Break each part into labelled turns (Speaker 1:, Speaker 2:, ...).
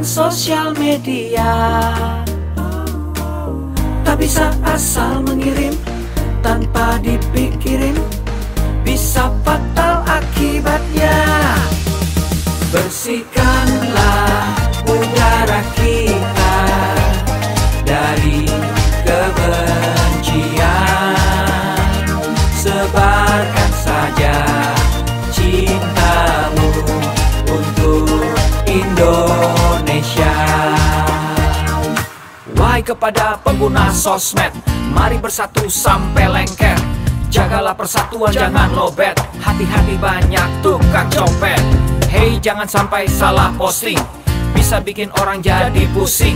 Speaker 1: main sosial media. Tak bisa asal mengirim tanpa dipikirin Bisa fatal akibatnya. Bersihkanlah udara kita dari kebenaran Hai kepada pengguna sosmed. Mari bersatu sampai lengket. Jagalah persatuan jangan lobet. Hati-hati banyak tukang copet. Hey jangan sampai salah posting. Bisa bikin orang jadi pusing.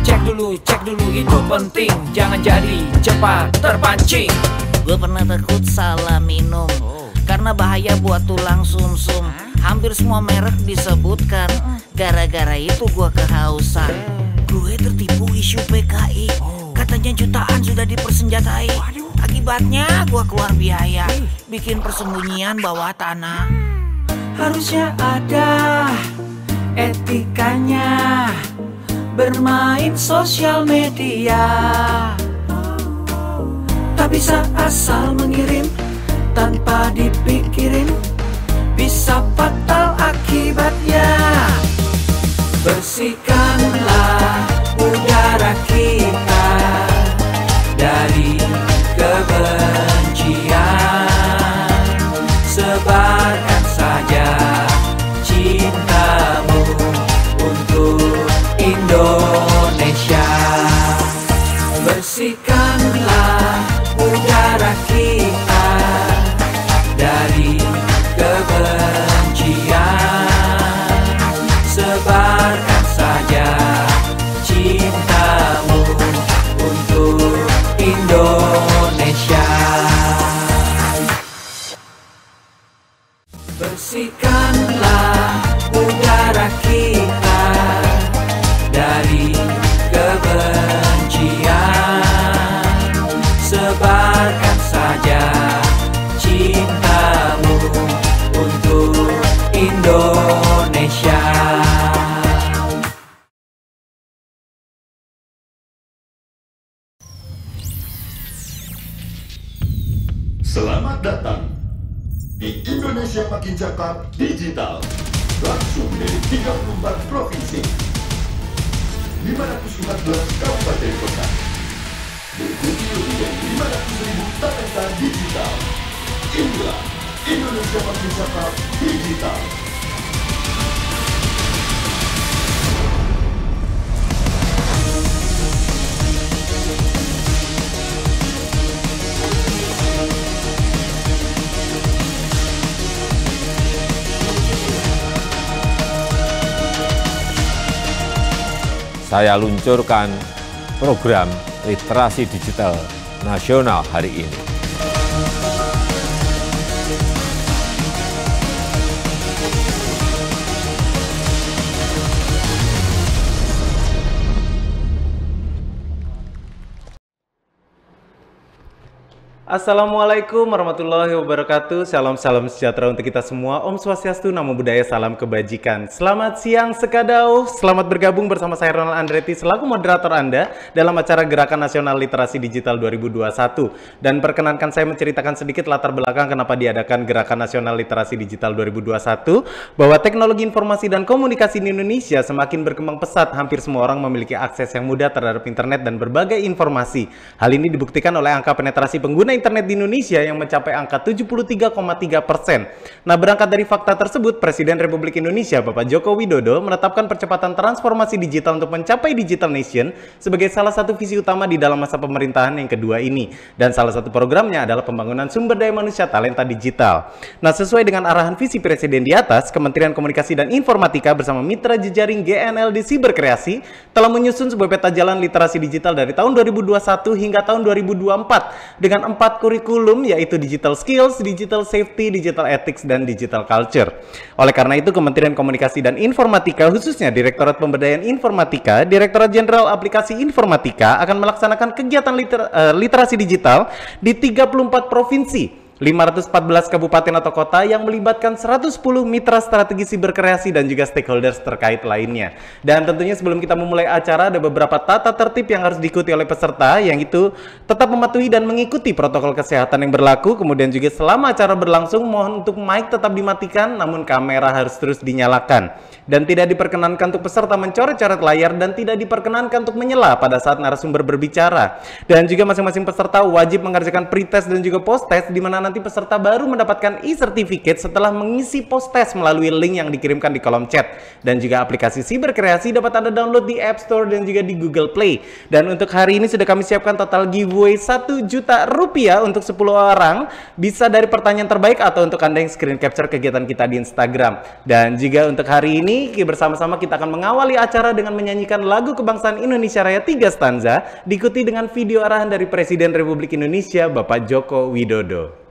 Speaker 1: Cek dulu, cek dulu itu penting. Jangan jadi cepat terpancing.
Speaker 2: Gue pernah takut salah minum. Karena bahaya buat tulang sumsum. -sum. Hampir semua merek disebutkan. Gara-gara itu gue kehausan isu PKI Katanya jutaan sudah dipersenjatai. Akibatnya gua keluar biaya. Bikin persembunyian bawah tanah.
Speaker 1: Harusnya ada etikanya. Bermain sosial media. Tak bisa asal mengirim tanpa dipikirin. Bisa fatal akibatnya. Bersihkanlah kita dari kebencian. Sebarkan saja cintamu untuk Indonesia.
Speaker 3: Bersihkan Datang di Indonesia Makin Cakap Digital. Langsung dari 34 provinsi, 514 kabupaten kota. Mengikuti lebih dari 500 ribu talenta digital. Inilah Indonesia Makin Cakap Digital.
Speaker 4: Saya luncurkan program literasi digital nasional hari ini.
Speaker 5: Assalamualaikum warahmatullahi wabarakatuh. Salam salam sejahtera untuk kita semua. Om Swastiastu, Namo Buddhaya, Salam Kebajikan. Selamat siang Sekadau. Selamat bergabung bersama saya Ronald Andretti Selaku moderator Anda dalam acara Gerakan Nasional Literasi Digital 2021 Dan perkenankan saya menceritakan sedikit latar belakang Kenapa diadakan Gerakan Nasional Literasi Digital 2021 Bahwa teknologi informasi dan komunikasi di Indonesia semakin berkembang pesat. Hampir semua orang memiliki akses yang mudah terhadap internet dan berbagai informasi. Hal ini dibuktikan oleh angka penetrasi pengguna internet di Indonesia yang mencapai angka 73,3 persen. Nah, berangkat dari fakta tersebut, Presiden Republik Indonesia Bapak Joko Widodo menetapkan percepatan transformasi digital untuk mencapai digital nation sebagai salah satu visi utama di dalam masa pemerintahan yang kedua ini. Dan salah satu programnya adalah pembangunan sumber daya manusia talenta digital. Nah, sesuai dengan arahan visi Presiden di atas, Kementerian Komunikasi dan Informatika bersama mitra jejaring GNL di Siberkreasi telah menyusun sebuah peta jalan literasi digital dari tahun 2021 hingga tahun 2024 dengan empat empat kurikulum yaitu digital skills, digital safety, digital ethics, dan digital culture. Oleh karena itu Kementerian Komunikasi dan Informatika khususnya Direktorat Pemberdayaan Informatika, Direktorat Jenderal Aplikasi Informatika akan melaksanakan kegiatan liter, uh, literasi digital di 34 provinsi 514 kabupaten atau kota yang melibatkan 110 mitra strategi siberkreasi dan juga stakeholders terkait lainnya. Dan tentunya sebelum kita memulai acara ada beberapa tata tertib yang harus diikuti oleh peserta yang itu tetap mematuhi dan mengikuti protokol kesehatan yang berlaku. Kemudian juga selama acara berlangsung mohon untuk mic tetap dimatikan namun kamera harus terus dinyalakan. Dan tidak diperkenankan untuk peserta mencoret-coret layar dan tidak diperkenankan untuk menyela pada saat narasumber berbicara. Dan juga masing-masing peserta wajib mengerjakan pretest dan juga post-test di mana nanti peserta baru mendapatkan e-certificate setelah mengisi post-test melalui link yang dikirimkan di kolom chat. Dan juga aplikasi Siberkreasi dapat Anda download di App Store dan juga di Google Play. Dan untuk hari ini sudah kami siapkan total giveaway 1 juta rupiah untuk 10 orang. Bisa dari pertanyaan terbaik atau untuk Anda yang screen capture kegiatan kita di Instagram. Dan juga untuk hari ini bersama-sama kita akan mengawali acara dengan menyanyikan lagu kebangsaan Indonesia Raya 3 stanza diikuti dengan video arahan dari Presiden Republik Indonesia Bapak Joko Widodo.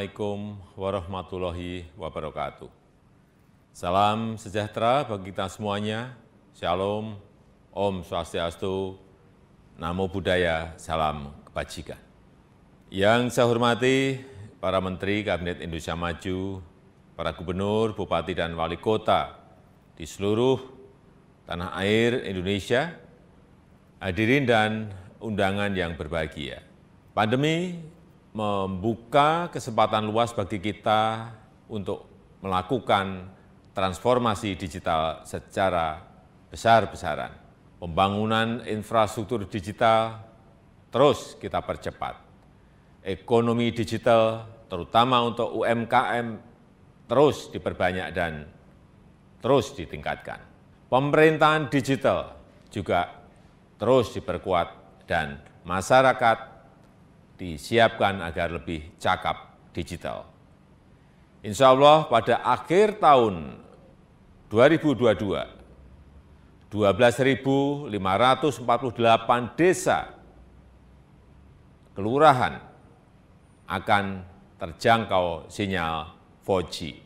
Speaker 4: Assalamualaikum warahmatullahi wabarakatuh. Salam sejahtera bagi kita semuanya. Shalom, Om Swastiastu, Namo Buddhaya, salam kebajikan. Yang saya hormati para Menteri Kabinet Indonesia Maju, para Gubernur, Bupati, dan Wali Kota di seluruh tanah air Indonesia, hadirin dan undangan yang berbahagia. Pandemi membuka kesempatan luas bagi kita untuk melakukan transformasi digital secara besar-besaran. Pembangunan infrastruktur digital terus kita percepat. Ekonomi digital, terutama untuk UMKM, terus diperbanyak dan terus ditingkatkan. Pemerintahan digital juga terus diperkuat dan masyarakat disiapkan agar lebih cakap digital. Insya Allah pada akhir tahun 2022, 12.548 desa kelurahan akan terjangkau sinyal 4G.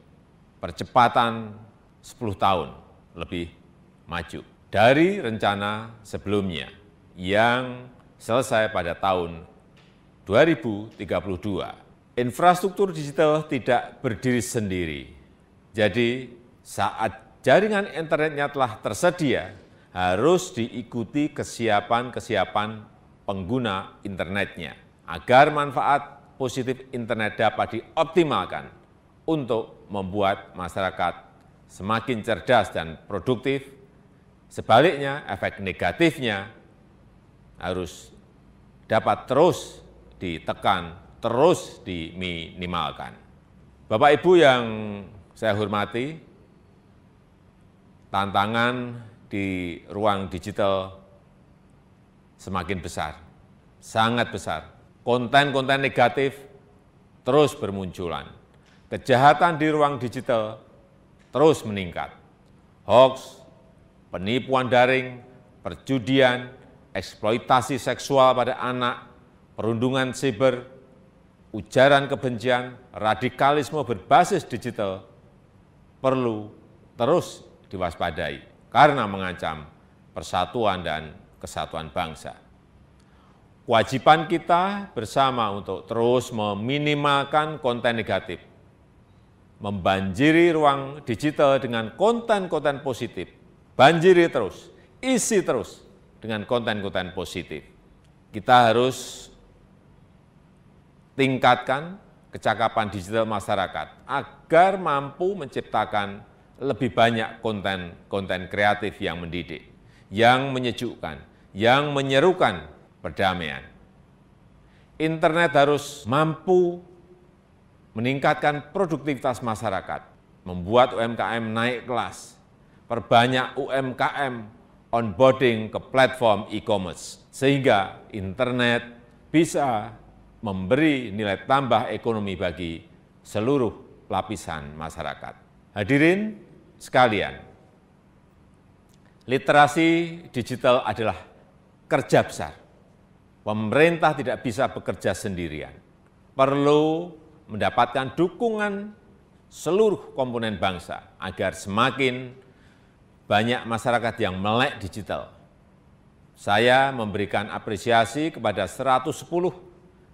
Speaker 4: Percepatan 10 tahun lebih maju dari rencana sebelumnya yang selesai pada tahun 2032. Infrastruktur digital tidak berdiri sendiri. Jadi saat jaringan internetnya telah tersedia, harus diikuti kesiapan-kesiapan pengguna internetnya agar manfaat positif internet dapat dioptimalkan untuk membuat masyarakat semakin cerdas dan produktif. Sebaliknya, efek negatifnya harus dapat terus ditekan, terus diminimalkan. Bapak Ibu yang saya hormati, tantangan di ruang digital semakin besar, sangat besar. Konten-konten negatif terus bermunculan. Kejahatan di ruang digital terus meningkat. Hoax, penipuan daring, perjudian, eksploitasi seksual pada anak, perundungan siber, ujaran kebencian, radikalisme berbasis digital perlu terus diwaspadai karena mengancam persatuan dan kesatuan bangsa. Kewajiban kita bersama untuk terus meminimalkan konten negatif, membanjiri ruang digital dengan konten-konten positif, banjiri terus, isi terus, dengan konten-konten positif. Kita harus tingkatkan kecakapan digital masyarakat agar mampu menciptakan lebih banyak konten-konten kreatif yang mendidik, yang menyejukkan, yang menyerukan perdamaian. Internet harus mampu meningkatkan produktivitas masyarakat, membuat UMKM naik kelas, perbanyak UMKM onboarding ke platform e-commerce, sehingga internet bisa memberi nilai tambah ekonomi bagi seluruh lapisan masyarakat. Hadirin sekalian, literasi digital adalah kerja besar. Pemerintah tidak bisa bekerja sendirian. Perlu mendapatkan dukungan seluruh komponen bangsa agar semakin banyak masyarakat yang melek digital. Saya memberikan apresiasi kepada 110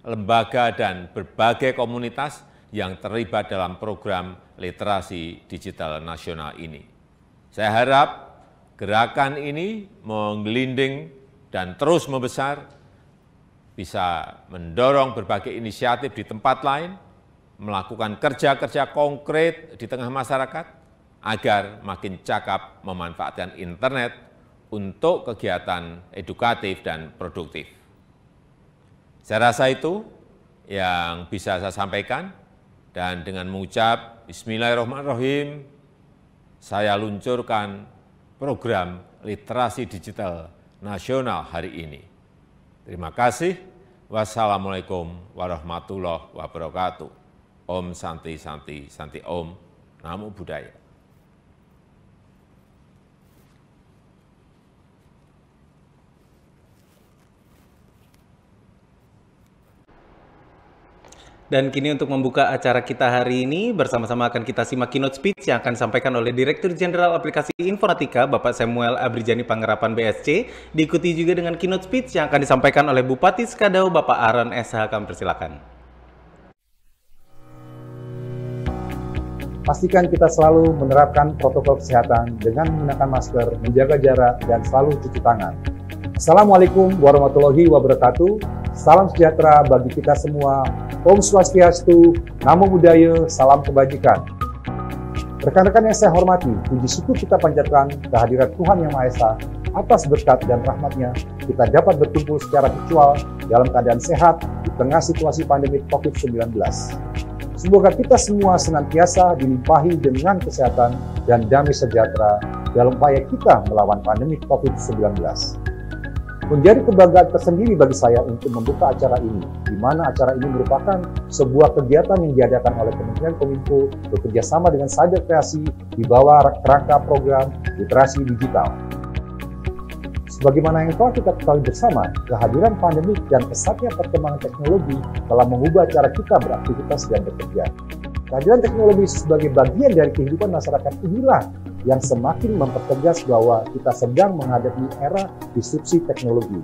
Speaker 4: lembaga dan berbagai komunitas yang terlibat dalam program literasi digital nasional ini. Saya harap gerakan ini menggelinding dan terus membesar, bisa mendorong berbagai inisiatif di tempat lain, melakukan kerja-kerja konkret di tengah masyarakat, agar makin cakap memanfaatkan internet untuk kegiatan edukatif dan produktif. Saya rasa itu yang bisa saya sampaikan dan dengan mengucap Bismillahirrahmanirrahim, saya luncurkan program literasi digital nasional hari ini. Terima kasih. Wassalamualaikum warahmatullahi wabarakatuh. Om Santi Santi Santi Om. Namo Buddhaya.
Speaker 5: Dan kini untuk membuka acara kita hari ini bersama-sama akan kita simak keynote speech yang akan disampaikan oleh Direktur Jenderal Aplikasi Informatika Bapak Samuel Abrijani Pangerapan BSC. Diikuti juga dengan keynote speech yang akan disampaikan oleh Bupati Skadau Bapak Aaron SH. Kami persilakan.
Speaker 6: Pastikan kita selalu menerapkan protokol kesehatan dengan menggunakan masker, menjaga jarak, dan selalu cuci tangan. Assalamualaikum warahmatullahi wabarakatuh. Salam sejahtera bagi kita semua Om Swastiastu, Namo Buddhaya, Salam Kebajikan. Rekan-rekan yang saya hormati, puji syukur kita panjatkan kehadiran Tuhan Yang Maha Esa atas berkat dan rahmatnya kita dapat berkumpul secara virtual dalam keadaan sehat di tengah situasi pandemi COVID-19. Semoga kita semua senantiasa dilimpahi dengan kesehatan dan damai sejahtera dalam upaya kita melawan pandemi COVID-19 menjadi kebanggaan tersendiri bagi saya untuk membuka acara ini, di mana acara ini merupakan sebuah kegiatan yang diadakan oleh Kementerian Kominfo bekerja sama dengan Cyber Kreasi di bawah kerangka program literasi digital. Sebagaimana yang telah kita ketahui bersama, kehadiran pandemi dan pesatnya perkembangan teknologi telah mengubah cara kita beraktivitas dan bekerja. Kehadiran teknologi sebagai bagian dari kehidupan masyarakat inilah yang semakin mempertegas bahwa kita sedang menghadapi era disrupsi teknologi.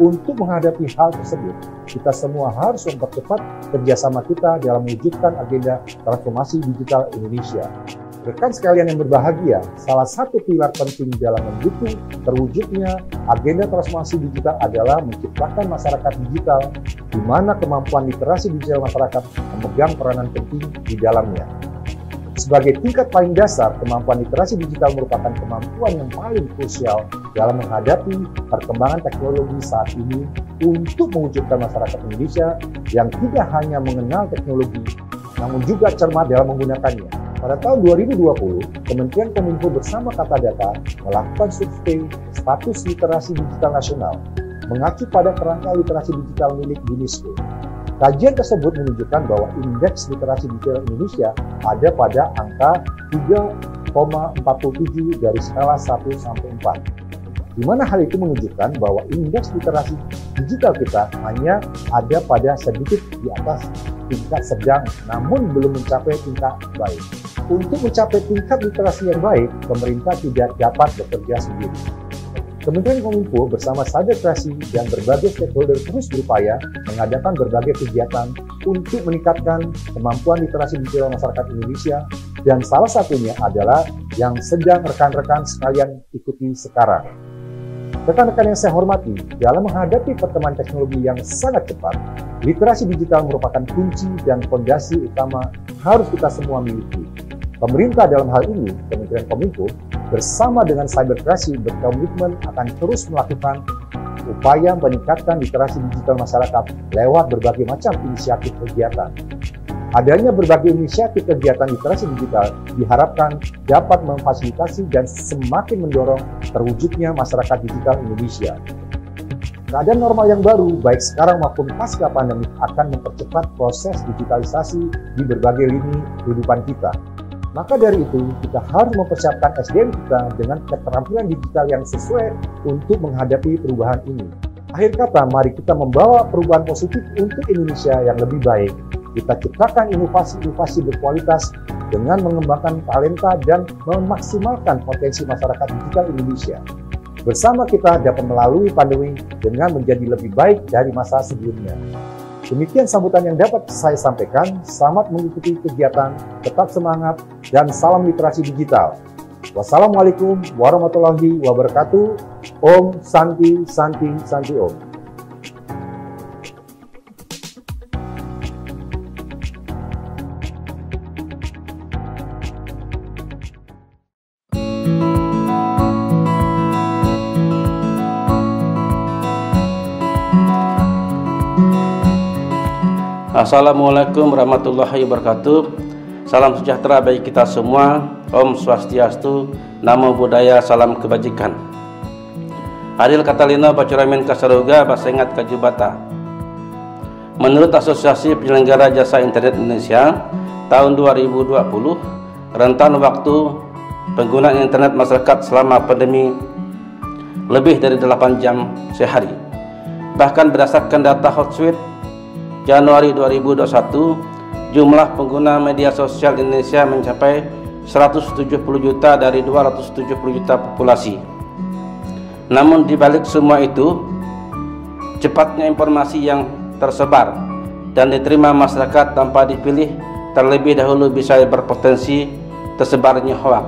Speaker 6: Untuk menghadapi hal tersebut, kita semua harus mempercepat kerjasama kita dalam mewujudkan agenda transformasi digital Indonesia. Rekan sekalian yang berbahagia, salah satu pilar penting dalam mendukung terwujudnya agenda transformasi digital adalah menciptakan masyarakat digital di mana kemampuan literasi digital masyarakat memegang peranan penting di dalamnya. Sebagai tingkat paling dasar, kemampuan literasi digital merupakan kemampuan yang paling krusial dalam menghadapi perkembangan teknologi saat ini untuk mewujudkan masyarakat Indonesia yang tidak hanya mengenal teknologi, namun juga cermat dalam menggunakannya. Pada tahun 2020, Kementerian Kominfo bersama Kata Data melakukan survei status literasi digital nasional mengacu pada kerangka literasi digital milik UNESCO. Kajian tersebut menunjukkan bahwa indeks literasi digital Indonesia ada pada angka 3,47 dari skala 1 sampai 4. Di mana hal itu menunjukkan bahwa indeks literasi digital kita hanya ada pada sedikit di atas tingkat sedang, namun belum mencapai tingkat baik. Untuk mencapai tingkat literasi yang baik, pemerintah tidak dapat bekerja sendiri Kementerian Kominfo bersama Sadar Kreasi dan berbagai stakeholder terus berupaya mengadakan berbagai kegiatan untuk meningkatkan kemampuan literasi digital masyarakat Indonesia dan salah satunya adalah yang sedang rekan-rekan sekalian ikuti sekarang. Rekan-rekan yang saya hormati, dalam menghadapi perkembangan teknologi yang sangat cepat, literasi digital merupakan kunci dan fondasi utama harus kita semua miliki. Pemerintah dalam hal ini, Kementerian Kominfo, bersama dengan Cybercracy berkomitmen akan terus melakukan upaya meningkatkan literasi digital masyarakat lewat berbagai macam inisiatif kegiatan. Adanya berbagai inisiatif kegiatan literasi digital diharapkan dapat memfasilitasi dan semakin mendorong terwujudnya masyarakat digital Indonesia. Keadaan normal yang baru, baik sekarang maupun pasca pandemi, akan mempercepat proses digitalisasi di berbagai lini kehidupan kita, maka dari itu, kita harus mempersiapkan SDM kita dengan keterampilan digital yang sesuai untuk menghadapi perubahan ini. Akhir kata, mari kita membawa perubahan positif untuk Indonesia yang lebih baik. Kita ciptakan inovasi-inovasi berkualitas dengan mengembangkan talenta dan memaksimalkan potensi masyarakat digital Indonesia. Bersama kita dapat melalui pandemi dengan menjadi lebih baik dari masa sebelumnya. Demikian sambutan yang dapat saya sampaikan. Selamat mengikuti kegiatan, tetap semangat, dan salam literasi digital. Wassalamualaikum warahmatullahi wabarakatuh. Om Santi Santi Santi Om.
Speaker 7: Assalamualaikum warahmatullahi wabarakatuh. Salam sejahtera bagi kita semua. Om Swastiastu, Namo Buddhaya, Salam Kebajikan. Adil Katalino Bacuramin Kasaruga, Basengat Kajubata. Menurut Asosiasi Penyelenggara Jasa Internet Indonesia, tahun 2020, rentan waktu penggunaan internet masyarakat selama pandemi lebih dari 8 jam sehari. Bahkan berdasarkan data Hotsuite Januari 2021 jumlah pengguna media sosial Indonesia mencapai 170 juta dari 270 juta populasi. Namun di balik semua itu, cepatnya informasi yang tersebar dan diterima masyarakat tanpa dipilih terlebih dahulu bisa berpotensi tersebarnya hoak.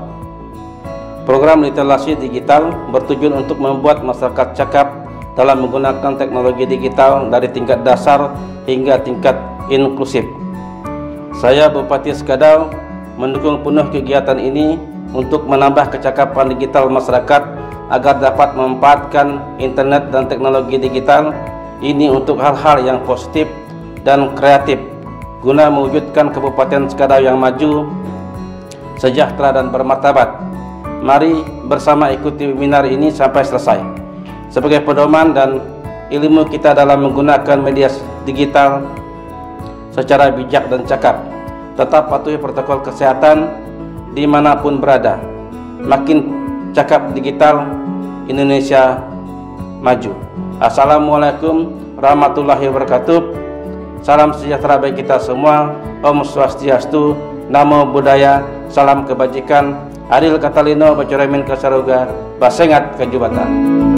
Speaker 7: Program literasi digital bertujuan untuk membuat masyarakat cakap dalam menggunakan teknologi digital dari tingkat dasar hingga tingkat inklusif. Saya Bupati Skadau mendukung penuh kegiatan ini untuk menambah kecakapan digital masyarakat agar dapat memanfaatkan internet dan teknologi digital ini untuk hal-hal yang positif dan kreatif guna mewujudkan Kabupaten Skadau yang maju, sejahtera dan bermartabat. Mari bersama ikuti webinar ini sampai selesai sebagai pedoman dan ilmu kita dalam menggunakan media digital secara bijak dan cakap. Tetap patuhi protokol kesehatan di mana pun berada. Makin cakap digital, Indonesia maju. Assalamualaikum warahmatullahi wabarakatuh. Salam sejahtera bagi kita semua. Om Swastiastu, Namo Buddhaya, Salam Kebajikan, Adil Katalino, Bacoremin Kasaruga, Basengat Kejubatan.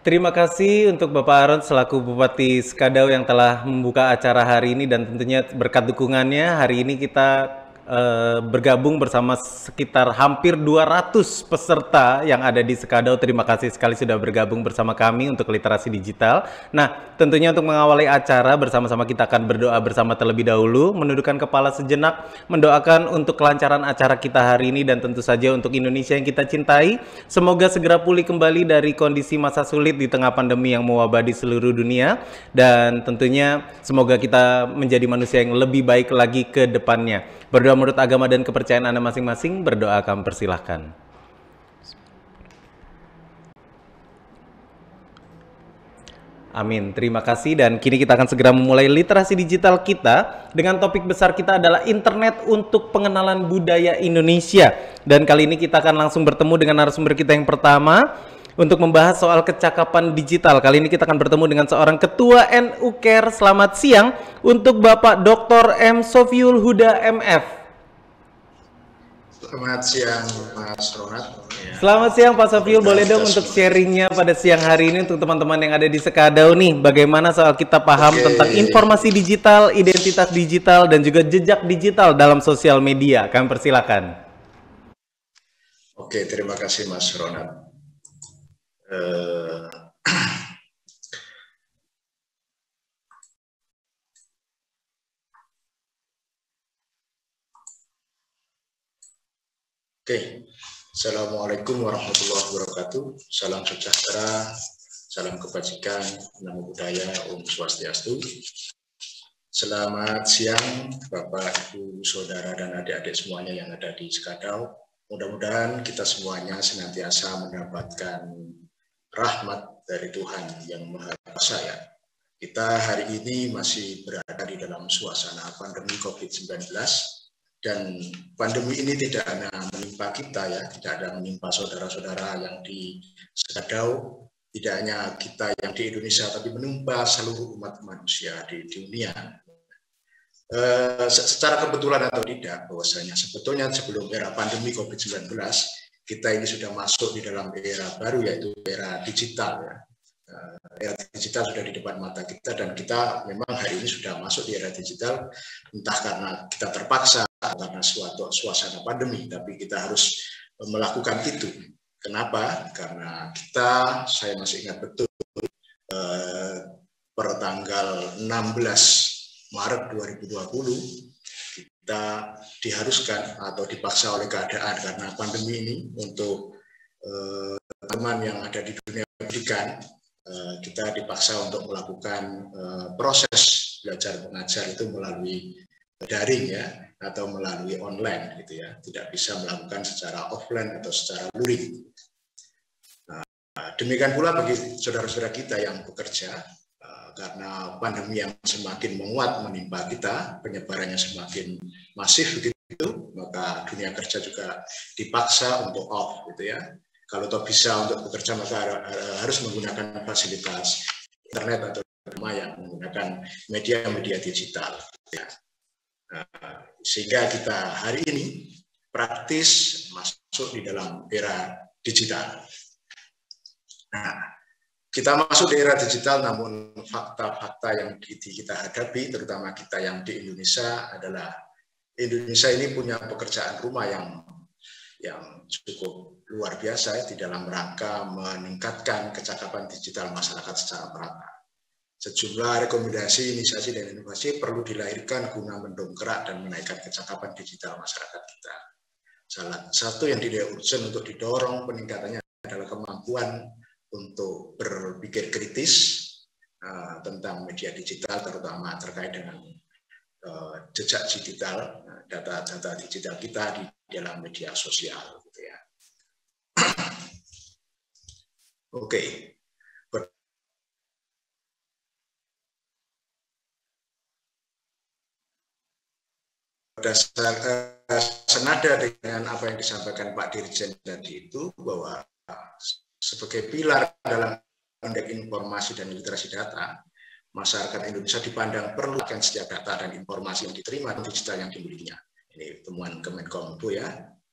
Speaker 5: Terima kasih untuk Bapak Aron selaku Bupati Skadau yang telah membuka acara hari ini dan tentunya berkat dukungannya hari ini kita Eh, bergabung bersama sekitar hampir 200 peserta yang ada di Sekadau. Terima kasih sekali sudah bergabung bersama kami untuk literasi digital. Nah, tentunya untuk mengawali acara bersama-sama kita akan berdoa bersama terlebih dahulu, menundukkan kepala sejenak, mendoakan untuk kelancaran acara kita hari ini dan tentu saja untuk Indonesia yang kita cintai. Semoga segera pulih kembali dari kondisi masa sulit di tengah pandemi yang mewabah di seluruh dunia dan tentunya semoga kita menjadi manusia yang lebih baik lagi ke depannya. Berdoa menurut agama dan kepercayaan Anda masing-masing, berdoa kami persilahkan. Amin. Terima kasih dan kini kita akan segera memulai literasi digital kita dengan topik besar kita adalah internet untuk pengenalan budaya Indonesia. Dan kali ini kita akan langsung bertemu dengan narasumber kita yang pertama untuk membahas soal kecakapan digital. Kali ini kita akan bertemu dengan seorang ketua NU Care. Selamat siang untuk Bapak Dr. M. Sofiul Huda MF.
Speaker 8: Selamat siang Mas Ronat.
Speaker 5: Selamat siang Pak Sofiul, boleh dong untuk sharingnya pada siang hari ini untuk teman-teman yang ada di Sekadau nih, bagaimana soal kita paham Oke. tentang informasi digital, identitas digital, dan juga jejak digital dalam sosial media. Kami persilakan.
Speaker 8: Oke, terima kasih Mas Ronald. Uh, Oke, Assalamualaikum warahmatullahi wabarakatuh. Salam sejahtera, salam kebajikan, namo budaya, Om Swastiastu. Selamat siang Bapak, Ibu, Saudara, dan adik-adik semuanya yang ada di Sekadau. Mudah-mudahan kita semuanya senantiasa mendapatkan rahmat dari Tuhan yang Maha Kuasa ya. Kita hari ini masih berada di dalam suasana pandemi COVID-19 dan pandemi ini tidak hanya menimpa kita ya, tidak ada menimpa saudara-saudara yang di Sekadau, tidak hanya kita yang di Indonesia, tapi menimpa seluruh umat manusia di dunia. Uh, secara kebetulan atau tidak, bahwasanya sebetulnya sebelum era pandemi COVID-19, kita ini sudah masuk di dalam era baru yaitu era digital ya. Eh, era digital sudah di depan mata kita dan kita memang hari ini sudah masuk di era digital entah karena kita terpaksa karena suatu suasana pandemi tapi kita harus melakukan itu. Kenapa? Karena kita saya masih ingat betul eh, per tanggal 16 Maret 2020 kita diharuskan atau dipaksa oleh keadaan karena pandemi ini untuk eh, teman yang ada di dunia pendidikan eh, kita dipaksa untuk melakukan eh, proses belajar mengajar itu melalui daring ya atau melalui online gitu ya tidak bisa melakukan secara offline atau secara luring nah, demikian pula bagi saudara-saudara kita yang bekerja karena pandemi yang semakin menguat menimpa kita, penyebarannya semakin masif begitu, maka dunia kerja juga dipaksa untuk off gitu ya. kalau toh bisa untuk bekerja maka harus menggunakan fasilitas internet atau rumah yang menggunakan media-media digital. Ya. Sehingga kita hari ini praktis masuk di dalam era digital. Nah, kita masuk di era digital namun fakta-fakta yang kita hadapi, terutama kita yang di Indonesia adalah Indonesia ini punya pekerjaan rumah yang yang cukup luar biasa ya, di dalam rangka meningkatkan kecakapan digital masyarakat secara merata. Sejumlah rekomendasi, inisiasi, dan inovasi perlu dilahirkan guna mendongkrak dan menaikkan kecakapan digital masyarakat kita. Salah satu yang tidak urgent untuk didorong peningkatannya adalah kemampuan untuk berpikir kritis uh, tentang media digital, terutama terkait dengan uh, jejak digital, data-data digital kita di dalam media sosial. Gitu ya. Oke, okay. Berdasar uh, senada dengan apa yang disampaikan Pak Dirjen tadi itu bahwa sebagai pilar dalam indeks informasi dan literasi data, masyarakat Indonesia dipandang perlu akan setiap data dan informasi yang diterima dan digital yang dimilikinya. Ini temuan Kemenkominfo ya,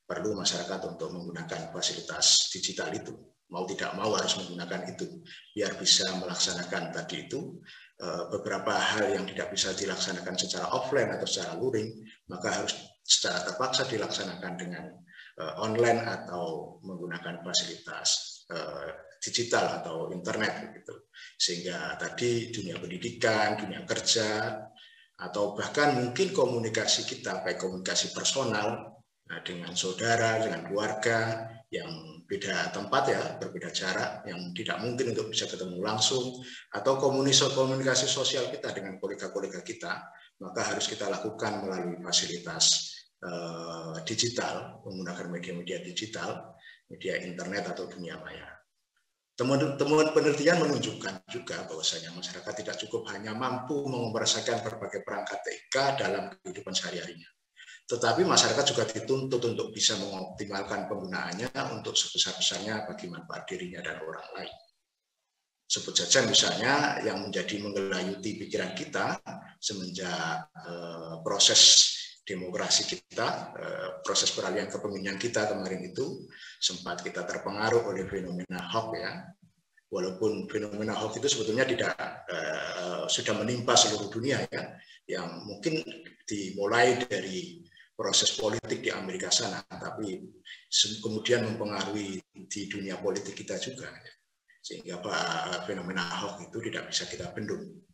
Speaker 8: perlu masyarakat untuk menggunakan fasilitas digital itu. Mau tidak mau harus menggunakan itu, biar bisa melaksanakan tadi itu Eh, beberapa hal yang tidak bisa dilaksanakan secara offline atau secara luring, maka harus secara terpaksa dilaksanakan dengan eh, online atau menggunakan fasilitas eh, digital atau internet gitu. Sehingga tadi dunia pendidikan, dunia kerja, atau bahkan mungkin komunikasi kita, baik komunikasi personal nah, dengan saudara, dengan keluarga yang beda tempat ya, berbeda jarak yang tidak mungkin untuk bisa ketemu langsung atau komunikasi komunikasi sosial kita dengan kolega-kolega kita, maka harus kita lakukan melalui fasilitas uh, digital, menggunakan media-media digital, media internet atau dunia maya. Temuan-temuan penelitian menunjukkan juga bahwasanya masyarakat tidak cukup hanya mampu mengoperasikan berbagai perangkat TK dalam kehidupan sehari-harinya tetapi masyarakat juga dituntut untuk bisa mengoptimalkan penggunaannya untuk sebesar-besarnya bagi manfaat dirinya dan orang lain. Sebut saja misalnya yang menjadi menggelayuti pikiran kita semenjak eh, proses demokrasi kita, eh, proses peralihan kepemimpinan kita kemarin itu sempat kita terpengaruh oleh fenomena hoax ya. Walaupun fenomena hoax itu sebetulnya tidak eh, sudah menimpa seluruh dunia ya, yang mungkin dimulai dari proses politik di Amerika sana, tapi kemudian mempengaruhi di dunia politik kita juga. Sehingga Pak fenomena hoax itu tidak bisa kita bendung.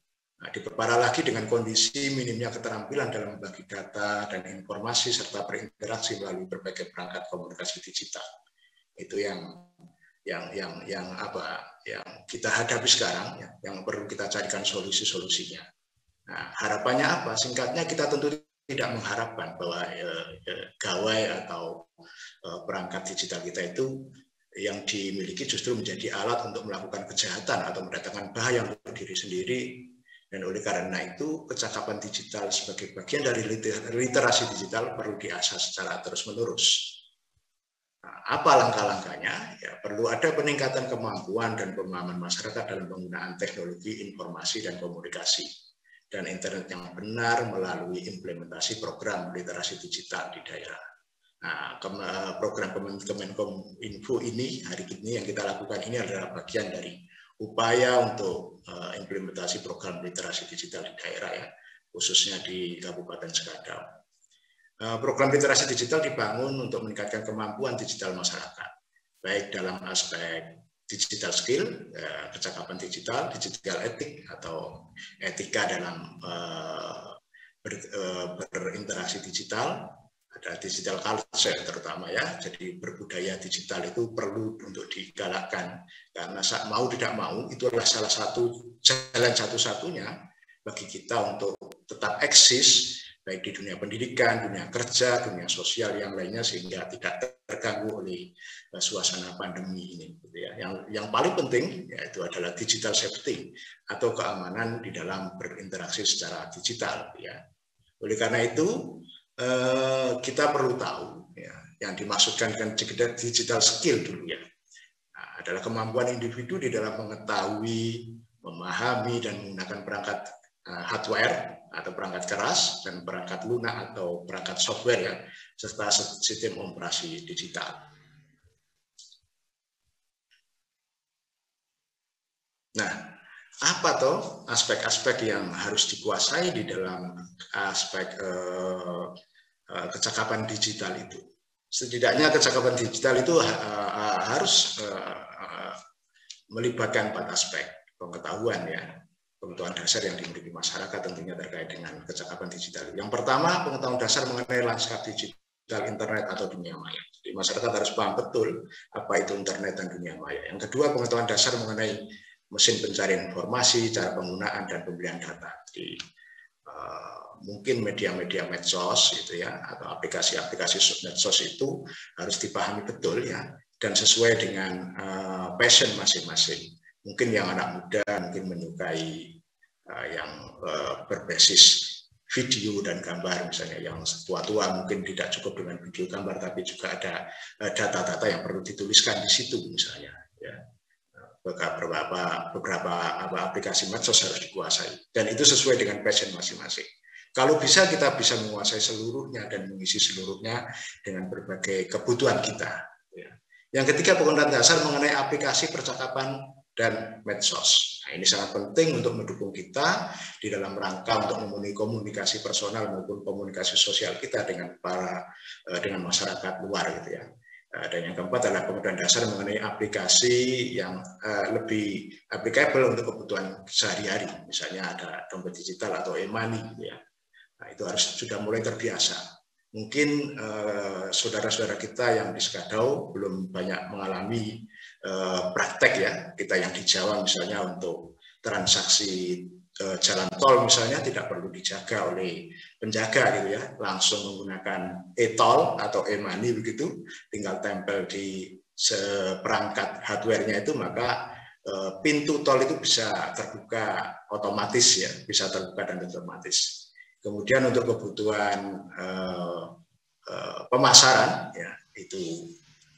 Speaker 8: Nah, diperparah lagi dengan kondisi minimnya keterampilan dalam membagi data dan informasi serta berinteraksi melalui berbagai perangkat komunikasi digital. Itu yang yang yang yang apa yang kita hadapi sekarang ya, yang perlu kita carikan solusi-solusinya. Nah, harapannya apa? Singkatnya kita tentu tidak mengharapkan bahwa eh, eh, gawai atau eh, perangkat digital kita itu yang dimiliki justru menjadi alat untuk melakukan kejahatan atau mendatangkan bahaya untuk diri sendiri dan oleh karena itu kecakapan digital sebagai bagian dari literasi digital perlu diasah secara terus-menerus. Nah, apa langkah-langkahnya? Ya, perlu ada peningkatan kemampuan dan pemahaman masyarakat dalam penggunaan teknologi informasi dan komunikasi dan internet yang benar melalui implementasi program literasi digital di daerah. Nah, program Kemenkom Info ini hari ini yang kita lakukan ini adalah bagian dari upaya untuk uh, implementasi program literasi digital di daerah ya, khususnya di Kabupaten Sekadau. Uh, program literasi digital dibangun untuk meningkatkan kemampuan digital masyarakat, baik dalam aspek digital skill, ya, kecakapan digital, digital etik atau etika dalam uh, ber, uh, berinteraksi digital, ada digital culture terutama ya. Jadi berbudaya digital itu perlu untuk digalakkan karena mau tidak mau itu adalah salah satu jalan satu-satunya bagi kita untuk tetap eksis baik di dunia pendidikan, dunia kerja, dunia sosial yang lainnya sehingga tidak terganggu oleh uh, suasana pandemi ini. Gitu ya. Yang yang paling penting yaitu adalah digital safety atau keamanan di dalam berinteraksi secara digital. Ya. Oleh karena itu uh, kita perlu tahu ya, yang dimaksudkan dengan digital skill dulu ya. adalah kemampuan individu di dalam mengetahui, memahami, dan menggunakan perangkat uh, hardware atau perangkat keras dan perangkat lunak atau perangkat software ya, serta sistem operasi digital. Nah, apa toh aspek-aspek yang harus dikuasai di dalam aspek uh, uh, kecakapan digital itu? Setidaknya kecakapan digital itu uh, uh, harus uh, uh, melibatkan empat aspek pengetahuan ya pengetahuan dasar yang dimiliki masyarakat tentunya terkait dengan kecakapan digital. Yang pertama, pengetahuan dasar mengenai lanskap digital internet atau dunia maya. Jadi masyarakat harus paham betul apa itu internet dan dunia maya. Yang kedua, pengetahuan dasar mengenai mesin pencarian informasi, cara penggunaan dan pembelian data. Jadi uh, mungkin media-media medsos itu ya atau aplikasi-aplikasi medsos itu harus dipahami betul ya dan sesuai dengan uh, passion masing-masing mungkin yang anak muda mungkin menyukai uh, yang uh, berbasis video dan gambar misalnya yang tua-tua mungkin tidak cukup dengan video gambar tapi juga ada eh, data-data yang perlu dituliskan di situ misalnya ya beberapa beberapa apa, aplikasi medsos harus dikuasai dan itu sesuai dengan passion masing-masing kalau bisa kita bisa menguasai seluruhnya dan mengisi seluruhnya dengan berbagai kebutuhan kita ya. yang ketiga penggunaan dasar mengenai aplikasi percakapan dan medsos. Nah, ini sangat penting untuk mendukung kita di dalam rangka untuk memenuhi komunikasi personal maupun komunikasi sosial kita dengan para eh, dengan masyarakat luar gitu ya. Eh, dan yang keempat adalah kemudian dasar mengenai aplikasi yang uh, lebih applicable untuk kebutuhan sehari-hari. Misalnya ada dompet digital atau e-money gitu ya. Nah, itu harus sudah mulai terbiasa. Mungkin saudara-saudara uh, kita yang di Skadau belum banyak mengalami Eh, praktek ya kita yang di Jawa misalnya untuk transaksi uh, jalan tol misalnya tidak perlu dijaga oleh penjaga gitu ya. Langsung menggunakan e-tol atau e-money begitu. Tinggal tempel di seperangkat hardware-nya itu maka uh, pintu tol itu bisa terbuka otomatis ya bisa terbuka dan otomatis. Kemudian untuk kebutuhan uh, uh, pemasaran ya itu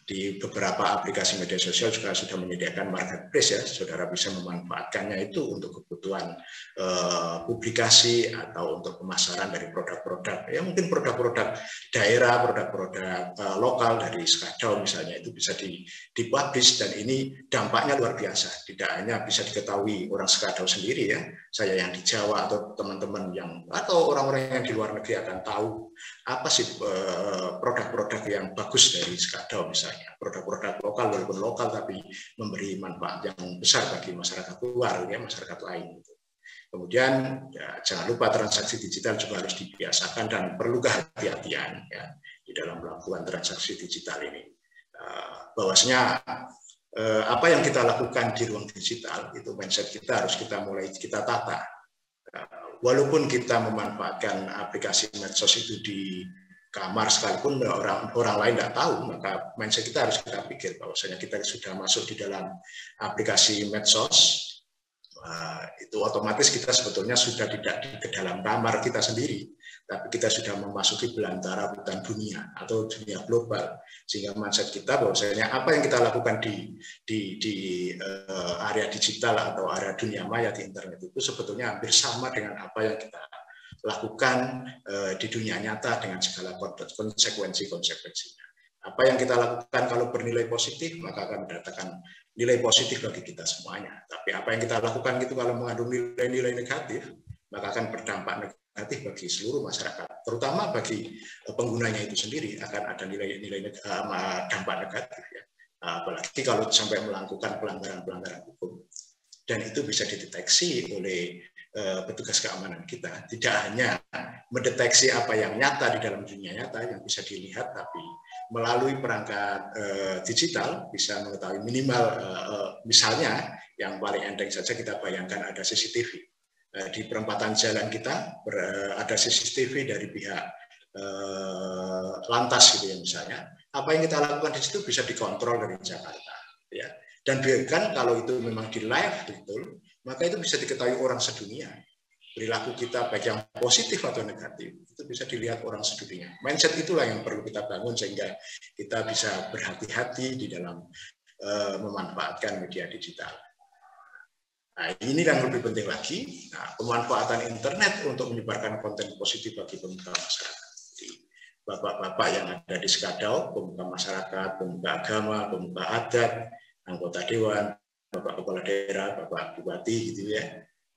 Speaker 8: di beberapa aplikasi media sosial juga sudah menyediakan marketplace ya, saudara bisa memanfaatkannya itu untuk kebutuhan uh, publikasi atau untuk pemasaran dari produk-produk ya mungkin produk-produk daerah, produk-produk uh, lokal dari Skadau misalnya itu bisa di dipublish dan ini dampaknya luar biasa. Tidak hanya bisa diketahui orang Skadau sendiri ya, saya yang di Jawa atau teman-teman yang atau orang-orang yang di luar negeri akan tahu apa sih eh, produk-produk yang bagus dari Skadau misalnya? Produk-produk lokal walaupun lokal tapi memberi manfaat yang besar bagi masyarakat luar ya masyarakat lain gitu. kemudian ya, jangan lupa transaksi digital juga harus dibiasakan dan perlu kehati-hatian ya di dalam melakukan transaksi digital ini. Uh, bahwasanya uh, apa yang kita lakukan di ruang digital itu mindset kita harus kita mulai kita tata walaupun kita memanfaatkan aplikasi medsos itu di kamar sekalipun orang orang lain tidak tahu maka mindset kita harus kita pikir bahwasanya kita sudah masuk di dalam aplikasi medsos uh, itu otomatis kita sebetulnya sudah tidak di dalam kamar kita sendiri tapi kita sudah memasuki belantara hutan dunia atau dunia global sehingga mindset kita bahwasanya apa yang kita lakukan di di di uh, area digital atau area dunia maya di internet itu sebetulnya hampir sama dengan apa yang kita lakukan uh, di dunia nyata dengan segala konsekuensi-konsekuensinya. Apa yang kita lakukan kalau bernilai positif maka akan mendatangkan nilai positif bagi kita semuanya. Tapi apa yang kita lakukan itu kalau mengandung nilai-nilai negatif maka akan berdampak negatif negatif bagi seluruh masyarakat, terutama bagi eh, penggunanya itu sendiri akan ada nilai-nilai uh, dampak negatif ya. Apalagi kalau sampai melakukan pelanggaran-pelanggaran hukum dan itu bisa dideteksi oleh uh, petugas keamanan kita. Tidak hanya mendeteksi apa yang nyata di dalam dunia nyata yang bisa dilihat, tapi melalui perangkat digital bisa mengetahui minimal misalnya yang paling enteng saja kita bayangkan ada CCTV Eh, di perempatan jalan kita ada CCTV dari pihak eh, lantas gitu ya misalnya. Apa yang kita lakukan di situ bisa dikontrol dari Jakarta, ya. Dan biarkan kalau itu memang di live betul, maka itu bisa diketahui orang sedunia. Perilaku kita baik yang positif atau negatif itu bisa dilihat orang sedunia. Mindset itulah yang perlu kita bangun sehingga kita bisa berhati-hati di dalam uh, memanfaatkan media digital. Nah, ini yang lebih penting lagi, nah, pemanfaatan internet untuk menyebarkan konten positif bagi pemuka masyarakat. Jadi, bapak-bapak yang ada di Sekadau, pemuka masyarakat, pemuka agama, pemuka adat, anggota dewan, bapak kepala daerah, bapak bupati gitu ya,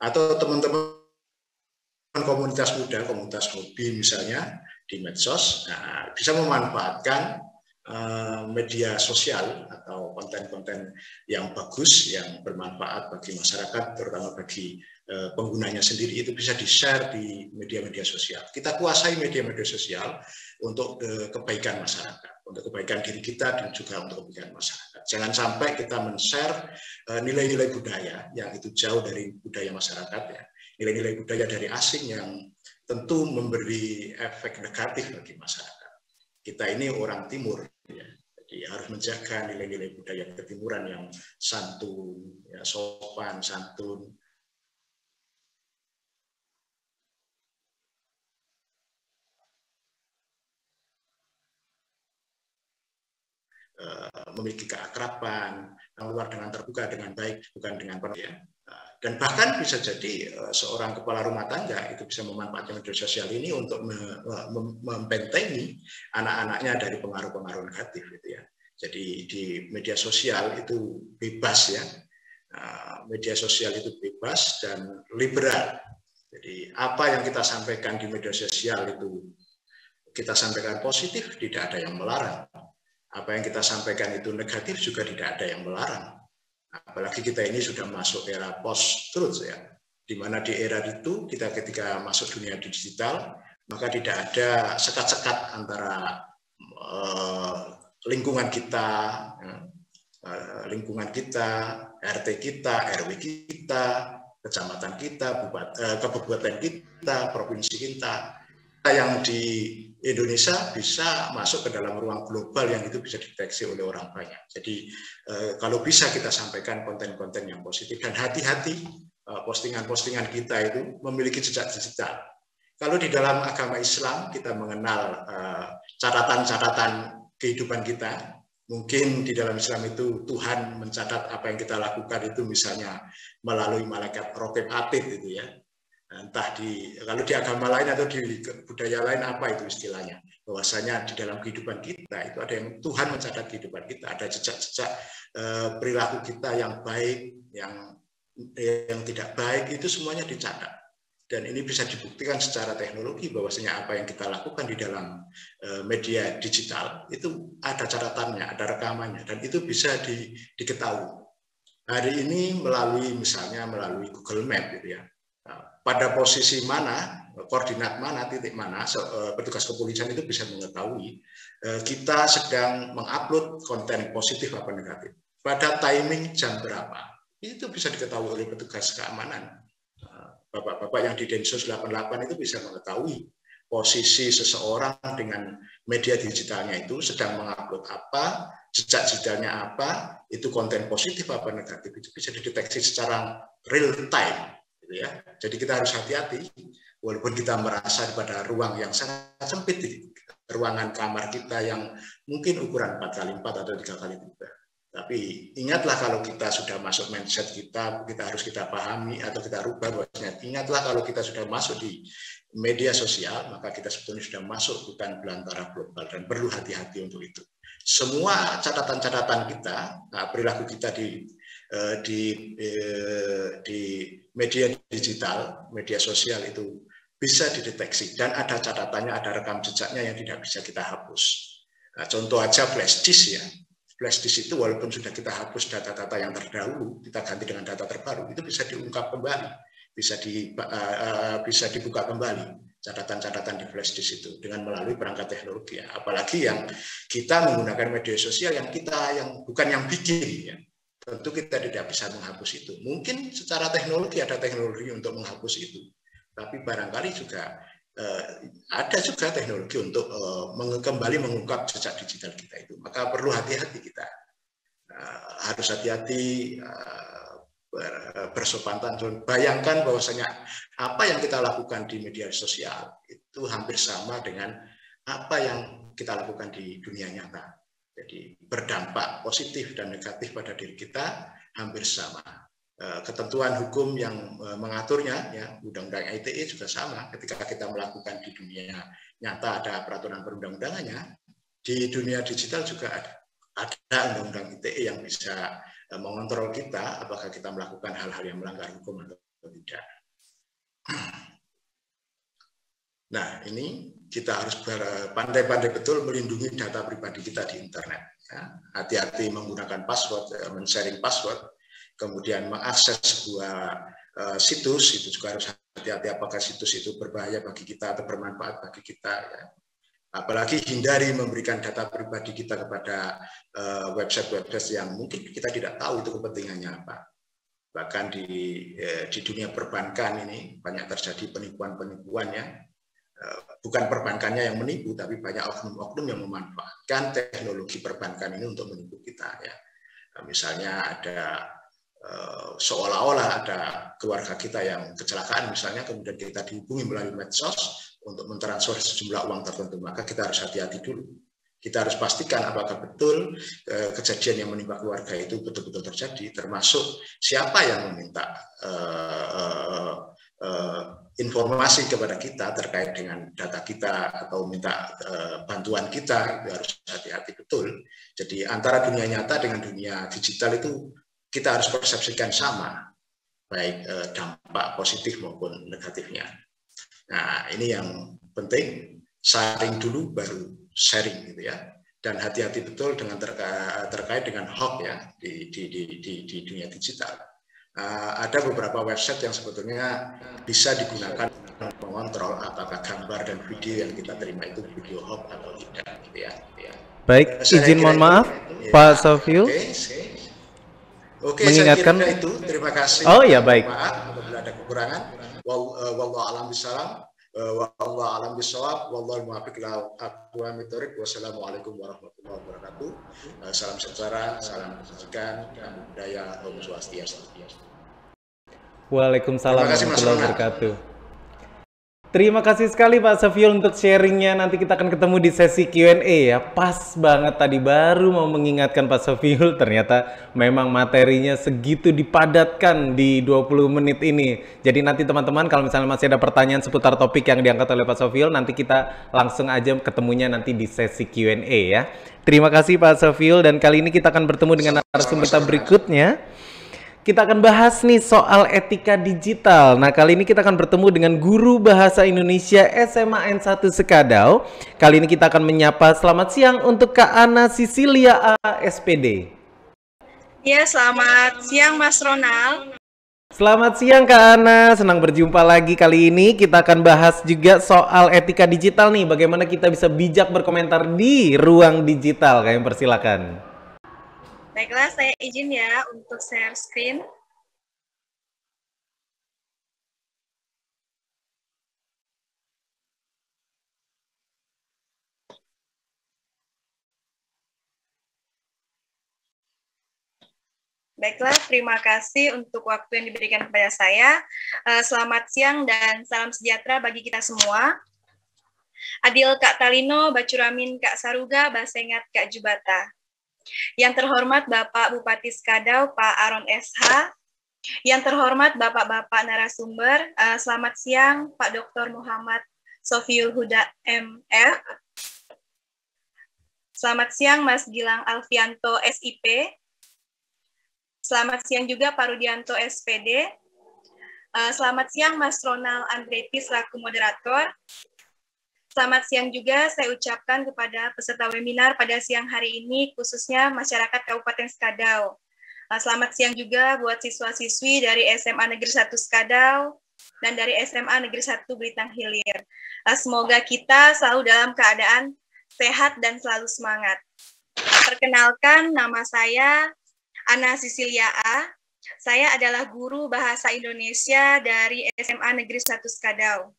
Speaker 8: atau teman-teman komunitas muda, komunitas hobi misalnya di medsos, nah, bisa memanfaatkan media sosial atau konten-konten yang bagus, yang bermanfaat bagi masyarakat, terutama bagi eh, penggunanya sendiri, itu bisa di-share di media-media sosial. Kita kuasai media-media sosial untuk eh, kebaikan masyarakat, untuk kebaikan diri kita dan juga untuk kebaikan masyarakat. Jangan sampai kita men-share nilai-nilai budaya yang itu jauh dari budaya masyarakat, ya. nilai-nilai budaya dari asing yang tentu memberi efek negatif bagi masyarakat kita ini orang timur ya. Jadi harus menjaga nilai-nilai budaya ketimuran yang santun, ya, sopan, santun, eh, memiliki keakraban, keluar dengan terbuka dengan baik, bukan dengan ya. Dan bahkan bisa jadi eh, seorang kepala rumah tangga itu bisa memanfaatkan media sosial ini untuk membentengi anak-anaknya dari pengaruh-pengaruh negatif gitu ya. Jadi di media sosial itu bebas ya. Nah, media sosial itu bebas dan liberal. Jadi apa yang kita sampaikan di media sosial itu kita sampaikan positif, tidak ada yang melarang. Apa yang kita sampaikan itu negatif juga tidak ada yang melarang Apalagi kita ini sudah masuk era post truth ya, di mana di era itu kita ketika masuk dunia digital maka tidak ada sekat-sekat antara uh, lingkungan kita, uh, lingkungan kita, RT kita, RW kita, kecamatan kita, bubat, uh, kabupaten kita, provinsi kita, yang di Indonesia bisa masuk ke dalam ruang global yang itu bisa dideteksi oleh orang banyak. Jadi eh, kalau bisa kita sampaikan konten-konten yang positif dan hati-hati eh, postingan-postingan kita itu memiliki jejak digital. Kalau di dalam agama Islam kita mengenal eh, catatan-catatan kehidupan kita, mungkin di dalam Islam itu Tuhan mencatat apa yang kita lakukan itu misalnya melalui malaikat rokib atid itu ya entah di kalau di agama lain atau di budaya lain apa itu istilahnya? Bahwasanya di dalam kehidupan kita itu ada yang Tuhan mencatat kehidupan kita ada jejak-jejak eh, perilaku kita yang baik yang yang tidak baik itu semuanya dicatat. Dan ini bisa dibuktikan secara teknologi bahwasanya apa yang kita lakukan di dalam eh, media digital itu ada catatannya ada rekamannya dan itu bisa di, diketahui. Hari ini melalui misalnya melalui Google Map gitu ya pada posisi mana, koordinat mana, titik mana, eh, petugas kepolisian itu bisa mengetahui eh, kita sedang mengupload konten positif apa negatif. Pada timing jam berapa, itu bisa diketahui oleh petugas keamanan. Eh, bapak-bapak yang di Densus 88 itu bisa mengetahui posisi seseorang dengan media digitalnya itu sedang mengupload apa, jejak digitalnya apa, itu konten positif apa negatif, itu bisa dideteksi secara real time Gitu ya. Jadi kita harus hati-hati, walaupun kita merasa pada ruang yang sangat sempit, ruangan kamar kita yang mungkin ukuran 4 kali 4 atau 3 kali 3. Tapi ingatlah kalau kita sudah masuk mindset kita, kita harus kita pahami atau kita rubah bahwasanya ingatlah kalau kita sudah masuk di media sosial, maka kita sebetulnya sudah masuk bukan belantara global dan perlu hati-hati untuk itu. Semua catatan-catatan kita, nah, perilaku kita di di eh, di media digital, media sosial itu bisa dideteksi dan ada catatannya, ada rekam jejaknya yang tidak bisa kita hapus. Nah, contoh aja flash disk ya. Flash disk itu walaupun sudah kita hapus data-data yang terdahulu, kita ganti dengan data terbaru, itu bisa diungkap kembali, bisa di uh, bisa dibuka kembali catatan-catatan di flash disk itu dengan melalui perangkat teknologi ya. Apalagi yang kita menggunakan media sosial yang kita yang bukan yang bikin ya tentu kita tidak bisa menghapus itu. Mungkin secara teknologi ada teknologi untuk menghapus itu, tapi barangkali juga eh, ada juga teknologi untuk eh, kembali mengungkap jejak digital kita itu. Maka perlu hati-hati kita, eh, harus hati-hati eh, bersopan santun. Bayangkan bahwasanya apa yang kita lakukan di media sosial itu hampir sama dengan apa yang kita lakukan di dunia nyata. Jadi berdampak positif dan negatif pada diri kita hampir sama. Eh, ketentuan hukum yang eh, mengaturnya, ya Undang-Undang ITE juga sama. Ketika kita melakukan di dunia nyata ada peraturan perundang-undangannya, di dunia digital juga ada ada undang-undang ITE yang bisa eh, mengontrol kita apakah kita melakukan hal-hal yang melanggar hukum atau tidak. Nah, ini kita harus pandai-pandai betul melindungi data pribadi kita di internet. Ya. Hati-hati menggunakan password, eh, men-sharing password, kemudian mengakses sebuah uh, situs, itu juga harus hati-hati apakah situs itu berbahaya bagi kita atau bermanfaat bagi kita. Ya. Apalagi hindari memberikan data pribadi kita kepada eh, website-website uh, yang mungkin kita tidak tahu itu kepentingannya apa. Bahkan di, di dunia perbankan ini banyak terjadi penipuan-penipuan ya, bukan perbankannya yang menipu, tapi banyak oknum-oknum yang memanfaatkan teknologi perbankan ini untuk menipu kita. Ya. Nah, misalnya ada uh, seolah-olah ada keluarga kita yang kecelakaan, misalnya kemudian kita dihubungi melalui medsos untuk mentransfer sejumlah uang tertentu, maka kita harus hati-hati dulu. Kita harus pastikan apakah betul kejadian yang menimpa keluarga itu betul-betul terjadi, termasuk siapa yang meminta informasi kepada kita terkait dengan data kita atau minta uh, bantuan kita itu harus hati-hati betul. Jadi antara dunia nyata dengan dunia digital itu kita harus persepsikan sama, baik uh, dampak positif maupun negatifnya. Nah ini yang penting, sharing dulu baru sharing gitu ya. Dan hati-hati betul dengan terkait, terkait dengan hoax ya di, di, di, di, di dunia digital uh, ada beberapa website yang sebetulnya bisa digunakan untuk mengontrol apakah gambar dan video yang kita terima itu video hoax atau tidak gitu ya. ya.
Speaker 5: Baik, saya izin mohon maaf ya. Pak Sofil. Oke, okay,
Speaker 8: okay, mengingatkan saya itu. Terima kasih.
Speaker 5: Oh ya baik.
Speaker 8: Maaf apabila ada kekurangan. Eh, wallahu alam bisalam. Eh, wallahu alam bisawab. Wallahu muwaffiq ila aqwamit thoriq. Wassalamualaikum warahmatullahi wabarakatuh. Salam sejahtera, salam dan budaya Om Swastiastu.
Speaker 5: Waalaikumsalam warahmatullahi wabarakatuh. Terima kasih sekali Pak Sofio untuk sharingnya. Nanti kita akan ketemu di sesi Q&A ya. Pas banget tadi baru mau mengingatkan Pak Sofio. Ternyata memang materinya segitu dipadatkan di 20 menit ini. Jadi nanti teman-teman kalau misalnya masih ada pertanyaan seputar topik yang diangkat oleh Pak Sofio, nanti kita langsung aja ketemunya nanti di sesi Q&A ya. Terima kasih Pak Sofio dan kali ini kita akan bertemu dengan narasumber kita berikutnya kita akan bahas nih soal etika digital. Nah, kali ini kita akan bertemu dengan guru bahasa Indonesia SMA N1 Sekadau. Kali ini kita akan menyapa selamat siang untuk Kak Ana Sisilia A SPD.
Speaker 9: Ya, selamat siang Mas Ronald.
Speaker 5: Selamat siang Kak Ana, senang berjumpa lagi kali ini. Kita akan bahas juga soal etika digital nih, bagaimana kita bisa bijak berkomentar di ruang digital. Kalian persilakan.
Speaker 9: Baiklah, saya izin ya untuk share screen. Baiklah, terima kasih untuk waktu yang diberikan kepada saya. Eh, selamat siang dan salam sejahtera bagi kita semua. Adil Kak Talino, Bacuramin Kak Saruga, Basengat Kak Jubata. Yang terhormat Bapak Bupati Skadau, Pak Aron SH. Yang terhormat Bapak-Bapak narasumber, uh, selamat siang Pak Dr. Muhammad Sofiul Huda MF. Selamat siang Mas Gilang Alfianto SIP. Selamat siang juga Pak Rudianto SPD. Uh, selamat siang Mas Ronald Andretti selaku moderator. Selamat siang juga saya ucapkan kepada peserta webinar pada siang hari ini, khususnya masyarakat Kabupaten Skadau. Uh, selamat siang juga buat siswa-siswi dari SMA Negeri 1 Skadau dan dari SMA Negeri 1 Belitang Hilir. Uh, semoga kita selalu dalam keadaan sehat dan selalu semangat. Perkenalkan, nama saya Ana Sisilia A. Saya adalah guru bahasa Indonesia dari SMA Negeri 1 Skadau.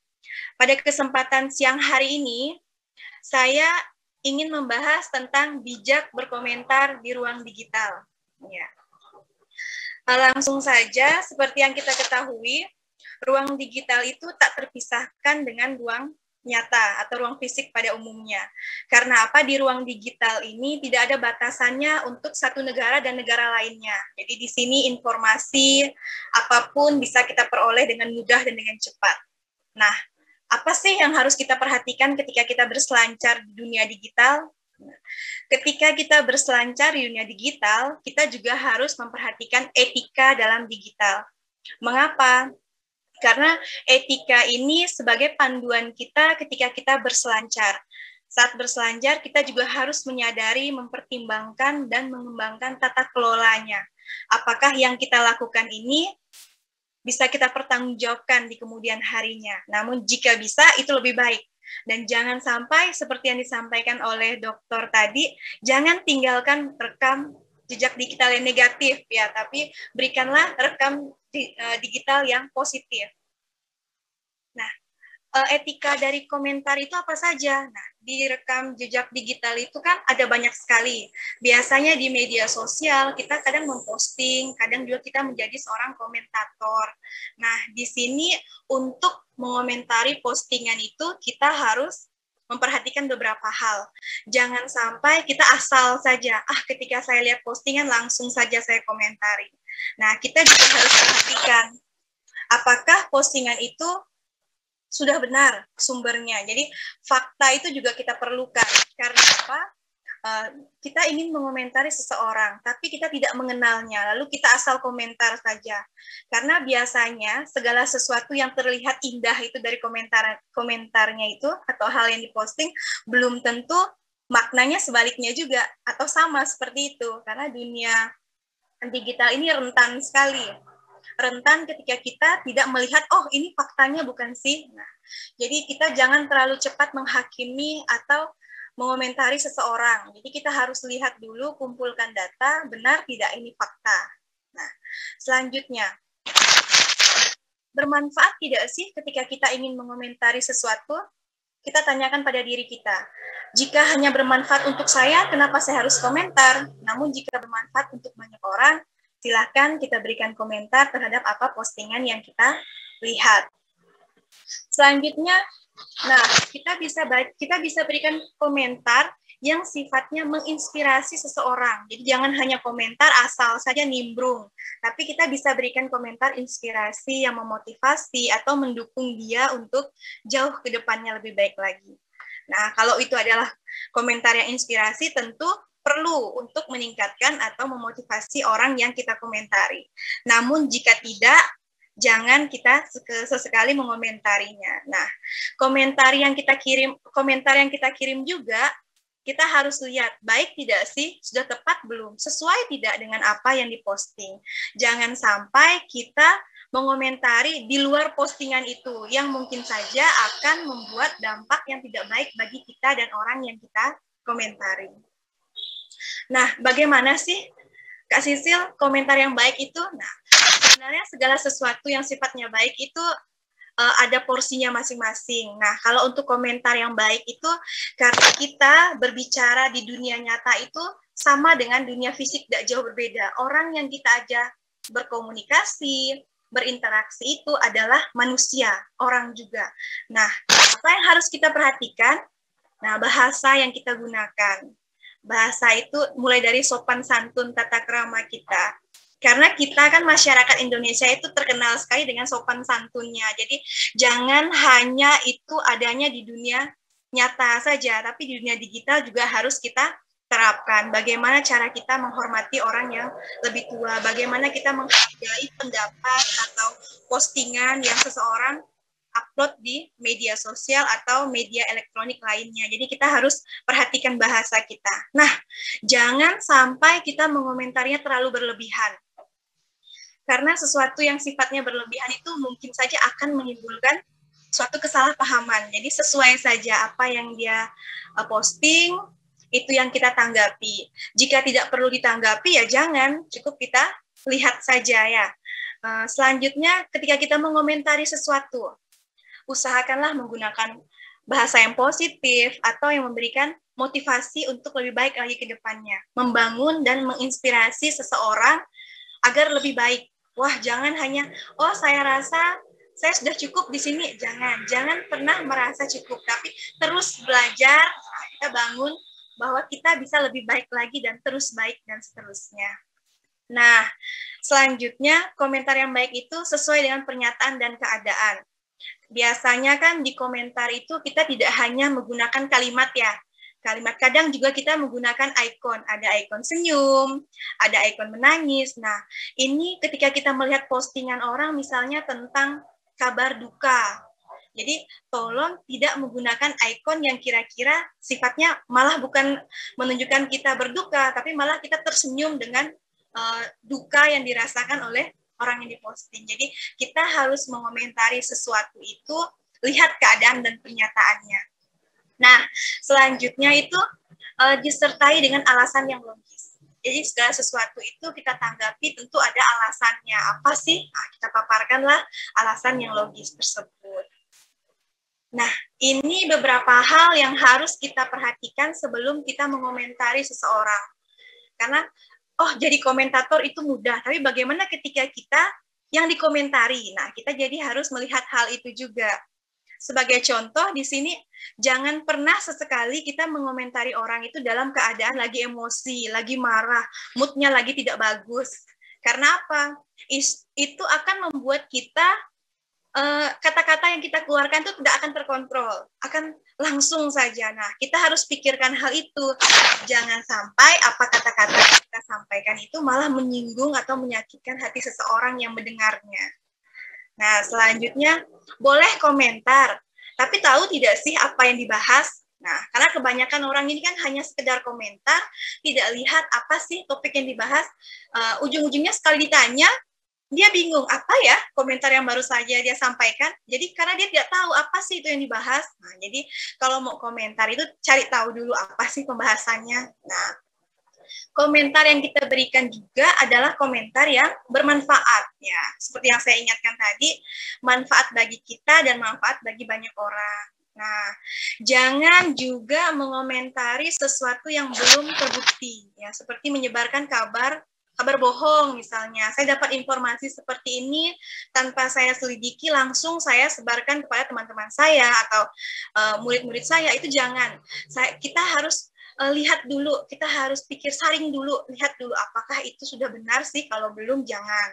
Speaker 9: Pada kesempatan siang hari ini, saya ingin membahas tentang bijak berkomentar di ruang digital. Ya. Langsung saja, seperti yang kita ketahui, ruang digital itu tak terpisahkan dengan ruang nyata atau ruang fisik pada umumnya. Karena apa? Di ruang digital ini tidak ada batasannya untuk satu negara dan negara lainnya. Jadi di sini informasi apa pun bisa kita peroleh dengan mudah dan dengan cepat. Nah, apa sih yang harus kita perhatikan ketika kita berselancar di dunia digital? Ketika kita berselancar di dunia digital, kita juga harus memperhatikan etika dalam digital. Mengapa? Karena etika ini sebagai panduan kita ketika kita berselancar. Saat berselancar, kita juga harus menyadari, mempertimbangkan, dan mengembangkan tata kelolanya. Apakah yang kita lakukan ini bisa kita pertanggungjawabkan di kemudian harinya. Namun jika bisa, itu lebih baik. Dan jangan sampai seperti yang disampaikan oleh dokter tadi, jangan tinggalkan rekam jejak digital yang negatif ya, tapi berikanlah rekam eh, digital yang positif. Nah, eh, etika dari komentar itu apa saja? Nah, di rekam jejak digital itu kan ada banyak sekali. Biasanya di media sosial kita kadang memposting, kadang juga kita menjadi seorang komentator. Nah, di sini untuk mengomentari postingan itu kita harus memperhatikan beberapa hal. Jangan sampai kita asal saja, ah ketika saya lihat postingan langsung saja saya komentari. Nah, kita juga harus perhatikan apakah postingan itu sudah benar sumbernya. Jadi fakta itu juga kita perlukan. Karena apa? Uh, kita ingin mengomentari seseorang, tapi kita tidak mengenalnya, lalu kita asal komentar saja. Karena biasanya segala sesuatu yang terlihat indah itu dari komentar komentarnya itu atau hal yang diposting belum tentu maknanya sebaliknya juga atau sama seperti itu. Karena dunia digital ini rentan sekali rentan ketika kita tidak melihat oh ini faktanya bukan sih. Nah, jadi kita jangan terlalu cepat menghakimi atau mengomentari seseorang. Jadi kita harus lihat dulu, kumpulkan data, benar tidak ini fakta. Nah, selanjutnya, bermanfaat tidak sih ketika kita ingin mengomentari sesuatu? Kita tanyakan pada diri kita. Jika hanya bermanfaat untuk saya, kenapa saya harus komentar? Namun jika bermanfaat untuk banyak orang, silahkan kita berikan komentar terhadap apa postingan yang kita lihat. Selanjutnya, nah kita bisa kita bisa berikan komentar yang sifatnya menginspirasi seseorang. Jadi jangan hanya komentar asal saja nimbrung, tapi kita bisa berikan komentar inspirasi yang memotivasi atau mendukung dia untuk jauh ke depannya lebih baik lagi. Nah, kalau itu adalah komentar yang inspirasi, tentu perlu untuk meningkatkan atau memotivasi orang yang kita komentari. Namun jika tidak, jangan kita sesekali mengomentarinya. Nah, komentar yang kita kirim, komentar yang kita kirim juga kita harus lihat baik tidak sih sudah tepat belum sesuai tidak dengan apa yang diposting jangan sampai kita mengomentari di luar postingan itu yang mungkin saja akan membuat dampak yang tidak baik bagi kita dan orang yang kita komentari. Nah, bagaimana sih Kak Sisil komentar yang baik itu? Nah, sebenarnya segala sesuatu yang sifatnya baik itu uh, ada porsinya masing-masing. Nah, kalau untuk komentar yang baik itu karena kita berbicara di dunia nyata itu sama dengan dunia fisik tidak jauh berbeda. Orang yang kita ajak berkomunikasi, berinteraksi itu adalah manusia, orang juga. Nah, apa yang harus kita perhatikan? Nah, bahasa yang kita gunakan bahasa itu mulai dari sopan santun tata krama kita. Karena kita kan masyarakat Indonesia itu terkenal sekali dengan sopan santunnya. Jadi jangan hanya itu adanya di dunia nyata saja, tapi di dunia digital juga harus kita terapkan. Bagaimana cara kita menghormati orang yang lebih tua, bagaimana kita menghargai pendapat atau postingan yang seseorang upload di media sosial atau media elektronik lainnya. Jadi kita harus perhatikan bahasa kita. Nah, jangan sampai kita mengomentarinya terlalu berlebihan. Karena sesuatu yang sifatnya berlebihan itu mungkin saja akan menimbulkan suatu kesalahpahaman. Jadi sesuai saja apa yang dia uh, posting, itu yang kita tanggapi. Jika tidak perlu ditanggapi ya jangan, cukup kita lihat saja ya. Uh, selanjutnya ketika kita mengomentari sesuatu, usahakanlah menggunakan bahasa yang positif atau yang memberikan motivasi untuk lebih baik lagi ke depannya. Membangun dan menginspirasi seseorang agar lebih baik. Wah, jangan hanya, oh saya rasa saya sudah cukup di sini. Jangan, jangan pernah merasa cukup, tapi terus belajar. Kita bangun bahwa kita bisa lebih baik lagi dan terus baik dan seterusnya. Nah, selanjutnya komentar yang baik itu sesuai dengan pernyataan dan keadaan. Biasanya kan di komentar itu kita tidak hanya menggunakan kalimat ya, kalimat kadang juga kita menggunakan ikon. Ada ikon senyum ada ikon menangis. Nah ini ketika kita melihat postingan orang misalnya tentang kabar duka. Jadi tolong tidak menggunakan ikon yang kira-kira sifatnya malah bukan menunjukkan kita berduka, tapi malah kita tersenyum dengan uh, duka yang dirasakan oleh orang yang diposting. Jadi kita harus mengomentari sesuatu itu, lihat keadaan dan pernyataannya. Nah, selanjutnya itu uh, disertai dengan alasan yang logis. Jadi segala sesuatu itu kita tanggapi tentu ada alasannya. Apa sih? Nah, kita paparkanlah alasan yang logis tersebut. Nah, ini beberapa hal yang harus kita perhatikan sebelum kita mengomentari seseorang. Karena, oh jadi komentator itu mudah, tapi bagaimana ketika kita yang dikomentari? Nah, kita jadi harus melihat hal itu juga. Sebagai contoh di sini jangan pernah sesekali kita mengomentari orang itu dalam keadaan lagi emosi, lagi marah, moodnya lagi tidak bagus. Karena apa? itu akan membuat kita kata-kata uh, yang kita keluarkan itu tidak akan terkontrol, akan langsung saja. Nah, kita harus pikirkan hal itu. Jangan sampai apa kata-kata yang kita sampaikan itu malah menyinggung atau menyakitkan hati seseorang yang mendengarnya. Nah, selanjutnya boleh komentar, tapi tahu tidak sih apa yang dibahas? Nah, karena kebanyakan orang ini kan hanya sekedar komentar, tidak lihat apa sih topik yang dibahas. Uh, ujung-ujungnya sekali ditanya, dia bingung apa ya komentar yang baru saja dia sampaikan. Jadi karena dia tidak tahu apa sih itu yang dibahas. Nah, jadi kalau mau komentar itu cari tahu dulu apa sih pembahasannya. Nah, komentar yang kita berikan juga adalah komentar yang bermanfaat ya seperti yang saya ingatkan tadi manfaat bagi kita dan manfaat bagi banyak orang nah jangan juga mengomentari sesuatu yang belum terbukti ya seperti menyebarkan kabar kabar bohong misalnya. Saya dapat informasi seperti ini tanpa saya selidiki langsung saya sebarkan kepada teman-teman saya atau eh, murid-murid uh, saya itu jangan. Saya kita harus uh, lihat dulu, kita harus pikir saring dulu, lihat dulu apakah itu sudah benar sih, kalau belum jangan.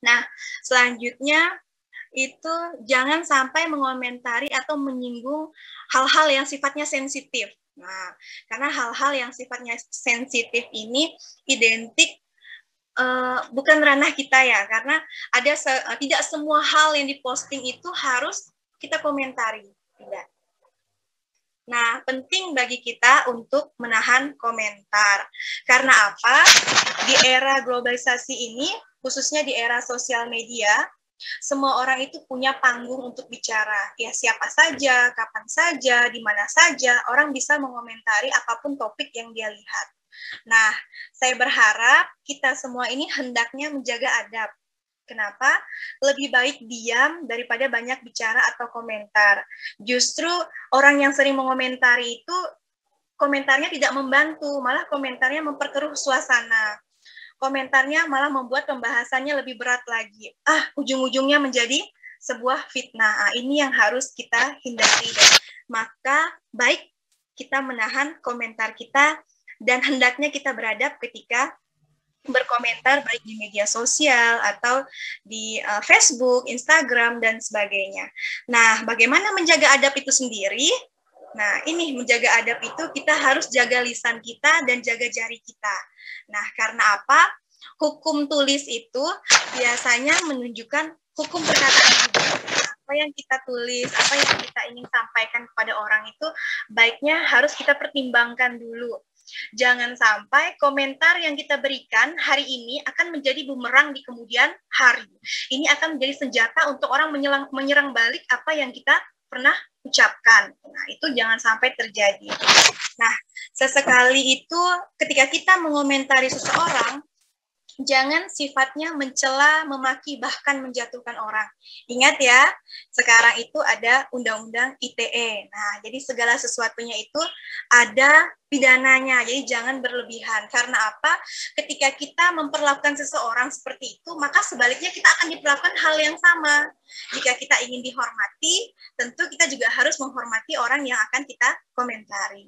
Speaker 9: Nah, selanjutnya itu jangan sampai mengomentari atau menyinggung hal-hal yang sifatnya sensitif. Nah, karena hal-hal yang sifatnya sensitif ini identik uh, bukan ranah kita ya, karena ada se uh, tidak semua hal yang diposting itu harus kita komentari, tidak. Nah, penting bagi kita untuk menahan komentar. Karena apa? Di era globalisasi ini, khususnya di era sosial media, semua orang itu punya panggung untuk bicara. Ya, siapa saja, kapan saja, di mana saja, orang bisa mengomentari apa pun topik yang dia lihat. Nah, saya berharap kita semua ini hendaknya menjaga adab Kenapa? Lebih baik diam daripada banyak bicara atau komentar. Justru orang yang sering mengomentari itu komentarnya tidak membantu, malah komentarnya memperkeruh suasana. Komentarnya malah membuat pembahasannya lebih berat lagi. Ah, ujung-ujungnya menjadi sebuah fitnah. Ah, ini yang harus kita hindari. Maka baik kita menahan komentar kita dan hendaknya kita beradab ketika berkomentar baik di media sosial atau di uh, Facebook, Instagram dan sebagainya. Nah, bagaimana menjaga adab itu sendiri? Nah, ini menjaga adab itu kita harus jaga lisan kita dan jaga jari kita. Nah, karena apa? Hukum tulis itu biasanya menunjukkan hukum perkataan juga. Apa yang kita tulis, apa yang kita ingin sampaikan kepada orang itu baiknya harus kita pertimbangkan dulu Jangan sampai komentar yang kita berikan hari ini akan menjadi bumerang di kemudian hari. Ini akan menjadi senjata untuk orang menyerang, menyerang balik apa yang kita pernah ucapkan. Nah, itu jangan sampai terjadi. Nah, sesekali itu ketika kita mengomentari seseorang, jangan sifatnya mencela, memaki, bahkan menjatuhkan orang. Ingat ya, sekarang itu ada undang-undang ITE. Nah, jadi segala sesuatunya itu ada pidananya. Jadi jangan berlebihan. Karena apa? Ketika kita memperlakukan seseorang seperti itu, maka sebaliknya kita akan diperlakukan hal yang sama. Jika kita ingin dihormati, tentu kita juga harus menghormati orang yang akan kita komentari.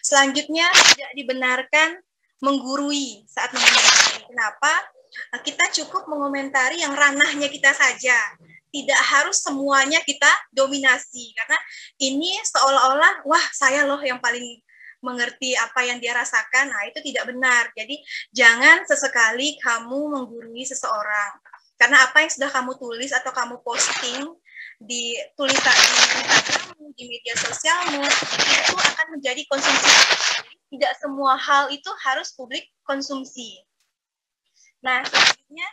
Speaker 9: Selanjutnya tidak dibenarkan menggurui saat mengomentari. Kenapa? Kita cukup mengomentari yang ranahnya kita saja tidak harus semuanya kita dominasi karena ini seolah-olah wah saya loh yang paling mengerti apa yang dia rasakan. Nah, itu tidak benar. Jadi, jangan sesekali kamu menggurui seseorang. Karena apa yang sudah kamu tulis atau kamu posting di tulisan di di media sosialmu, itu akan menjadi konsumsi. Tidak semua hal itu harus publik konsumsi. Nah, selanjutnya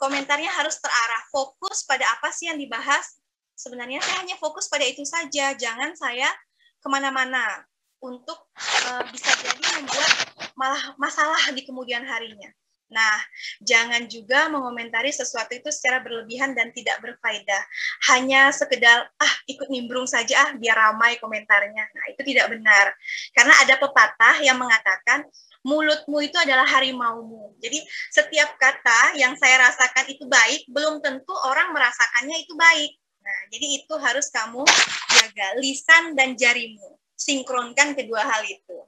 Speaker 9: komentarnya harus terarah, fokus pada apa sih yang dibahas. Sebenarnya saya hanya fokus pada itu saja, jangan saya ke mana-mana untuk uh, bisa jadi membuat malah masalah di kemudian harinya. Nah, jangan juga mengomentari sesuatu itu secara berlebihan dan tidak berfaedah. Hanya sekedar, ah ikut nimbrung saja, ah biar ramai komentarnya. Nah, itu tidak benar. Karena ada pepatah yang mengatakan, mulutmu itu adalah harimaumu. Jadi setiap kata yang saya rasakan itu baik, belum tentu orang merasakannya itu baik. Nah, jadi itu harus kamu jaga lisan dan jarimu. Sinkronkan kedua hal itu.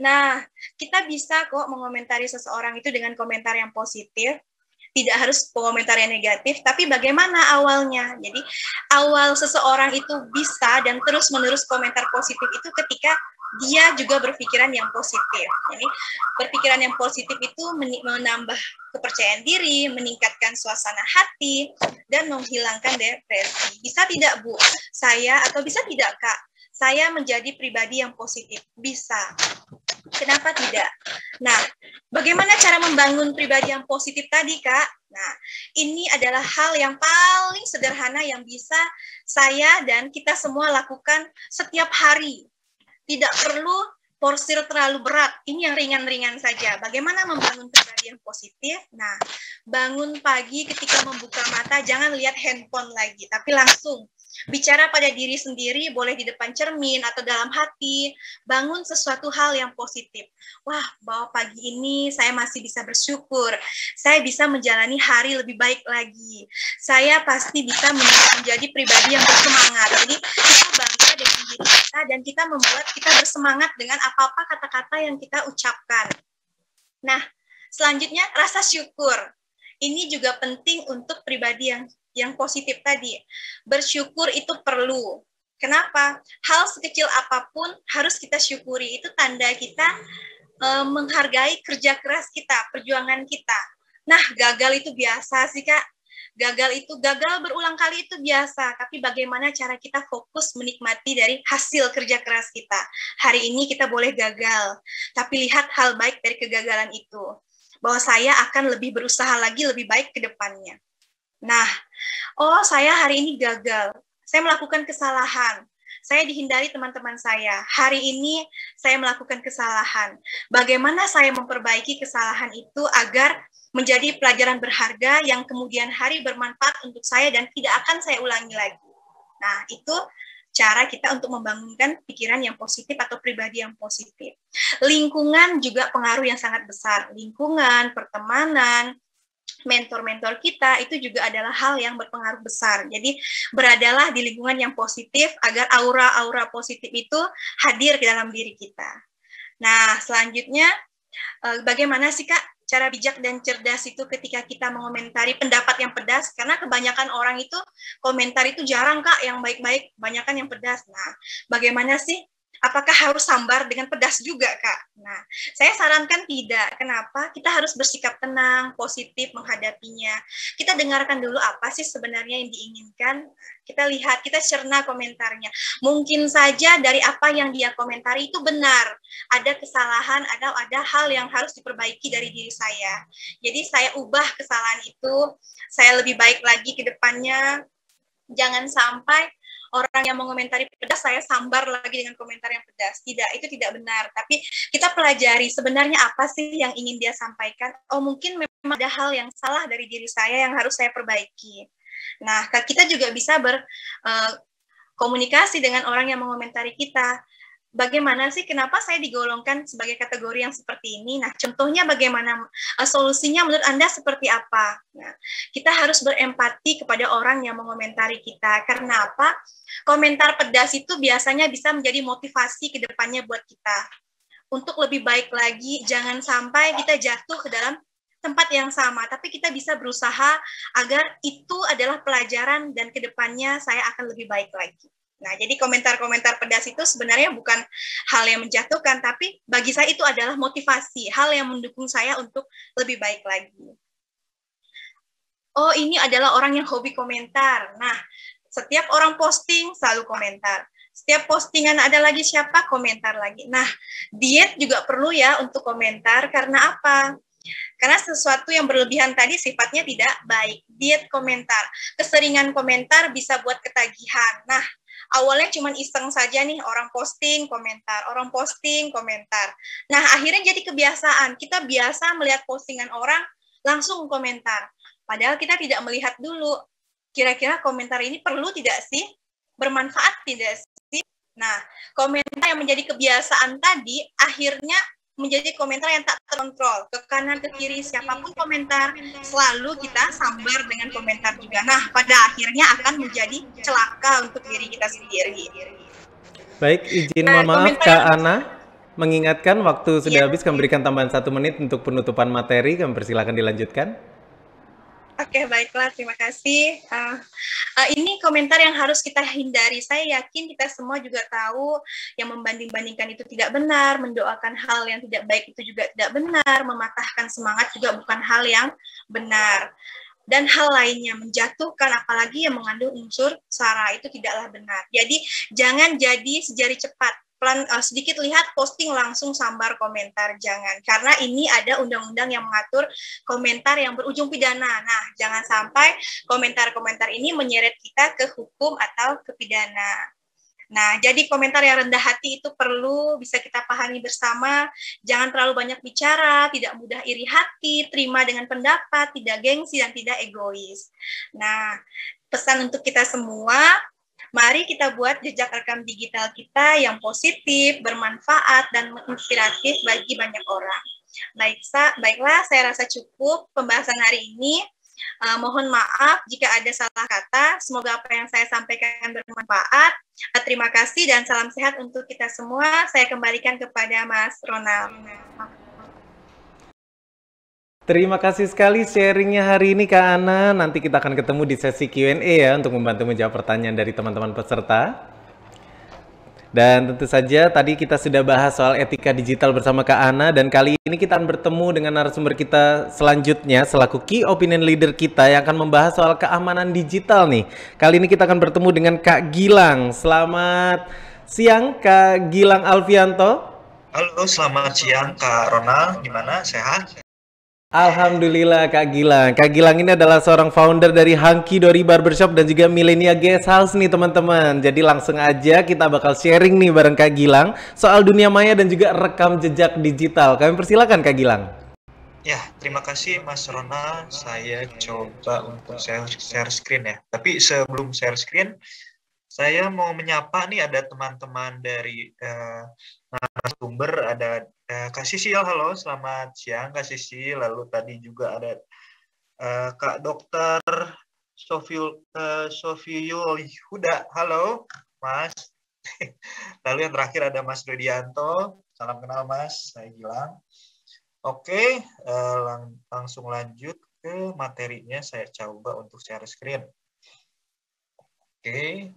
Speaker 9: Nah, kita bisa kok mengomentari seseorang itu dengan komentar yang positif, tidak harus komentar yang negatif, tapi bagaimana awalnya. Jadi awal seseorang itu bisa dan terus-menerus komentar positif itu ketika dia juga berpikiran yang positif. Jadi berpikiran yang positif itu menambah kepercayaan diri, meningkatkan suasana hati, dan menghilangkan depresi. Bisa tidak Bu? Saya atau bisa tidak Kak? Saya menjadi pribadi yang positif. Bisa. Kenapa tidak? Nah, bagaimana cara membangun pribadi yang positif tadi, Kak? Nah, ini adalah hal yang paling sederhana yang bisa saya dan kita semua lakukan setiap hari tidak perlu porsir terlalu berat. Ini yang ringan-ringan saja. Bagaimana membangun pribadi yang positif? Nah, bangun pagi ketika membuka mata, jangan lihat handphone lagi, tapi langsung Bicara pada diri sendiri, boleh di depan cermin atau dalam hati, bangun sesuatu hal yang positif. Wah, bahwa pagi ini saya masih bisa bersyukur, saya bisa menjalani hari lebih baik lagi. Saya pasti bisa menjadi pribadi yang bersemangat. Jadi kita bangga dengan diri kita dan kita membuat kita bersemangat dengan apa-apa kata-kata yang kita ucapkan. Nah, selanjutnya rasa syukur. Ini juga penting untuk pribadi yang yang positif tadi. Bersyukur itu perlu. Kenapa? Hal sekecil apa pun harus kita syukuri. Itu tanda kita e, menghargai kerja keras kita, perjuangan kita. Nah, gagal itu biasa sih, Kak. Gagal itu gagal berulang kali itu biasa, tapi bagaimana cara kita fokus menikmati dari hasil kerja keras kita. Hari ini kita boleh gagal, tapi lihat hal baik dari kegagalan itu. Bahwa saya akan lebih berusaha lagi lebih baik ke depannya. Nah, oh saya hari ini gagal, saya melakukan kesalahan, saya dihindari teman-teman saya. Hari ini saya melakukan kesalahan. Bagaimana saya memperbaiki kesalahan itu agar menjadi pelajaran berharga yang kemudian hari bermanfaat untuk saya dan tidak akan saya ulangi lagi. Nah, itu cara kita untuk membangunkan pikiran yang positif atau pribadi yang positif. Lingkungan juga pengaruh yang sangat besar. Lingkungan, pertemanan, mentor-mentor kita itu juga adalah hal yang berpengaruh besar. Jadi beradalah di lingkungan yang positif agar aura-aura positif itu hadir ke dalam diri kita. Nah, selanjutnya eh, bagaimana sih Kak cara bijak dan cerdas itu ketika kita mengomentari pendapat yang pedas karena kebanyakan orang itu komentar itu jarang Kak yang baik-baik, kebanyakan yang pedas. Nah, bagaimana sih apakah harus sambar dengan pedas juga, Kak? Nah, saya sarankan tidak. Kenapa? Kita harus bersikap tenang, positif menghadapinya. Kita dengarkan dulu apa sih sebenarnya yang diinginkan. Kita lihat, kita cerna komentarnya. Mungkin saja dari apa yang dia komentari itu benar. Ada kesalahan, ada ada hal yang harus diperbaiki dari diri saya. Jadi saya ubah kesalahan itu, saya lebih baik lagi ke depannya. Jangan sampai orang yang mengomentari pedas saya sambar lagi dengan komentar yang pedas. Tidak, itu tidak benar. Tapi kita pelajari sebenarnya apa sih yang ingin dia sampaikan. Oh, mungkin memang ada hal yang salah dari diri saya yang harus saya perbaiki. Nah, kita juga bisa berkomunikasi uh, dengan orang yang mengomentari kita bagaimana sih kenapa saya digolongkan sebagai kategori yang seperti ini? Nah, contohnya bagaimana uh, solusinya menurut Anda seperti apa? Nah, kita harus berempati kepada orang yang mengomentari kita. Karena apa? Komentar pedas itu biasanya bisa menjadi motivasi ke depannya buat kita. Untuk lebih baik lagi, jangan sampai kita jatuh ke dalam tempat yang sama, tapi kita bisa berusaha agar itu adalah pelajaran dan ke depannya saya akan lebih baik lagi. Nah, jadi komentar-komentar pedas itu sebenarnya bukan hal yang menjatuhkan, tapi bagi saya itu adalah motivasi, hal yang mendukung saya untuk lebih baik lagi. Oh, ini adalah orang yang hobi komentar. Nah, setiap orang posting selalu komentar. Setiap postingan ada lagi siapa komentar lagi. Nah, diet juga perlu ya untuk komentar karena apa? Karena sesuatu yang berlebihan tadi sifatnya tidak baik. Diet komentar, keseringan komentar bisa buat ketagihan. Nah, awalnya cuma iseng saja nih orang posting komentar, orang posting komentar. Nah, akhirnya jadi kebiasaan. Kita biasa melihat postingan orang langsung komentar. Padahal kita tidak melihat dulu kira-kira komentar ini perlu tidak sih? Bermanfaat tidak sih? Nah, komentar yang menjadi kebiasaan tadi akhirnya menjadi komentar yang tak terkontrol. Ke kanan ke kiri siapa pun komentar selalu kita sambar dengan komentar juga. Nah pada akhirnya akan menjadi celaka untuk diri kita sendiri.
Speaker 5: Baik izin nah, mohon maaf Kak Ana mengingatkan waktu sudah ya. habis kami berikan tambahan satu menit untuk penutupan materi. Kami persilakan dilanjutkan
Speaker 9: Oke, baiklah. Terima kasih. Uh, uh, ini komentar yang harus kita hindari. Saya yakin kita semua juga tahu yang membanding-bandingkan itu tidak benar, mendoakan hal yang tidak baik itu juga tidak benar, mematahkan semangat juga bukan hal yang benar. Dan hal lainnya menjatuhkan apalagi yang mengandung unsur sara itu tidaklah benar. Jadi jangan jadi sejari cepat pelan uh, sedikit lihat posting langsung sambar komentar jangan karena ini ada undang-undang yang mengatur komentar yang berujung pidana. Nah, jangan sampai komentar-komentar ini menyeret kita ke hukum atau ke pidana. Nah, jadi komentar yang rendah hati itu perlu bisa kita pahami bersama. Jangan terlalu banyak bicara, tidak mudah iri hati, terima dengan pendapat, tidak gengsi, dan tidak egois. Nah, pesan untuk kita semua, Mari kita buat jejak rekam digital kita yang positif, bermanfaat, dan menginspiratif bagi banyak orang. Baik, sa baiklah, saya rasa cukup pembahasan hari ini. Uh, mohon maaf jika ada salah kata. Semoga apa yang saya sampaikan bermanfaat. Uh, terima kasih dan salam sehat untuk kita semua. Saya kembalikan kepada Mas Ronald.
Speaker 5: Terima kasih sekali sharingnya hari ini Kak Ana. Nanti kita akan ketemu di sesi Q&A ya untuk membantu menjawab pertanyaan dari teman-teman peserta. Dan tentu saja tadi kita sudah bahas soal etika digital bersama Kak Ana dan kali ini kita akan bertemu dengan narasumber kita selanjutnya selaku key opinion leader kita yang akan membahas soal keamanan digital nih. Kali ini kita akan bertemu dengan Kak Gilang. Selamat siang Kak Gilang Alfianto.
Speaker 10: Halo, selamat siang Kak Ronald. Gimana? Sehat?
Speaker 5: Alhamdulillah Kak Gilang. Kak Gilang ini adalah seorang founder dari Hanky Dori Barbershop dan juga Millennia Guest House nih teman-teman. Jadi langsung aja kita bakal sharing nih bareng Kak Gilang soal dunia maya dan juga rekam jejak digital. Kami persilakan Kak Gilang.
Speaker 10: Ya, terima kasih Mas Rona. Saya coba untuk share, screen ya. Tapi sebelum share screen, saya mau menyapa nih ada teman-teman dari uh, narasumber, ada uh, Kak Sisil, halo, selamat siang Kak Sisil. Lalu tadi juga ada uh, Kak Dokter Sofiul uh, Sofiul Huda, halo Mas. Lalu yang terakhir ada Mas Rudianto, salam kenal Mas, saya Gilang. Oke, uh, lang langsung lanjut ke materinya, saya coba untuk share screen. Oke,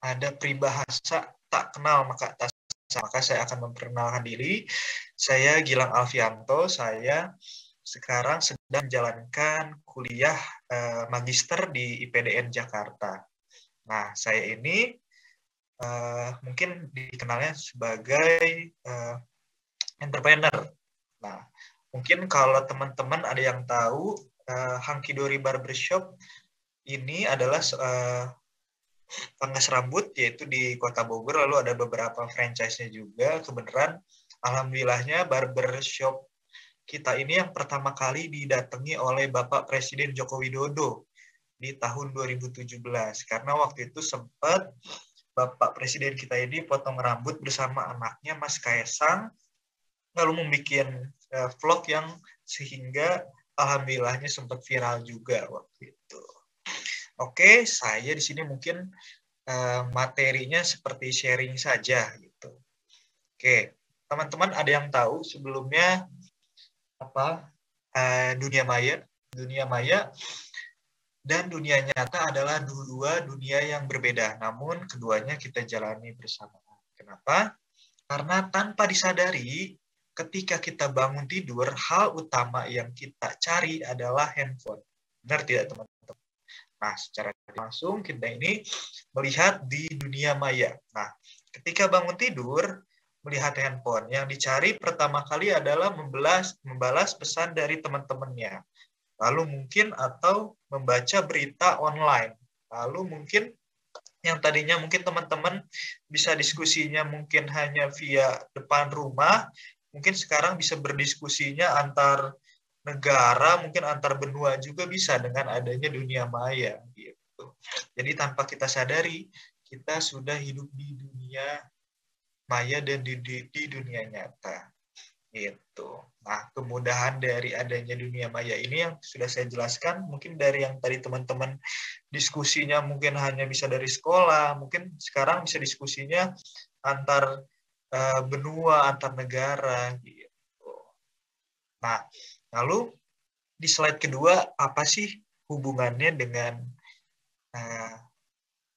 Speaker 10: ada peribahasa tak kenal maka tak maka saya akan memperkenalkan diri. Saya Gilang Alfianto, saya sekarang sedang menjalankan kuliah eh, magister di IPDN Jakarta. Nah, saya ini eh, mungkin dikenalnya sebagai eh, entrepreneur. Nah, mungkin kalau teman-teman ada yang tahu, eh, Hankidori Barbershop ini adalah eh, pangkas rambut yaitu di Kota Bogor lalu ada beberapa franchise-nya juga kebenaran alhamdulillahnya barbershop kita ini yang pertama kali didatangi oleh Bapak Presiden Joko Widodo di tahun 2017 karena waktu itu sempat Bapak Presiden kita ini potong rambut bersama anaknya Mas Kaisang lalu membuat uh, vlog yang sehingga alhamdulillahnya sempat viral juga waktu itu. Oke, saya di sini mungkin uh, materinya seperti sharing saja gitu. Oke, teman-teman ada yang tahu sebelumnya apa uh, dunia maya? Dunia maya dan dunia nyata adalah dua dunia yang berbeda, namun keduanya kita jalani bersama. Kenapa? Karena tanpa disadari, ketika kita bangun tidur, hal utama yang kita cari adalah handphone. Benar tidak teman-teman? Nah, secara langsung kita ini melihat di dunia maya. Nah, ketika bangun tidur, melihat handphone, yang dicari pertama kali adalah membalas, membalas pesan dari teman-temannya lalu mungkin atau membaca berita online. Lalu mungkin yang tadinya mungkin teman-teman bisa diskusinya mungkin hanya via depan rumah, mungkin sekarang bisa berdiskusinya antar negara, mungkin antar benua juga bisa dengan adanya dunia maya gitu. Jadi tanpa kita sadari, kita sudah hidup di dunia maya dan di, di, di dunia nyata. Gitu. Nah, kemudahan dari adanya dunia maya ini yang sudah saya jelaskan, mungkin dari yang tadi teman-teman diskusinya mungkin hanya bisa dari sekolah, mungkin sekarang bisa diskusinya antar uh, benua, antar negara, gitu. Nah, lalu di slide kedua, apa sih hubungannya dengan uh,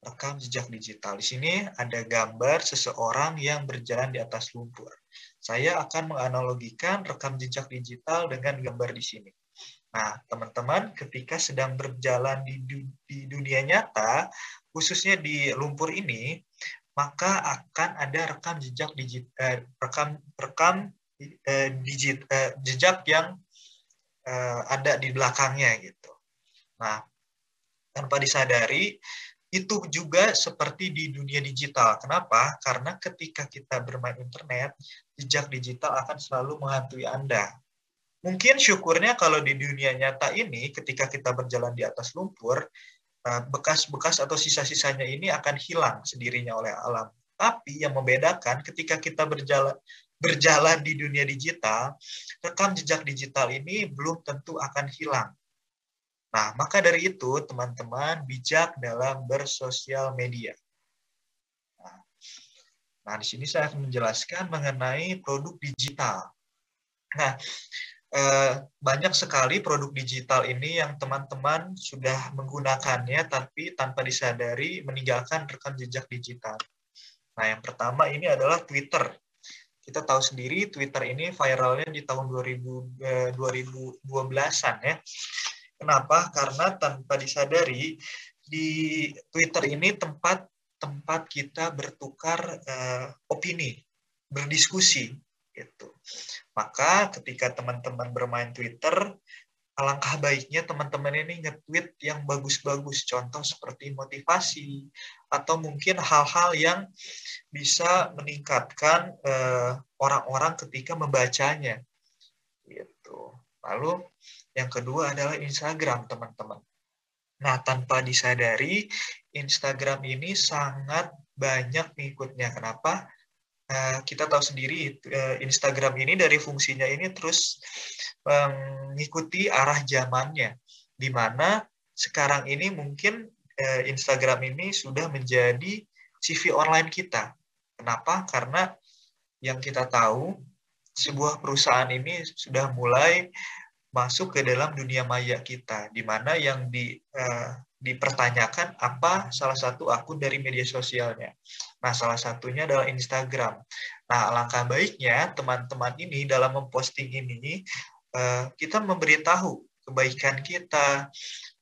Speaker 10: rekam jejak digital? Di sini ada gambar seseorang yang berjalan di atas lumpur saya akan menganalogikan rekam jejak digital dengan gambar di sini. Nah, teman-teman, ketika sedang berjalan di, di dunia nyata, khususnya di lumpur ini, maka akan ada rekam jejak digital, eh, rekam rekam eh, digit, eh, jejak yang eh, ada di belakangnya gitu. Nah, tanpa disadari, itu juga seperti di dunia digital. Kenapa? Karena ketika kita bermain internet, jejak digital akan selalu menghantui Anda. Mungkin syukurnya kalau di dunia nyata ini, ketika kita berjalan di atas lumpur, eh, bekas-bekas atau sisa-sisanya ini akan hilang sendirinya oleh alam. Tapi yang membedakan ketika kita berjalan berjalan di dunia digital, rekam jejak digital ini belum tentu akan hilang Nah, maka dari itu, teman-teman bijak dalam bersosial media. Nah, nah, di sini saya akan menjelaskan mengenai produk digital. Nah, eh, banyak sekali produk digital ini yang teman-teman sudah menggunakannya, tapi tanpa disadari meninggalkan rekam jejak digital. Nah, yang pertama ini adalah Twitter. Kita tahu sendiri Twitter ini viralnya di tahun 2000, 2012-an eh, ya Kenapa? Karena tanpa disadari di Twitter ini tempat tempat kita bertukar uh, opini, berdiskusi gitu. Maka ketika teman-teman bermain Twitter, alangkah baiknya teman-teman ini nge-tweet yang bagus-bagus, contoh seperti motivasi atau mungkin hal-hal yang bisa meningkatkan uh, orang-orang ketika membacanya. Gitu. Lalu yang kedua adalah Instagram, teman-teman. Nah, tanpa disadari, Instagram ini sangat banyak pengikutnya. Kenapa? Uh, kita tahu sendiri uh, Instagram ini dari fungsinya ini terus mengikuti arah zamannya, di mana sekarang ini mungkin uh, Instagram ini sudah menjadi CV online kita. Kenapa? Karena yang kita tahu sebuah perusahaan ini sudah mulai masuk ke dalam dunia maya kita, di mana yang di, uh, dipertanyakan apa salah satu akun dari media sosialnya. Nah, salah satunya adalah Instagram. Nah, alangkah baiknya teman-teman ini dalam memposting ini, kita memberitahu kebaikan kita,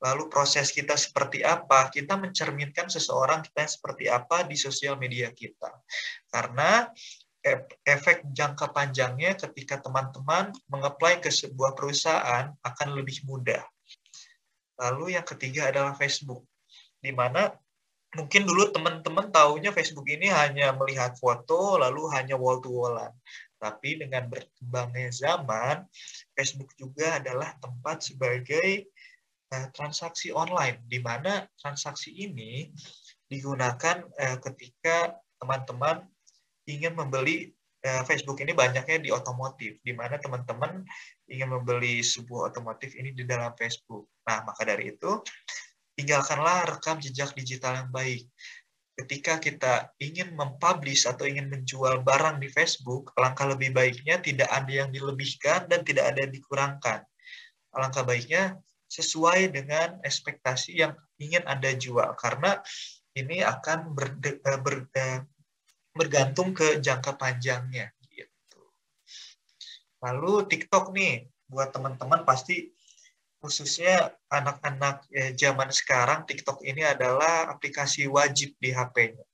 Speaker 10: lalu proses kita seperti apa, kita mencerminkan seseorang kita seperti apa di sosial media kita. Karena efek jangka panjangnya ketika teman-teman mengapply ke sebuah perusahaan akan lebih mudah. Lalu yang ketiga adalah Facebook, di mana mungkin dulu teman-teman tahunya Facebook ini hanya melihat foto lalu hanya wall to wallan. Tapi dengan berkembangnya zaman, Facebook juga adalah tempat sebagai uh, transaksi online, di mana transaksi ini digunakan uh, ketika teman-teman ingin membeli uh, Facebook ini banyaknya di otomotif, di mana teman-teman ingin membeli sebuah otomotif ini di dalam Facebook. Nah, maka dari itu, tinggalkanlah rekam jejak digital yang baik. Ketika kita ingin mempublish atau ingin menjual barang di Facebook, alangkah lebih baiknya tidak ada yang dilebihkan dan tidak ada yang dikurangkan. Alangkah baiknya sesuai dengan ekspektasi yang ingin Anda jual, karena ini akan berde, eh, ber, eh, bergantung ke jangka panjangnya. Gitu. Lalu TikTok nih, buat teman-teman pasti khususnya anak-anak ya, zaman sekarang TikTok ini adalah aplikasi wajib di HP-nya.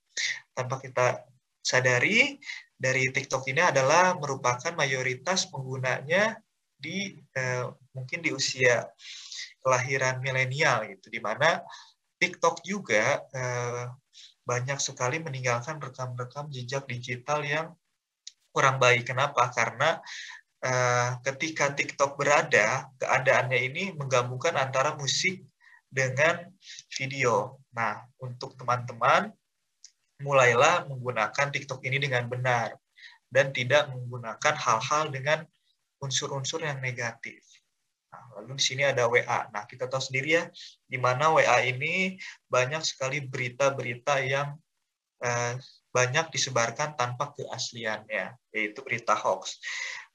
Speaker 10: Tanpa kita sadari, dari TikTok ini adalah merupakan mayoritas penggunanya di eh, mungkin di usia kelahiran milenial gitu, di mana TikTok juga eh, banyak sekali meninggalkan rekam-rekam jejak digital yang kurang baik. Kenapa? Karena Eh, ketika TikTok berada, keadaannya ini menggabungkan antara musik dengan video. Nah, untuk teman-teman, mulailah menggunakan TikTok ini dengan benar dan tidak menggunakan hal-hal dengan unsur-unsur yang negatif. Nah, lalu di sini ada WA. Nah, kita tahu sendiri ya, di mana WA ini banyak sekali berita-berita yang eh, banyak disebarkan tanpa keasliannya, yaitu berita hoax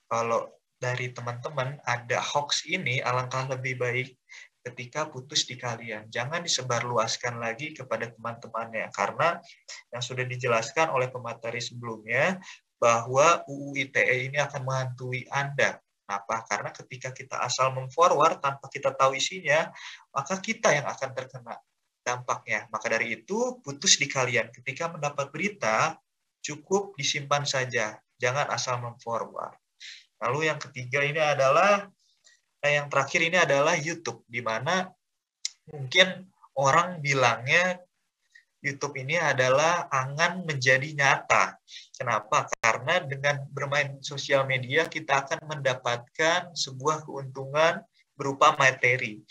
Speaker 10: kalau dari teman-teman ada hoax ini, alangkah lebih baik ketika putus di kalian. Jangan disebarluaskan lagi kepada teman-temannya, karena yang sudah dijelaskan oleh pemateri sebelumnya, bahwa UU ITE ini akan menghantui Anda. Kenapa? Karena ketika kita asal memforward tanpa kita tahu isinya, maka kita yang akan terkena dampaknya. Maka dari itu, putus di kalian. Ketika mendapat berita, cukup disimpan saja. Jangan asal memforward. Lalu yang ketiga ini adalah eh, yang terakhir ini adalah YouTube di mana mungkin orang bilangnya YouTube ini adalah angan menjadi nyata. Kenapa? Karena dengan bermain sosial media kita akan mendapatkan sebuah keuntungan berupa materi.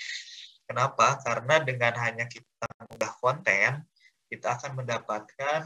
Speaker 10: Kenapa? Karena dengan hanya kita mengunggah konten, kita akan mendapatkan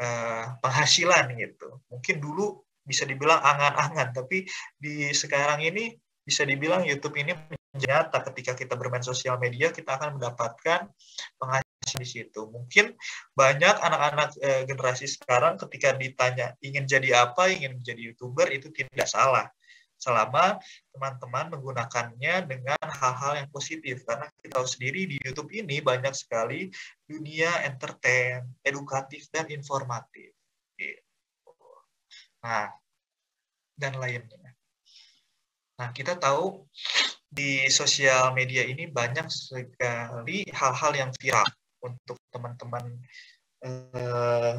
Speaker 10: uh, penghasilan gitu. Mungkin dulu bisa dibilang angan-angan tapi di sekarang ini bisa dibilang YouTube ini nyata ketika kita bermain sosial media kita akan mendapatkan penghasilan di situ. Mungkin banyak anak-anak e, generasi sekarang ketika ditanya ingin jadi apa? Ingin menjadi youtuber? itu tidak salah. Selama teman-teman menggunakannya dengan hal-hal yang positif. Karena kita tahu sendiri di YouTube ini banyak sekali dunia entertain, edukatif dan informatif. Nah, dan lainnya. Nah, kita tahu di sosial media ini banyak sekali hal-hal yang viral untuk teman-teman eh,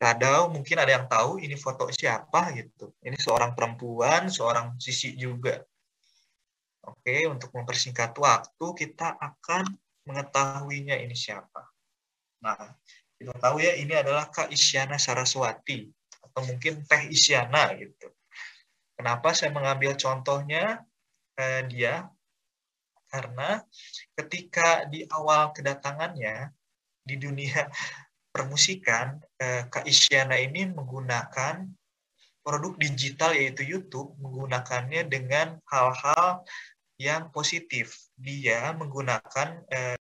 Speaker 10: kadang mungkin ada yang tahu ini foto siapa gitu. Ini seorang perempuan, seorang sisi juga. Oke, untuk mempersingkat waktu kita akan mengetahuinya ini siapa. Nah, kita tahu ya ini adalah Kak Isyana Saraswati atau mungkin teh Isyana gitu. Kenapa saya mengambil contohnya eh, dia? Karena ketika di awal kedatangannya di dunia permusikan, eh, Kak Isyana ini menggunakan produk digital yaitu YouTube, menggunakannya dengan hal-hal yang positif. Dia menggunakan eh,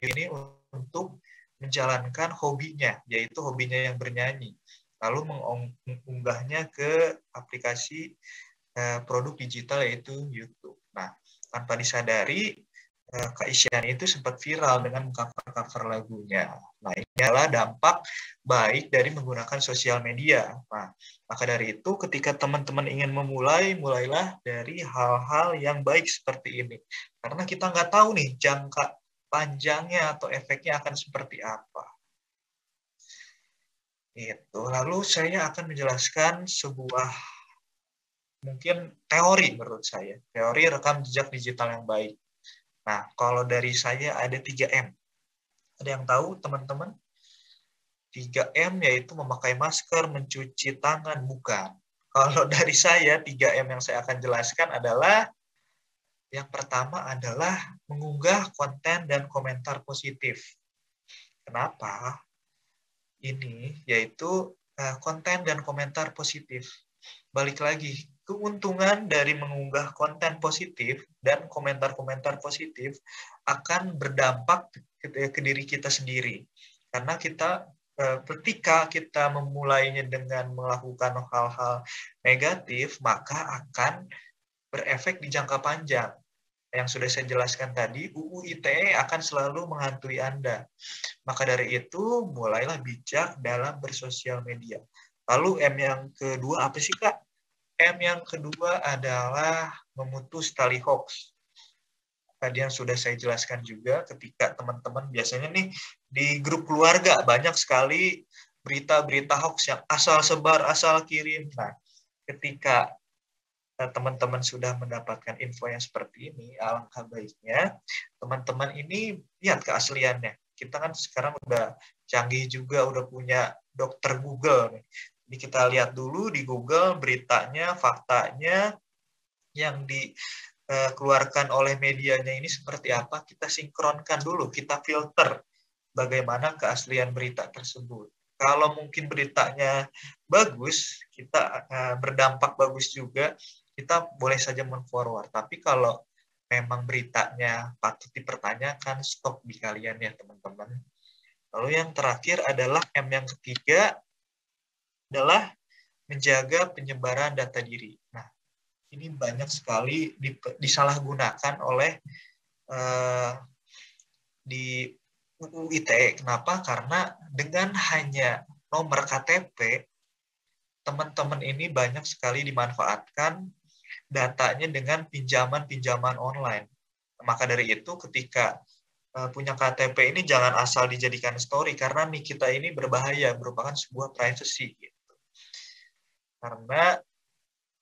Speaker 10: ini untuk menjalankan hobinya, yaitu hobinya yang bernyanyi lalu mengunggahnya ke aplikasi uh, produk digital yaitu YouTube. Nah, tanpa disadari uh, keisian itu sempat viral dengan cover-cover lagunya. Nah, ini adalah dampak baik dari menggunakan sosial media. Nah, maka dari itu ketika teman-teman ingin memulai, mulailah dari hal-hal yang baik seperti ini. Karena kita nggak tahu nih jangka panjangnya atau efeknya akan seperti apa. Itu. Lalu saya akan menjelaskan sebuah mungkin teori menurut saya, teori rekam jejak digital yang baik. Nah, kalau dari saya ada 3M. Ada yang tahu teman-teman? 3M yaitu memakai masker, mencuci tangan, bukan. Kalau dari saya, 3M yang saya akan jelaskan adalah Yang pertama adalah mengunggah konten dan komentar positif. Kenapa? Ini yaitu uh, konten dan komentar positif. Balik lagi, keuntungan dari mengunggah konten positif dan komentar-komentar positif akan berdampak ke, diri kita sendiri. Karena kita uh, ketika kita memulainya dengan melakukan hal-hal negatif, maka akan berefek di jangka panjang yang sudah saya jelaskan tadi, UU ITE akan selalu menghantui Anda. Maka dari itu, mulailah bijak dalam bersosial media. Lalu M yang kedua apa sih Kak? M yang kedua adalah memutus tali hoax. Tadi yang sudah saya jelaskan juga ketika teman-teman biasanya nih di grup keluarga banyak sekali berita-berita hoax yang asal sebar, asal kirim. Nah, ketika teman-teman sudah mendapatkan info yang seperti ini, alangkah baiknya teman-teman ini lihat keasliannya. Kita kan sekarang udah canggih juga, udah punya dokter Google. Nih. Jadi kita lihat dulu di Google beritanya, faktanya yang dikeluarkan eh, oleh medianya ini seperti apa, kita sinkronkan dulu, kita filter bagaimana keaslian berita tersebut. Kalau mungkin beritanya bagus, kita uh, berdampak bagus juga, kita boleh saja men-forward. Tapi kalau memang beritanya patut dipertanyakan, stop di kalian ya teman-teman. Lalu yang terakhir adalah M yang ketiga adalah menjaga penyebaran data diri. Nah, ini banyak sekali disalahgunakan oleh uh, di UU ITE. Kenapa? Karena dengan hanya nomor KTP, teman-teman ini banyak sekali dimanfaatkan datanya dengan pinjaman-pinjaman online. Maka dari itu ketika uh, punya KTP ini jangan asal dijadikan story karena nih kita ini berbahaya, merupakan sebuah privacy gitu. Karena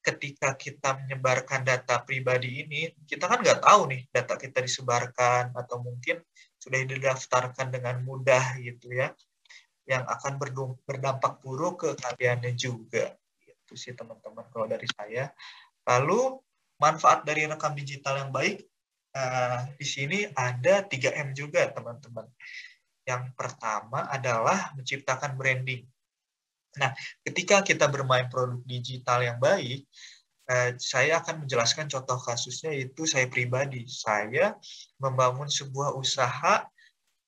Speaker 10: ketika kita menyebarkan data pribadi ini, kita kan nggak tahu nih data kita disebarkan atau mungkin sudah didaftarkan dengan mudah gitu ya, yang akan berdampak buruk ke kaliannya juga. Itu sih teman-teman kalau dari saya. Lalu manfaat dari rekam digital yang baik uh, di sini ada 3M juga teman-teman. Yang pertama adalah menciptakan branding. Nah, ketika kita bermain produk digital yang baik, uh, saya akan menjelaskan contoh kasusnya itu saya pribadi. Saya membangun sebuah usaha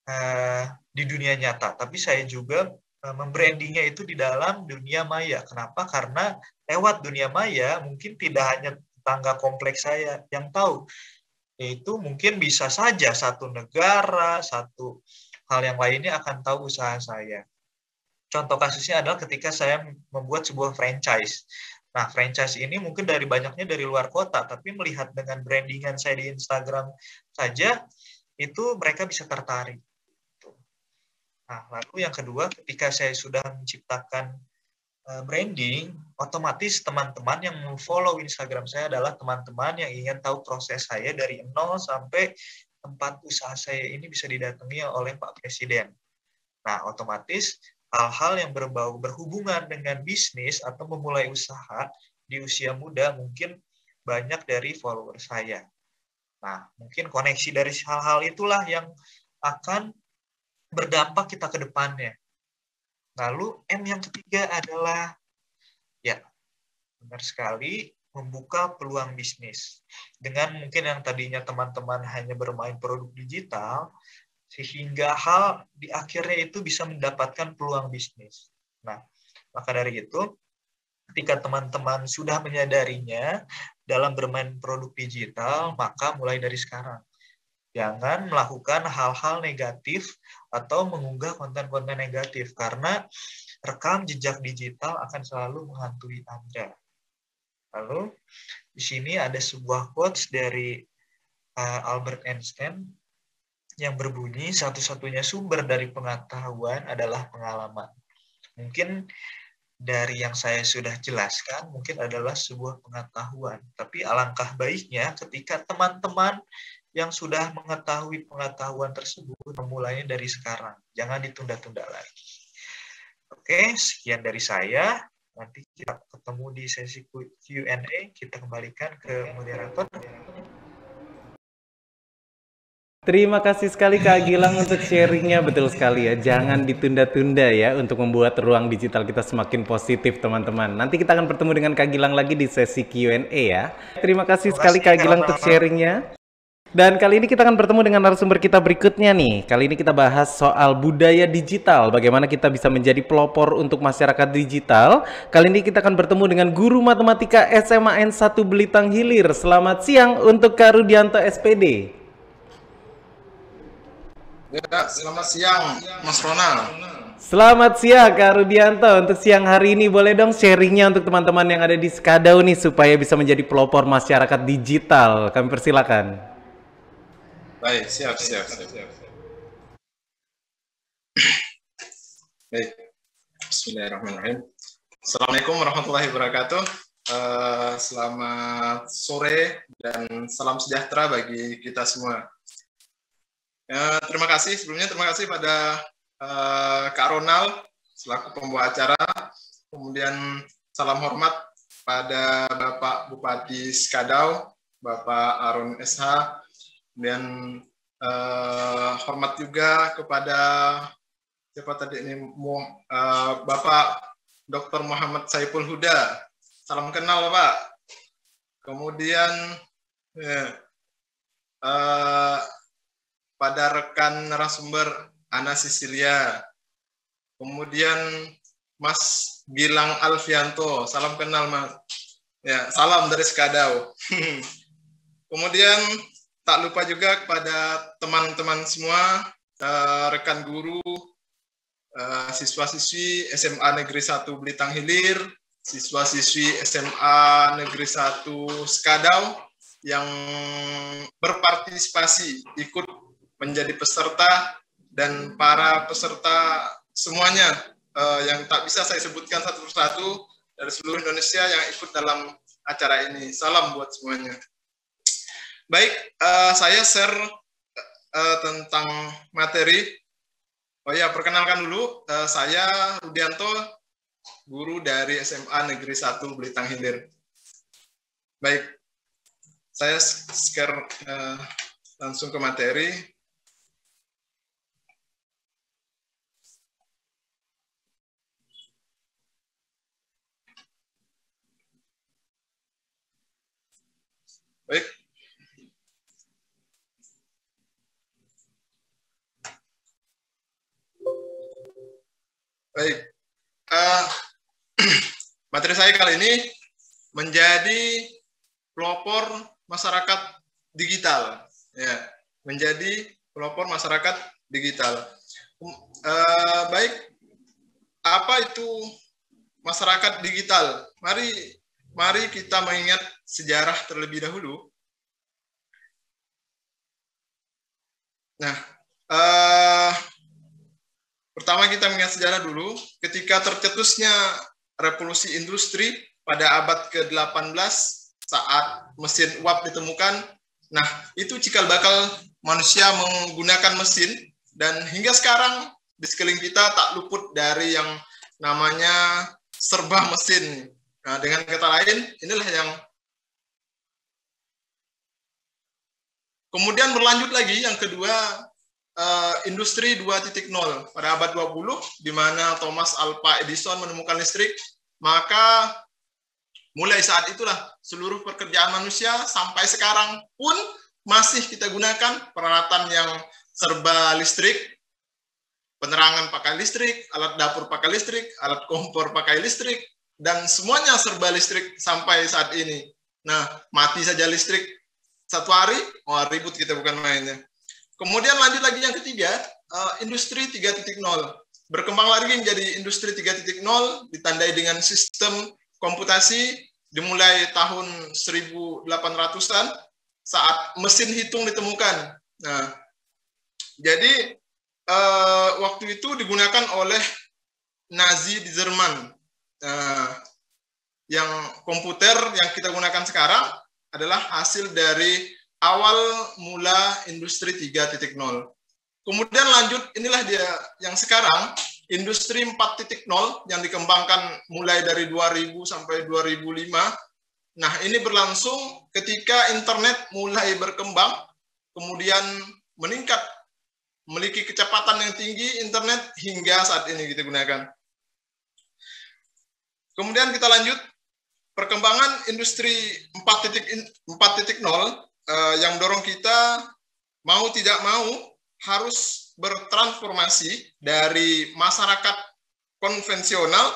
Speaker 10: uh, di dunia nyata, tapi saya juga membrandingnya itu di dalam dunia maya. Kenapa? Karena lewat dunia maya mungkin tidak hanya tangga kompleks saya yang tahu. Yaitu mungkin bisa saja satu negara satu hal yang lainnya akan tahu usaha saya. Contoh kasusnya adalah ketika saya membuat sebuah franchise. Nah franchise ini mungkin dari banyaknya dari luar kota tapi melihat dengan brandingan saya di Instagram saja itu mereka bisa tertarik. Nah lalu yang kedua ketika saya sudah menciptakan branding, otomatis teman-teman yang follow Instagram saya adalah teman-teman yang ingin tahu proses saya dari nol sampai tempat usaha saya ini bisa didatangi oleh Pak Presiden. Nah, otomatis hal-hal yang berbau berhubungan dengan bisnis atau memulai usaha di usia muda mungkin banyak dari follower saya. Nah, mungkin koneksi dari hal-hal itulah yang akan berdampak kita ke depannya. Lalu M yang ketiga adalah ya benar sekali membuka peluang bisnis. Dengan mungkin yang tadinya teman-teman hanya bermain produk digital, sehingga hal di akhirnya itu bisa mendapatkan peluang bisnis. Nah, maka dari itu, ketika teman-teman sudah menyadarinya dalam bermain produk digital, maka mulai dari sekarang jangan melakukan hal-hal negatif atau mengunggah konten-konten negatif karena rekam jejak digital akan selalu menghantui Anda. Lalu di sini ada sebuah quotes dari uh, Albert Einstein yang berbunyi satu-satunya sumber dari pengetahuan adalah pengalaman. Mungkin dari yang saya sudah jelaskan mungkin adalah sebuah pengetahuan, tapi alangkah baiknya ketika teman-teman yang sudah mengetahui pengetahuan tersebut memulainya dari sekarang. Jangan ditunda-tunda lagi. Oke, sekian dari saya. Nanti kita ketemu di sesi Q&A. Kita kembalikan ke moderator.
Speaker 5: Terima kasih sekali Kak Gilang untuk sharingnya betul sekali ya. Jangan ditunda-tunda ya untuk membuat ruang digital kita semakin positif teman-teman. Nanti kita akan bertemu dengan Kak Gilang lagi di sesi Q&A ya. Terima kasih sekali Kak Gilang untuk sharingnya. Dan kali ini kita akan bertemu dengan narasumber kita berikutnya nih. Kali ini kita bahas soal budaya digital, bagaimana kita bisa menjadi pelopor untuk masyarakat digital. Kali ini kita akan bertemu dengan guru matematika SMA N 1 Belitang Hilir. Selamat siang untuk Kak Rudianto SPD.
Speaker 11: Ya, selamat siang Mas Ronald.
Speaker 5: Selamat siang Kak Rudianto. Untuk siang hari ini boleh dong sharingnya untuk teman-teman yang ada di Skadau nih supaya bisa menjadi pelopor masyarakat digital. Kami persilakan.
Speaker 11: Baik, siap, siap, siap. Baik. Bismillahirrahmanirrahim. Assalamualaikum warahmatullahi wabarakatuh. Uh, selamat sore dan salam sejahtera bagi kita semua. Ya, terima kasih sebelumnya terima kasih pada uh, Kak Ronald selaku pembawa acara. Kemudian salam hormat pada Bapak Bupati Skadau, Bapak Arun SH. Kemudian uh, hormat juga kepada siapa tadi ini uh, Bapak Dr. Muhammad Saiful Huda. Salam kenal Bapak. Kemudian uh, pada rekan narasumber Ana Sisilia. Kemudian Mas Gilang Alfianto, salam kenal Mas. Ya, salam dari Skadau. Kemudian tak lupa juga kepada teman-teman semua, uh, rekan guru, uh, siswa-siswi SMA Negeri 1 Belitang Hilir, siswa-siswi SMA Negeri 1 Skadau yang berpartisipasi ikut menjadi peserta dan para peserta semuanya uh, yang tak bisa saya sebutkan satu persatu dari seluruh Indonesia yang ikut dalam acara ini. Salam buat semuanya. Baik, uh, saya share uh, tentang materi. Oh ya, perkenalkan dulu, uh, saya Rudianto, guru dari SMA Negeri 1 Belitang Hilir. Baik, saya share uh, langsung ke materi. Baik. Baik. Uh, materi saya kali ini menjadi pelopor masyarakat digital. Ya, menjadi pelopor masyarakat digital. Uh, baik, apa itu masyarakat digital? Mari mari kita mengingat sejarah terlebih dahulu. Nah, uh, pertama kita mengingat sejarah dulu, ketika tercetusnya revolusi industri pada abad ke-18 saat mesin uap ditemukan, nah itu cikal bakal manusia menggunakan mesin dan hingga sekarang di sekeliling kita tak luput dari yang namanya serba mesin. Nah, dengan kata lain, inilah yang kemudian berlanjut lagi yang kedua uh, industri 2.0 pada abad 20 di mana Thomas Alva Edison menemukan listrik, maka mulai saat itulah seluruh pekerjaan manusia sampai sekarang pun masih kita gunakan peralatan yang serba listrik, penerangan pakai listrik, alat dapur pakai listrik, alat kompor pakai listrik, dan semuanya serba listrik sampai saat ini. Nah, mati saja listrik satu hari, oh ribut kita bukan mainnya. Kemudian lanjut lagi yang ketiga, uh, industri 3.0. Berkembang lagi menjadi industri 3.0 ditandai dengan sistem komputasi dimulai tahun 1800-an saat mesin hitung ditemukan. Nah, jadi uh, waktu itu digunakan oleh Nazi di Jerman uh, yang komputer yang kita gunakan sekarang adalah hasil dari awal mula industri 3.0. Kemudian lanjut, inilah dia yang sekarang, industri 4.0 yang dikembangkan mulai dari 2000 sampai 2005. Nah, ini berlangsung ketika internet mulai berkembang, kemudian meningkat, memiliki kecepatan yang tinggi internet hingga saat ini kita gunakan. Kemudian kita lanjut perkembangan industri 4.0 eh, yang mendorong kita mau tidak mau harus bertransformasi dari masyarakat konvensional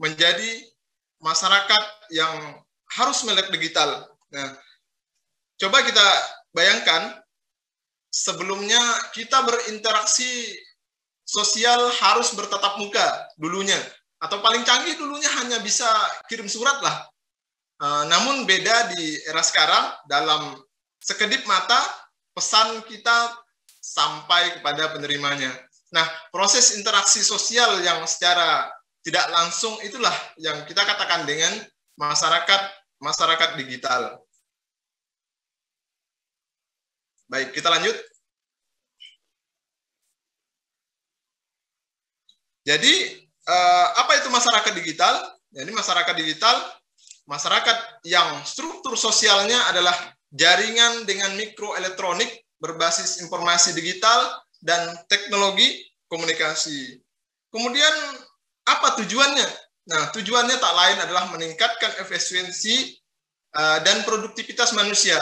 Speaker 11: menjadi masyarakat yang harus melek digital. Nah, coba kita bayangkan sebelumnya kita berinteraksi sosial harus bertatap muka dulunya atau paling canggih dulunya hanya bisa kirim surat lah. Uh, namun beda di era sekarang dalam sekedip mata pesan kita sampai kepada penerimanya. Nah, proses interaksi sosial yang secara tidak langsung itulah yang kita katakan dengan masyarakat masyarakat digital. Baik, kita lanjut. Jadi eh, apa itu masyarakat digital? Jadi masyarakat digital masyarakat yang struktur sosialnya adalah jaringan dengan mikroelektronik berbasis informasi digital dan teknologi komunikasi. Kemudian apa tujuannya? Nah, tujuannya tak lain adalah meningkatkan efisiensi uh, dan produktivitas manusia.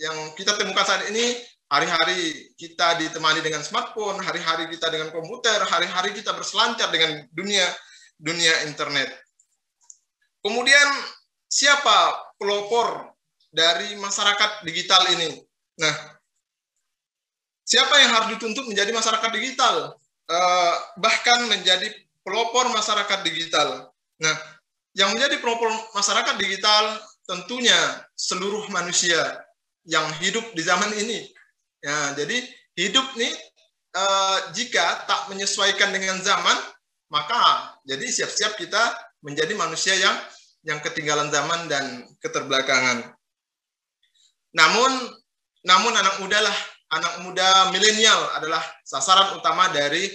Speaker 11: Yang kita temukan saat ini, hari-hari kita ditemani dengan smartphone, hari-hari kita dengan komputer, hari-hari kita berselancar dengan dunia dunia internet. Kemudian siapa pelopor dari masyarakat digital ini? Nah, siapa yang harus dituntut menjadi masyarakat digital? Uh, bahkan menjadi pelopor masyarakat digital. Nah, yang menjadi pelopor masyarakat digital tentunya seluruh manusia yang hidup di zaman ini. Ya, jadi hidup nih eh, jika tak menyesuaikan dengan zaman, maka jadi siap-siap kita menjadi manusia yang yang ketinggalan zaman dan keterbelakangan. Namun, namun anak muda lah, anak muda milenial adalah sasaran utama dari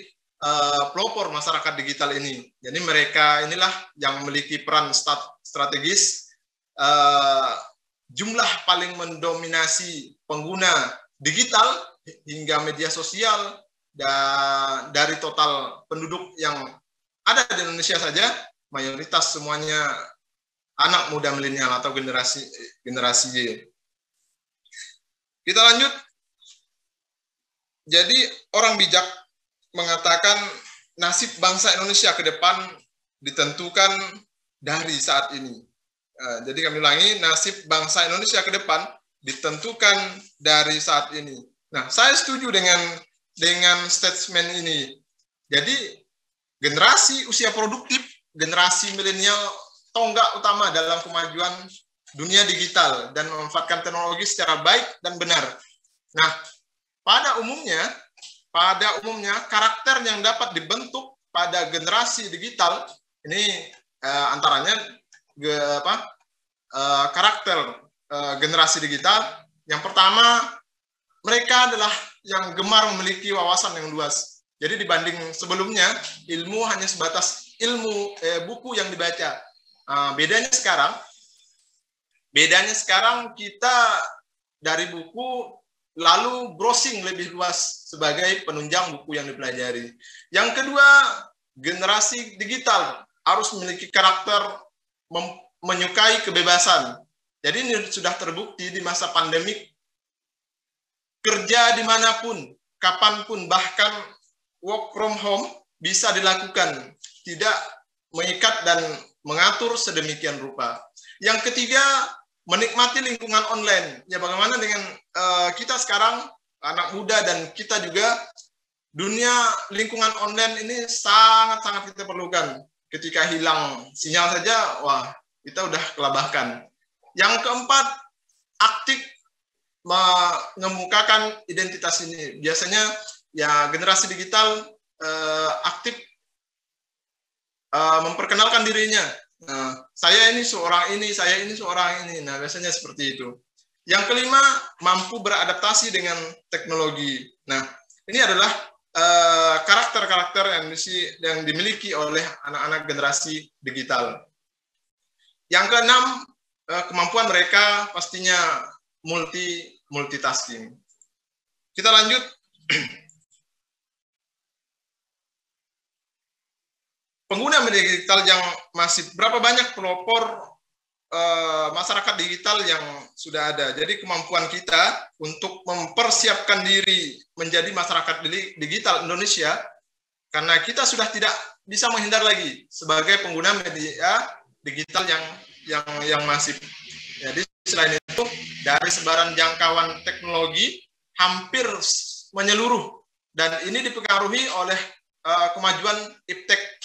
Speaker 11: uh, pelopor masyarakat digital ini. Jadi mereka inilah yang memiliki peran strategis uh, jumlah paling mendominasi pengguna digital hingga media sosial dan dari total penduduk yang ada di Indonesia saja mayoritas semuanya anak muda milenial atau generasi generasi Y. Kita lanjut. Jadi orang bijak mengatakan nasib bangsa Indonesia ke depan ditentukan dari saat ini. Eh, jadi kami ulangi, nasib bangsa Indonesia ke depan ditentukan dari saat ini. Nah, saya setuju dengan dengan statement ini. Jadi generasi usia produktif, generasi milenial tonggak utama dalam kemajuan dunia digital dan memanfaatkan teknologi secara baik dan benar. Nah, pada umumnya pada umumnya karakter yang dapat dibentuk pada generasi digital ini eh, antaranya ge, apa eh, karakter eh, generasi digital. Yang pertama mereka adalah yang gemar memiliki wawasan yang luas. Jadi dibanding sebelumnya ilmu hanya sebatas ilmu eh, buku yang dibaca. Uh, bedanya sekarang bedanya sekarang kita dari buku lalu browsing lebih luas sebagai penunjang buku yang dipelajari. Yang kedua, generasi digital harus memiliki karakter menyukai kebebasan. Jadi ini sudah terbukti di masa pandemik, kerja di mana pun, kapan pun, bahkan work from home bisa dilakukan, tidak mengikat dan mengatur sedemikian rupa. Yang ketiga, menikmati lingkungan online. Ya bagaimana dengan uh, kita sekarang anak muda dan kita juga dunia lingkungan online ini sangat-sangat kita perlukan. Ketika hilang sinyal saja, wah kita udah kelabahkan. Yang keempat, aktif mengemukakan identitas ini. Biasanya ya generasi digital uh, aktif uh, memperkenalkan dirinya Nah, saya ini seorang ini, saya ini seorang ini. Nah, biasanya seperti itu. Yang kelima, mampu beradaptasi dengan teknologi. Nah, ini adalah eh, karakter-karakter uh, yang, yang dimiliki oleh anak-anak generasi digital. Yang keenam, uh, kemampuan mereka pastinya multi multitasking. kita lanjut. Pengguna media digital yang masih berapa banyak pelopor uh, masyarakat digital yang sudah ada. Jadi kemampuan kita untuk mempersiapkan diri menjadi masyarakat digital Indonesia karena kita sudah tidak bisa menghindar lagi sebagai pengguna media digital yang yang yang masif. Jadi selain itu dari sebaran jangkauan teknologi hampir menyeluruh dan ini dipengaruhi oleh uh, kemajuan iptek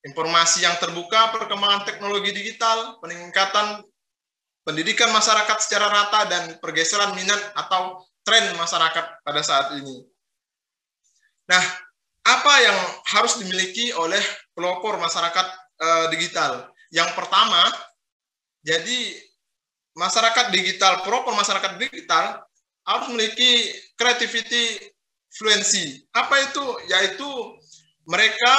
Speaker 11: informasi yang terbuka, perkembangan teknologi digital, peningkatan pendidikan masyarakat secara rata dan pergeseran minat atau tren masyarakat pada saat ini. Nah, apa yang harus dimiliki oleh pelopor masyarakat uh, digital? Yang pertama, jadi masyarakat digital, pelopor masyarakat digital harus memiliki creativity fluency. Apa itu? Yaitu mereka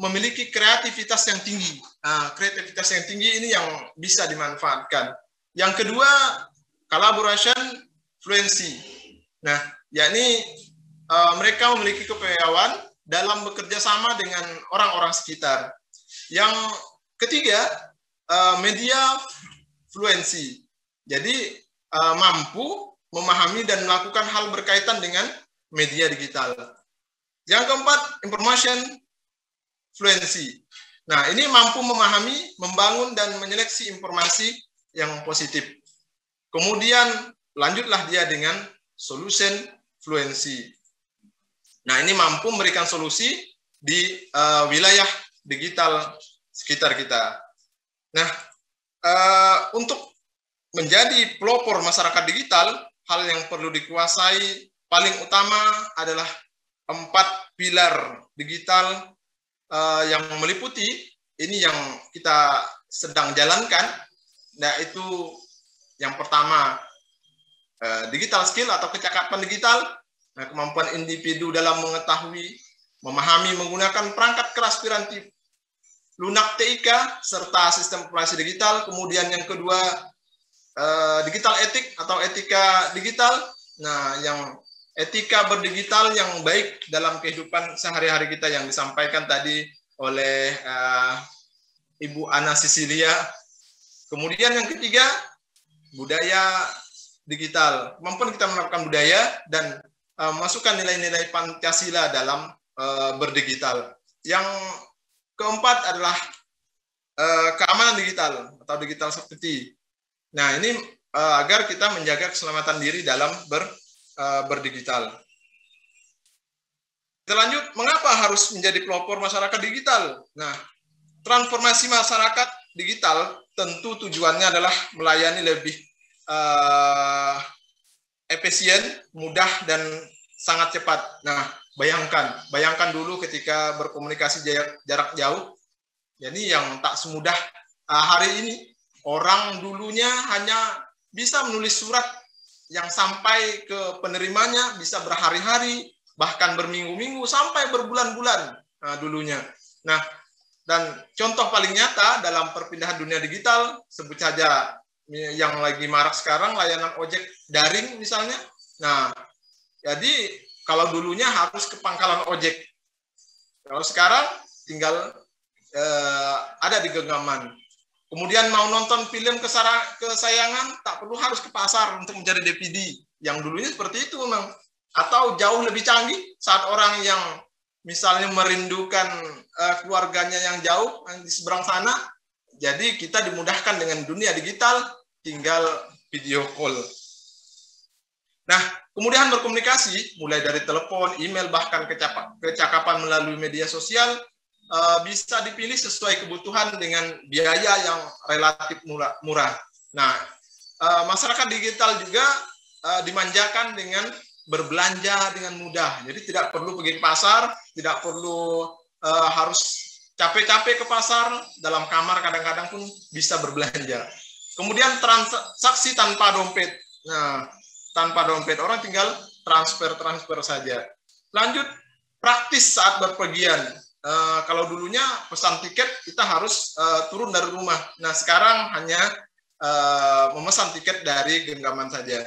Speaker 11: memiliki kreativitas yang tinggi. Nah, kreativitas yang tinggi ini yang bisa dimanfaatkan. Yang kedua, collaboration fluency. Nah, yakni uh, mereka memiliki kepeyauan dalam bekerja sama dengan orang-orang sekitar. Yang ketiga, uh, media fluency. Jadi uh, mampu memahami dan melakukan hal berkaitan dengan media digital. Yang keempat, information fluency. Nah, ini mampu memahami, membangun, dan menyeleksi informasi yang positif. Kemudian, lanjutlah dia dengan solution fluency. Nah, ini mampu memberikan solusi di uh, wilayah digital sekitar kita. Nah, uh, untuk menjadi pelopor masyarakat digital, hal yang perlu dikuasai paling utama adalah empat pilar digital uh, yang meliputi ini yang kita sedang jalankan, yaitu yang pertama uh, digital skill atau kecakapan digital, nah, kemampuan individu dalam mengetahui, memahami, menggunakan perangkat keras piranti lunak TIK serta sistem operasi digital. Kemudian yang kedua uh, digital etik atau etika digital. Nah, yang etika berdigital yang baik dalam kehidupan sehari-hari kita yang disampaikan tadi oleh uh, Ibu Ana Sisilia. Kemudian yang ketiga, budaya digital. Kemampuan kita menerapkan budaya dan uh, masukkan nilai-nilai Pancasila dalam uh, berdigital. Yang keempat adalah uh, keamanan digital atau digital safety. Nah, ini uh, agar kita menjaga keselamatan diri dalam ber uh, berdigital. Kita lanjut, mengapa harus menjadi pelopor masyarakat digital? Nah, transformasi masyarakat digital tentu tujuannya adalah melayani lebih uh, efisien, mudah, dan sangat cepat. Nah, bayangkan, bayangkan dulu ketika berkomunikasi jarak, jarak jauh, jadi yang tak semudah uh, hari ini, orang dulunya hanya bisa menulis surat yang sampai ke penerimanya bisa berhari-hari, bahkan berminggu-minggu sampai berbulan-bulan nah, dulunya. Nah, dan contoh paling nyata dalam perpindahan dunia digital, sebut saja yang lagi marak sekarang layanan ojek daring misalnya. Nah, jadi kalau dulunya harus ke pangkalan ojek. Kalau sekarang tinggal eh, ada di genggaman. Kemudian mau nonton film kesayangan, tak perlu harus ke pasar untuk mencari DVD. Yang dulunya seperti itu memang. Atau jauh lebih canggih saat orang yang misalnya merindukan uh, keluarganya yang jauh yang di seberang sana, jadi kita dimudahkan dengan dunia digital, tinggal video call. Nah, kemudian berkomunikasi, mulai dari telepon, email, bahkan kecakapan melalui media sosial, uh, bisa dipilih sesuai kebutuhan dengan biaya yang relatif murah. Nah, uh, masyarakat digital juga uh, dimanjakan dengan berbelanja dengan mudah. Jadi tidak perlu pergi ke pasar, tidak perlu harus capek-capek ke pasar, dalam kamar kadang-kadang pun bisa berbelanja. Kemudian transaksi tanpa dompet. Nah, tanpa dompet orang tinggal transfer-transfer saja. Lanjut praktis saat berpergian. Uh, kalau dulunya pesan tiket kita harus uh, turun dari rumah. Nah sekarang hanya uh, memesan tiket dari genggaman saja.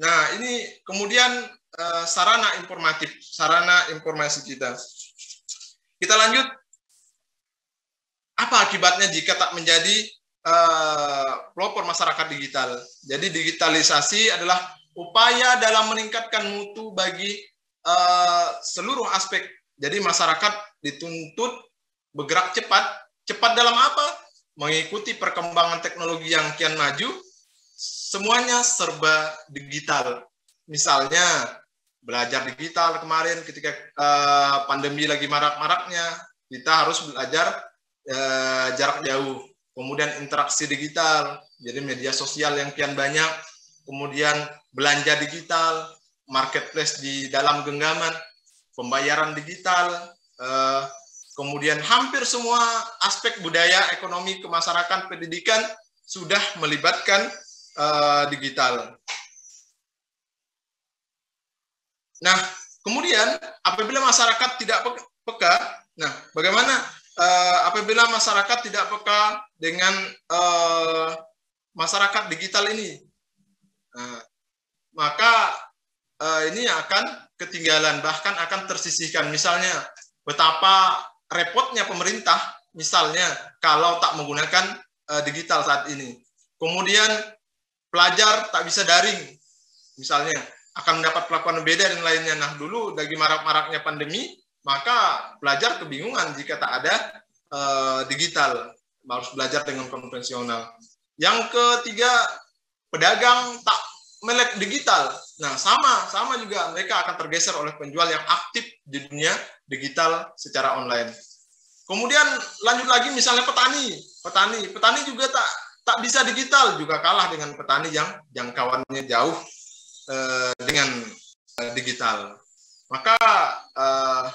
Speaker 11: Nah ini kemudian uh, sarana informatif, sarana informasi kita. Kita lanjut. Apa akibatnya jika tak menjadi uh, pelopor masyarakat digital? Jadi digitalisasi adalah upaya dalam meningkatkan mutu bagi uh, seluruh aspek. Jadi masyarakat dituntut bergerak cepat. Cepat dalam apa? Mengikuti perkembangan teknologi yang kian maju. Semuanya serba digital. Misalnya belajar digital kemarin ketika uh, pandemi lagi marak-maraknya kita harus belajar uh, jarak jauh kemudian interaksi digital jadi media sosial yang kian banyak kemudian belanja digital marketplace di dalam genggaman pembayaran digital uh, kemudian hampir semua aspek budaya ekonomi kemasyarakatan pendidikan sudah melibatkan uh, digital Nah, kemudian apabila masyarakat tidak peka, nah bagaimana uh, apabila masyarakat tidak peka dengan masyarakat digital ini, nah, maka uh, ini akan ketinggalan bahkan akan tersisihkan. Misalnya betapa repotnya pemerintah, misalnya kalau tak menggunakan uh, digital saat ini. Kemudian pelajar tak bisa daring, misalnya akan mendapat perlakuan berbeda dan lainnya. Nah, dulu dari marak-maraknya pandemi, maka pelajar kebingungan jika tak ada uh, digital, harus belajar dengan konvensional. Yang ketiga, pedagang tak melek digital. Nah, sama sama juga mereka akan tergeser oleh penjual yang aktif di dunia digital secara online. Kemudian lanjut lagi misalnya petani, petani, petani juga tak tak bisa digital juga kalah dengan petani yang jangkauannya jauh Eh, dengan uh, digital. Maka uh,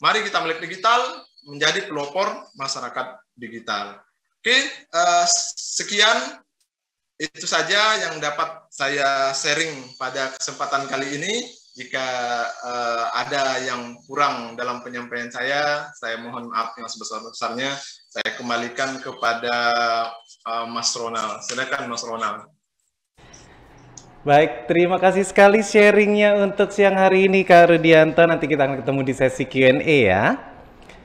Speaker 11: mari kita melek digital menjadi pelopor masyarakat digital. Oke, uh, sekian itu saja yang dapat saya sharing pada kesempatan kali ini. Jika uh, ada yang kurang dalam penyampaian saya, saya mohon maaf yang sebesar-besarnya. Saya kembalikan kepada uh, Mas Ronald. Silakan Mas Ronald.
Speaker 5: Baik, terima kasih sekali sharingnya untuk siang hari ini Kak Rudianto. Nanti kita akan ketemu di sesi Q&A ya.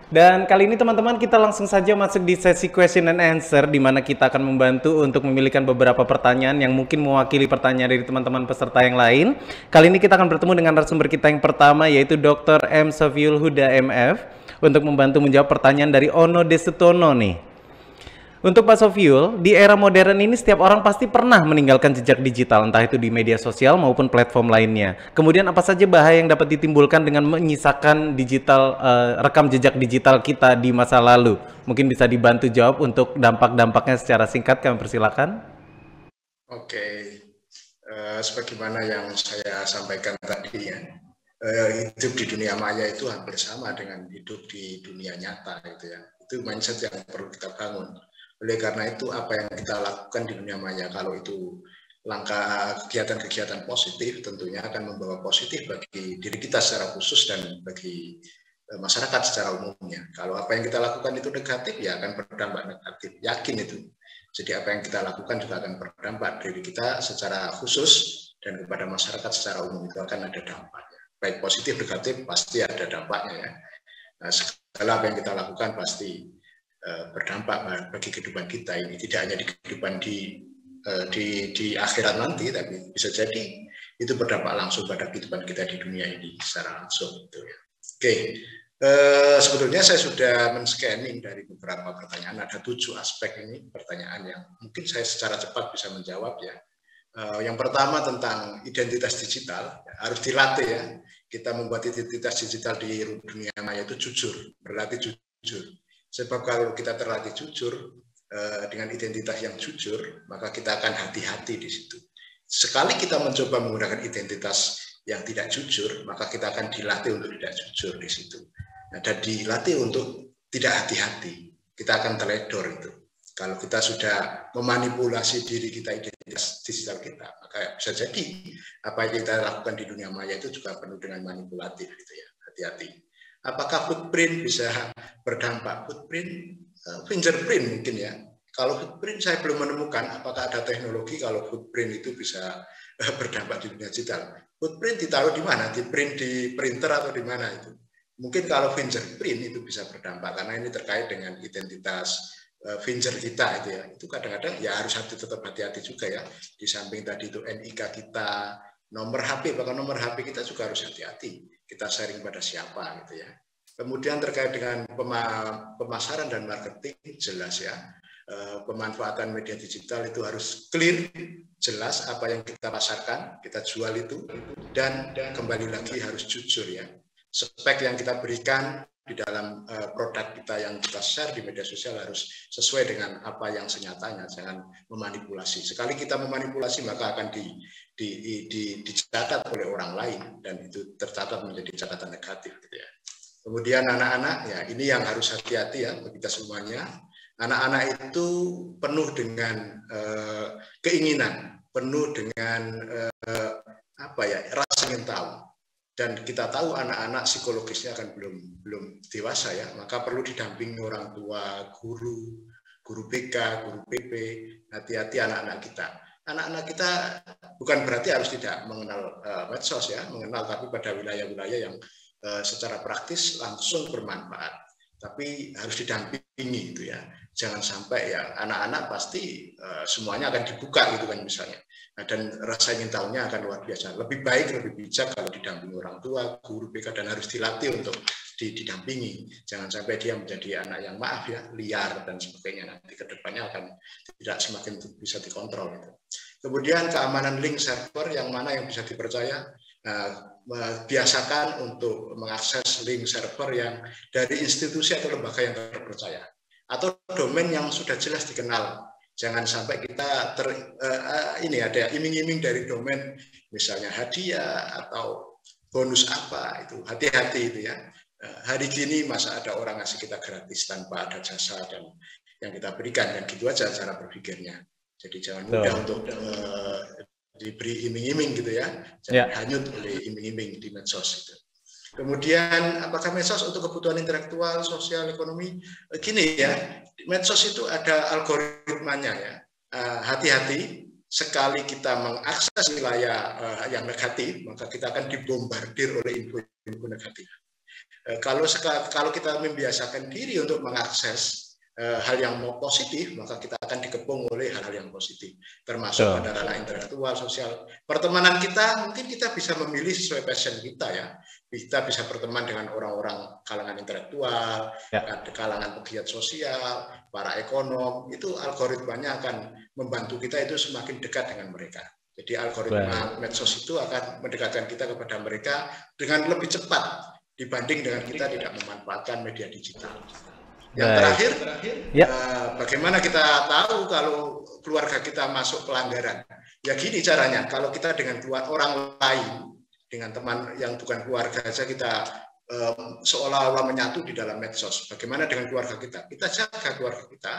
Speaker 5: Dan kali ini teman-teman kita langsung saja masuk di sesi question and answer di mana kita akan membantu untuk memilihkan beberapa pertanyaan yang mungkin mewakili pertanyaan dari teman-teman peserta yang lain. Kali ini kita akan bertemu dengan narasumber kita yang pertama yaitu Dr. M. Sofiul Huda MF untuk membantu menjawab pertanyaan dari Ono Desutono nih. Untuk Pak Sofiul, di era modern ini setiap orang pasti pernah meninggalkan jejak digital, entah itu di media sosial maupun platform lainnya. Kemudian apa saja bahaya yang dapat ditimbulkan dengan menyisakan digital uh, rekam jejak digital kita di masa lalu? Mungkin bisa dibantu jawab untuk dampak-dampaknya secara singkat, kami persilakan.
Speaker 8: Oke, uh, sebagaimana yang saya sampaikan tadi ya, uh, hidup di dunia maya itu hampir sama dengan hidup di dunia nyata gitu ya. Itu mindset yang perlu kita bangun oleh karena itu apa yang kita lakukan di dunia maya kalau itu langkah kegiatan-kegiatan positif tentunya akan membawa positif bagi diri kita secara khusus dan bagi e, masyarakat secara umumnya. Kalau apa yang kita lakukan itu negatif ya akan berdampak negatif, yakin itu. Jadi apa yang kita lakukan juga akan berdampak diri kita secara khusus dan kepada masyarakat secara umum itu akan ada dampaknya. Baik positif negatif pasti ada dampaknya ya. Nah, segala apa yang kita lakukan pasti berdampak bagi kehidupan kita ini tidak hanya di kehidupan di eh, di di akhirat nanti tapi bisa jadi itu berdampak langsung pada kehidupan kita di dunia ini secara langsung gitu ya. Oke, uh, sebetulnya saya sudah men-scanning dari beberapa pertanyaan ada tujuh aspek ini pertanyaan yang mungkin saya secara cepat bisa menjawab ya. Yang pertama tentang identitas digital ya, harus dilatih ya. Kita membuat identitas digital di dunia maya itu jujur, berlatih jujur Sebab kalau kita terlatih jujur eh, dengan identitas yang jujur, maka kita akan hati-hati di situ. Sekali kita mencoba menggunakan identitas yang tidak jujur, maka kita akan dilatih untuk tidak jujur di situ. Nah, dan dilatih untuk tidak hati-hati. Kita akan teledor itu. Kalau kita sudah memanipulasi diri kita, identitas digital kita, maka bisa jadi apa yang kita lakukan di dunia maya itu juga penuh dengan manipulatif gitu ya. Hati-hati. Apakah footprint bisa berdampak? Footprint, uh, fingerprint mungkin ya. Kalau footprint saya belum menemukan apakah ada teknologi kalau footprint itu bisa eh, berdampak di dunia digital. Footprint ditaruh di mana? Di print di printer atau di mana itu? Mungkin kalau fingerprint itu bisa berdampak karena ini terkait dengan identitas uh, finger kita itu ya. Itu kadang-kadang ya harus hati tetap hati-hati juga ya. Di samping tadi itu NIK kita, nomor HP bahkan nomor HP kita juga harus hati-hati. Kita sharing pada siapa gitu ya. Kemudian terkait dengan pemasaran dan marketing jelas ya Eh, pemanfaatan media digital itu harus clear, jelas apa yang kita pasarkan, kita jual itu, dan, dan kembali lagi harus jujur ya. Spek yang kita berikan di dalam uh, produk kita yang kita share di media sosial harus sesuai dengan apa yang senyatanya, jangan memanipulasi. Sekali kita memanipulasi maka akan di, di, di, dicatat oleh orang lain dan itu tercatat menjadi catatan negatif gitu ya. Kemudian anak-anak ya ini yang harus hati-hati ya kita semuanya anak-anak itu penuh dengan uh, keinginan, penuh dengan uh, apa ya rasa ingin tahu. Dan kita tahu anak-anak psikologisnya akan belum belum dewasa ya, maka perlu didampingi orang tua, guru, guru BK, guru PP, hati-hati anak-anak kita. Anak-anak kita bukan berarti harus tidak mengenal uh, medsos ya, mengenal tapi pada wilayah-wilayah yang uh, secara praktis langsung bermanfaat. Tapi harus didampingi itu ya jangan sampai ya anak-anak pasti uh, semuanya akan dibuka gitu kan misalnya. Nah, dan rasa ingin tahunya akan luar biasa. Lebih baik, lebih bijak kalau didampingi orang tua, guru BK dan harus dilatih untuk didampingi. Jangan sampai dia menjadi anak yang maaf ya, liar dan sebagainya. Nanti ke depannya akan tidak semakin bisa dikontrol. Gitu. Kemudian keamanan link server yang mana yang bisa dipercaya. Nah, biasakan untuk mengakses link server yang dari institusi atau lembaga yang terpercaya atau domain yang sudah jelas dikenal. Jangan sampai kita ter, uh, ini ada iming-iming dari domain misalnya hadiah atau bonus apa itu hati-hati itu ya. Uh, hari gini masa ada orang ngasih kita gratis tanpa ada jasa dan yang kita berikan dan gitu aja cara berpikirnya. Jadi jangan mudah so. untuk uh, diberi iming-iming gitu ya, jangan yeah. hanyut oleh iming-iming di medsos itu. Kemudian apakah medsos untuk kebutuhan intelektual, sosial, ekonomi? Eh, gini ya, medsos itu ada algoritmanya ya. Eh, hati-hati, sekali kita mengakses wilayah eh, yang negatif, maka kita akan dibombardir oleh info-info negatif. Kalau kalau kita membiasakan diri untuk mengakses hal yang positif, maka kita akan dikepung oleh hal-hal yang positif, termasuk pada ranah intelektual, sosial. Pertemanan kita mungkin kita bisa memilih sesuai passion kita ya. Kita bisa berteman dengan orang-orang kalangan intelektual, ya. kalangan pegiat sosial, para ekonom. Itu algoritmanya akan membantu kita itu semakin dekat dengan mereka. Jadi algoritma Baik. medsos itu akan mendekatkan kita kepada mereka dengan lebih cepat dibanding dengan kita tidak memanfaatkan media digital. Yang Baik. terakhir, ya. uh, bagaimana kita tahu kalau keluarga kita masuk pelanggaran? Ya gini caranya, kalau kita dengan keluar orang lain, dengan teman yang bukan keluarga saja kita um, seolah-olah menyatu di dalam medsos. Bagaimana dengan keluarga kita? Kita jaga keluarga kita,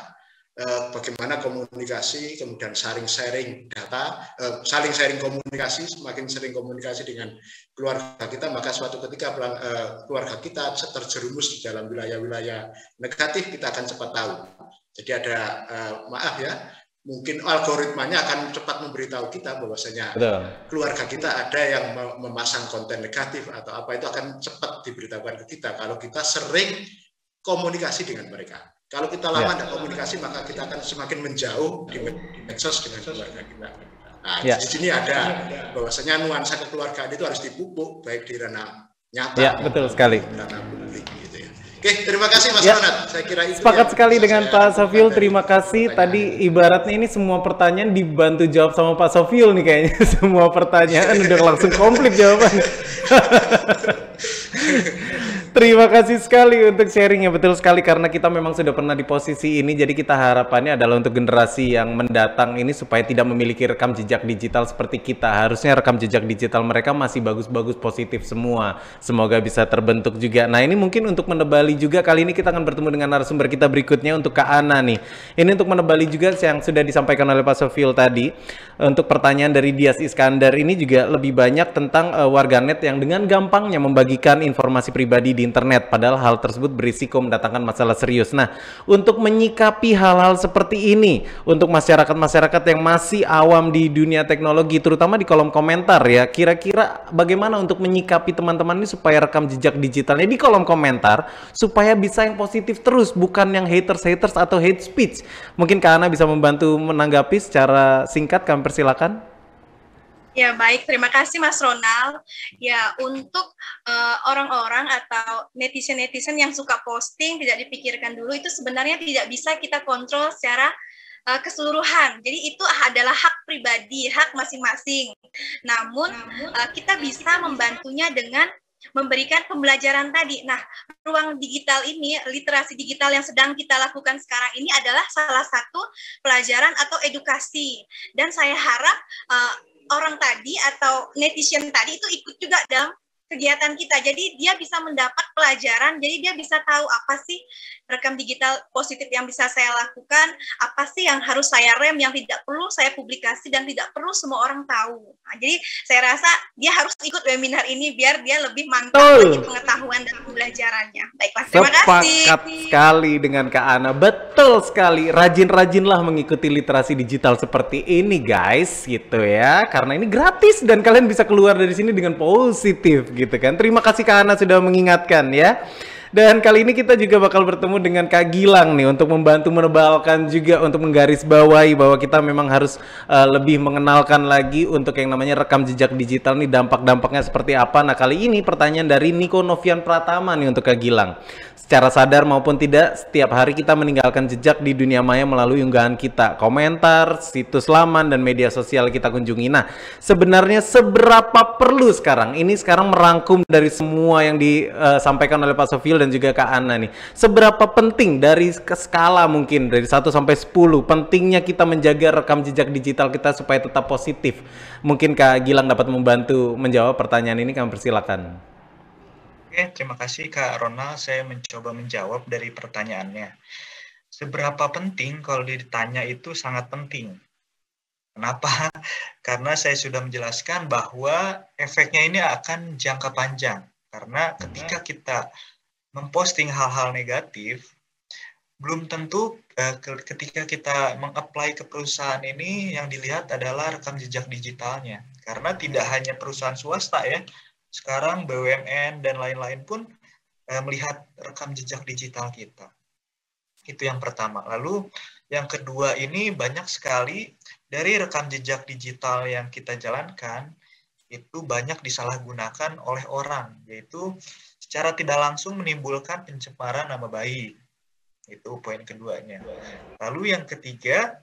Speaker 8: Eh, bagaimana komunikasi, kemudian saling sharing data, eh, saling sharing komunikasi, semakin sering komunikasi dengan keluarga kita, maka suatu ketika eh, keluarga kita terjerumus di dalam wilayah-wilayah negatif, kita akan cepat tahu. Jadi ada, maaf ya, mungkin algoritmanya akan cepat memberitahu kita bahwasanya Betul. keluarga kita ada yang memasang konten negatif atau apa itu akan cepat diberitahukan ke kita kalau kita sering komunikasi dengan mereka. Kalau kita lama tidak ya. komunikasi, maka kita akan semakin menjauh di medsos dengan keluarga kita. Nah, ya. di sini ada bahwasanya nuansa kekeluargaan itu harus dipupuk baik di ranah nyata,
Speaker 5: ya, betul sekali.
Speaker 8: ranah publik. Ya. Oke, terima kasih Mas ya. Ronald. Saya kira itu
Speaker 5: sepakat sekali dengan Pak Sofil. Terima kasih. Tadi ibaratnya ini semua pertanyaan dibantu jawab sama Pak Sofil nih kayaknya. semua pertanyaan udah langsung komplit jawabannya. Terima kasih sekali untuk sharingnya. Betul sekali karena kita memang sudah pernah di posisi ini. Jadi kita harapannya adalah untuk generasi yang mendatang ini supaya tidak memiliki rekam jejak digital seperti kita. Harusnya rekam jejak digital mereka masih bagus-bagus positif semua. Semoga bisa terbentuk juga. Nah ini mungkin untuk menebali juga. Kali ini kita akan bertemu dengan narasumber kita berikutnya untuk Kak Ana nih. Ini untuk menebali juga yang sudah disampaikan oleh Pak Sofil tadi. Untuk pertanyaan dari Dias Iskandar ini juga lebih banyak tentang uh, warganet yang dengan gampangnya membagikan informasi pribadi di internet padahal hal tersebut berisiko mendatangkan masalah serius. Nah, untuk menyikapi hal-hal seperti ini untuk masyarakat-masyarakat yang masih awam di dunia teknologi terutama di kolom komentar ya, kira-kira bagaimana untuk menyikapi teman-teman ini supaya rekam jejak digitalnya di kolom komentar supaya bisa yang positif terus bukan yang haters-haters atau hate speech. Mungkin Kak Ana bisa membantu menanggapi secara singkat kami persilakan.
Speaker 9: Ya baik, terima kasih Mas Ronald. Ya untuk orang-orang uh, atau netizen-netizen yang suka posting tidak dipikirkan dulu itu sebenarnya tidak bisa kita kontrol secara uh, keseluruhan. Jadi itu adalah hak pribadi, hak masing-masing. Namun uh, kita bisa membantunya dengan memberikan pembelajaran tadi. Nah, ruang digital ini, literasi digital yang sedang kita lakukan sekarang ini adalah salah satu pelajaran atau edukasi. Dan saya harap uh, orang tadi atau netizen tadi itu ikut juga dalam kegiatan kita. Jadi dia bisa mendapat pelajaran, jadi dia bisa tahu apa sih rekam digital positif yang bisa saya lakukan, apa sih yang harus saya rem, yang tidak perlu saya publikasi dan tidak perlu semua orang tahu. Nah, jadi saya rasa dia harus ikut webinar ini biar dia lebih mantap lagi pengetahuan dan pembelajarannya. Baiklah, terima
Speaker 5: Sepakat
Speaker 9: kasih.
Speaker 5: sekali dengan Kak Ana. Betul sekali. Rajin-rajinlah mengikuti literasi digital seperti ini, guys, gitu ya. Karena ini gratis dan kalian bisa keluar dari sini dengan positif, gitu kan. Terima kasih Kak Ana sudah mengingatkan ya. Dan kali ini kita juga bakal bertemu dengan Kak Gilang nih untuk membantu menebalkan juga untuk menggarisbawahi bahwa kita memang harus uh, lebih mengenalkan lagi untuk yang namanya rekam jejak digital nih dampak-dampaknya seperti apa. Nah, kali ini pertanyaan dari Niko Novian Pratama nih untuk Kak Gilang. Secara sadar maupun tidak, setiap hari kita meninggalkan jejak di dunia maya melalui unggahan kita, komentar, situs laman, dan media sosial kita kunjungi. Nah, sebenarnya seberapa perlu sekarang? Ini sekarang merangkum dari semua yang disampaikan oleh Pak Sofil dan juga Kak Ana nih. Seberapa penting dari skala mungkin dari 1 sampai 10 pentingnya kita menjaga rekam jejak digital kita supaya tetap positif. Mungkin Kak Gilang dapat membantu menjawab pertanyaan ini kami persilakan.
Speaker 10: Oke, terima kasih Kak Ronald. Saya mencoba menjawab dari pertanyaannya. Seberapa penting kalau ditanya itu sangat penting. Kenapa? Karena saya sudah menjelaskan bahwa efeknya ini akan jangka panjang. Karena ketika kita memposting hal-hal negatif, belum tentu uh, ketika kita mengapply ke perusahaan ini yang dilihat adalah rekam jejak digitalnya. Karena tidak hanya perusahaan swasta ya, sekarang BUMN dan lain-lain pun eh, melihat rekam jejak digital kita. Itu yang pertama. Lalu yang kedua ini banyak sekali dari rekam jejak digital yang kita jalankan itu banyak disalahgunakan oleh orang, yaitu secara tidak langsung menimbulkan pencemaran nama baik. Itu poin keduanya. Lalu yang ketiga,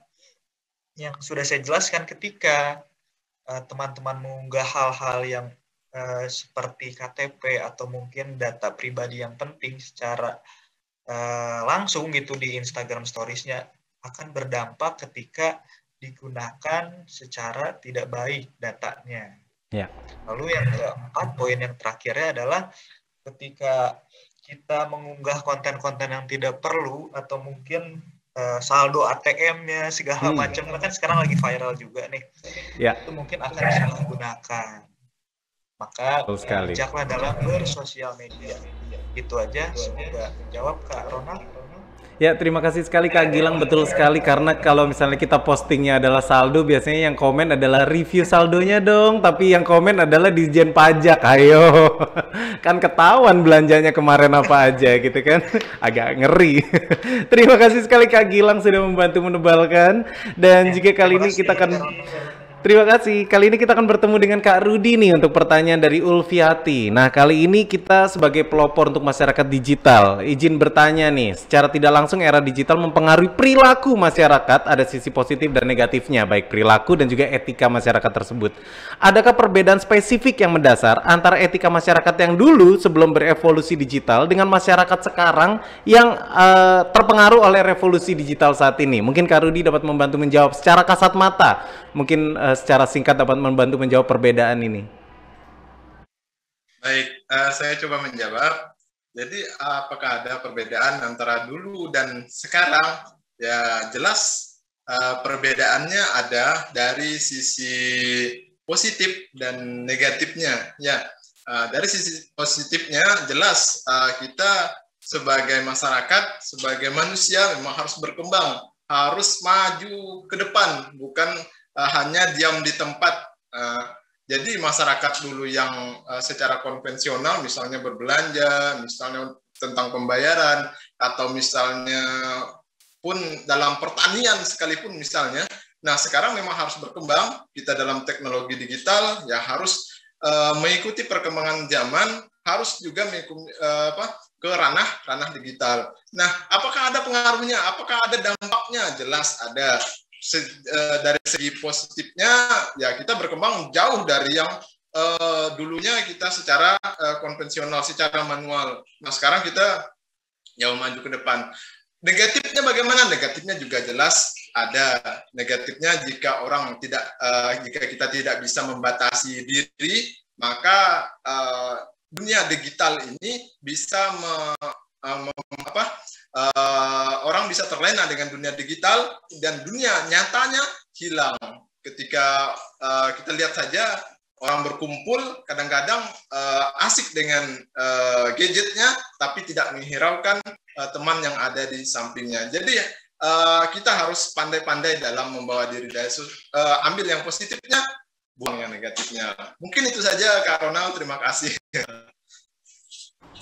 Speaker 10: yang sudah saya jelaskan ketika eh, teman-teman uh, mengunggah hal-hal yang Eh, seperti KTP atau mungkin data pribadi yang penting secara uh, langsung gitu di Instagram Stories-nya akan berdampak ketika digunakan secara tidak baik datanya.
Speaker 5: Ya.
Speaker 10: Lalu yang keempat, poin yang terakhirnya adalah ketika kita mengunggah konten-konten yang tidak perlu atau mujur uh, saldo ATM-nya segala hmm. macam kan sekarang lagi viral juga nih.
Speaker 5: Ya.
Speaker 10: Itu mungkin akan disalahgunakan. Maka bijaklah dalam bersosial media. Itu aja, semoga menjawab Kak Ronald.
Speaker 5: Ya, terima kasih sekali Kak Gilang. Betul sekali karena kalau misalnya kita postingnya adalah saldo, biasanya yang komen adalah review saldonya dong, tapi yang komen adalah dijen pajak. Ayo. kan ketahuan belanjanya kemarin apa aja gitu kan. Agak ngeri. terima kasih sekali Kak Gilang sudah membantu menebalkan dan jika kali ini kita akan Terima kasih. Kali ini kita akan bertemu dengan Kak Rudi nih untuk pertanyaan dari Ulfiati. Nah, kali ini kita sebagai pelopor untuk masyarakat digital, izin bertanya nih, secara tidak langsung era digital mempengaruhi perilaku masyarakat, ada sisi positif dan negatifnya, baik perilaku dan juga etika masyarakat tersebut. Adakah perbedaan spesifik yang mendasar antara etika masyarakat yang dulu sebelum berevolusi digital dengan masyarakat sekarang yang uh, terpengaruh oleh revolusi digital saat ini? Mungkin Kak Rudi dapat membantu menjawab secara kasat mata. Mungkin uh, secara singkat dapat membantu menjawab perbedaan ini?
Speaker 11: Baik, uh, saya coba menjawab. Jadi apakah ada perbedaan antara dulu dan sekarang? Ya jelas uh, perbedaannya ada dari sisi positif dan negatifnya. Ya, Uh, dari sisi positifnya jelas uh, kita sebagai masyarakat, sebagai manusia memang harus berkembang, harus maju ke depan, bukan uh, hanya diam di tempat. Uh, jadi masyarakat dulu yang uh, secara konvensional, misalnya berbelanja, misalnya tentang pembayaran, atau misalnya pun dalam pertanian sekalipun misalnya, nah sekarang memang harus berkembang. Kita dalam teknologi digital ya harus uh, mengikuti perkembangan zaman, harus juga mengikuti uh, apa ke ranah ranah digital. Nah, apakah ada pengaruhnya? Apakah ada dampaknya? Jelas ada se, uh, dari segi positifnya ya kita berkembang jauh dari yang uh, dulunya kita secara uh, konvensional, secara manual. Nah sekarang kita jauh maju ke depan. Negatifnya bagaimana? Negatifnya juga jelas ada. Negatifnya jika orang tidak, uh, jika kita tidak bisa membatasi diri, maka uh, dunia digital ini bisa me, uh, apa, uh, orang bisa terlena dengan dunia digital dan dunia nyatanya hilang. Ketika uh, kita lihat saja orang berkumpul kadang-kadang uh, asik dengan uh, gadgetnya tapi tidak menghiraukan uh, teman yang ada di sampingnya. Jadi uh, kita harus pandai-pandai dalam membawa diri dari uh, ambil yang positifnya, buang yang negatifnya. Mungkin itu saja Kak Ronald, terima kasih.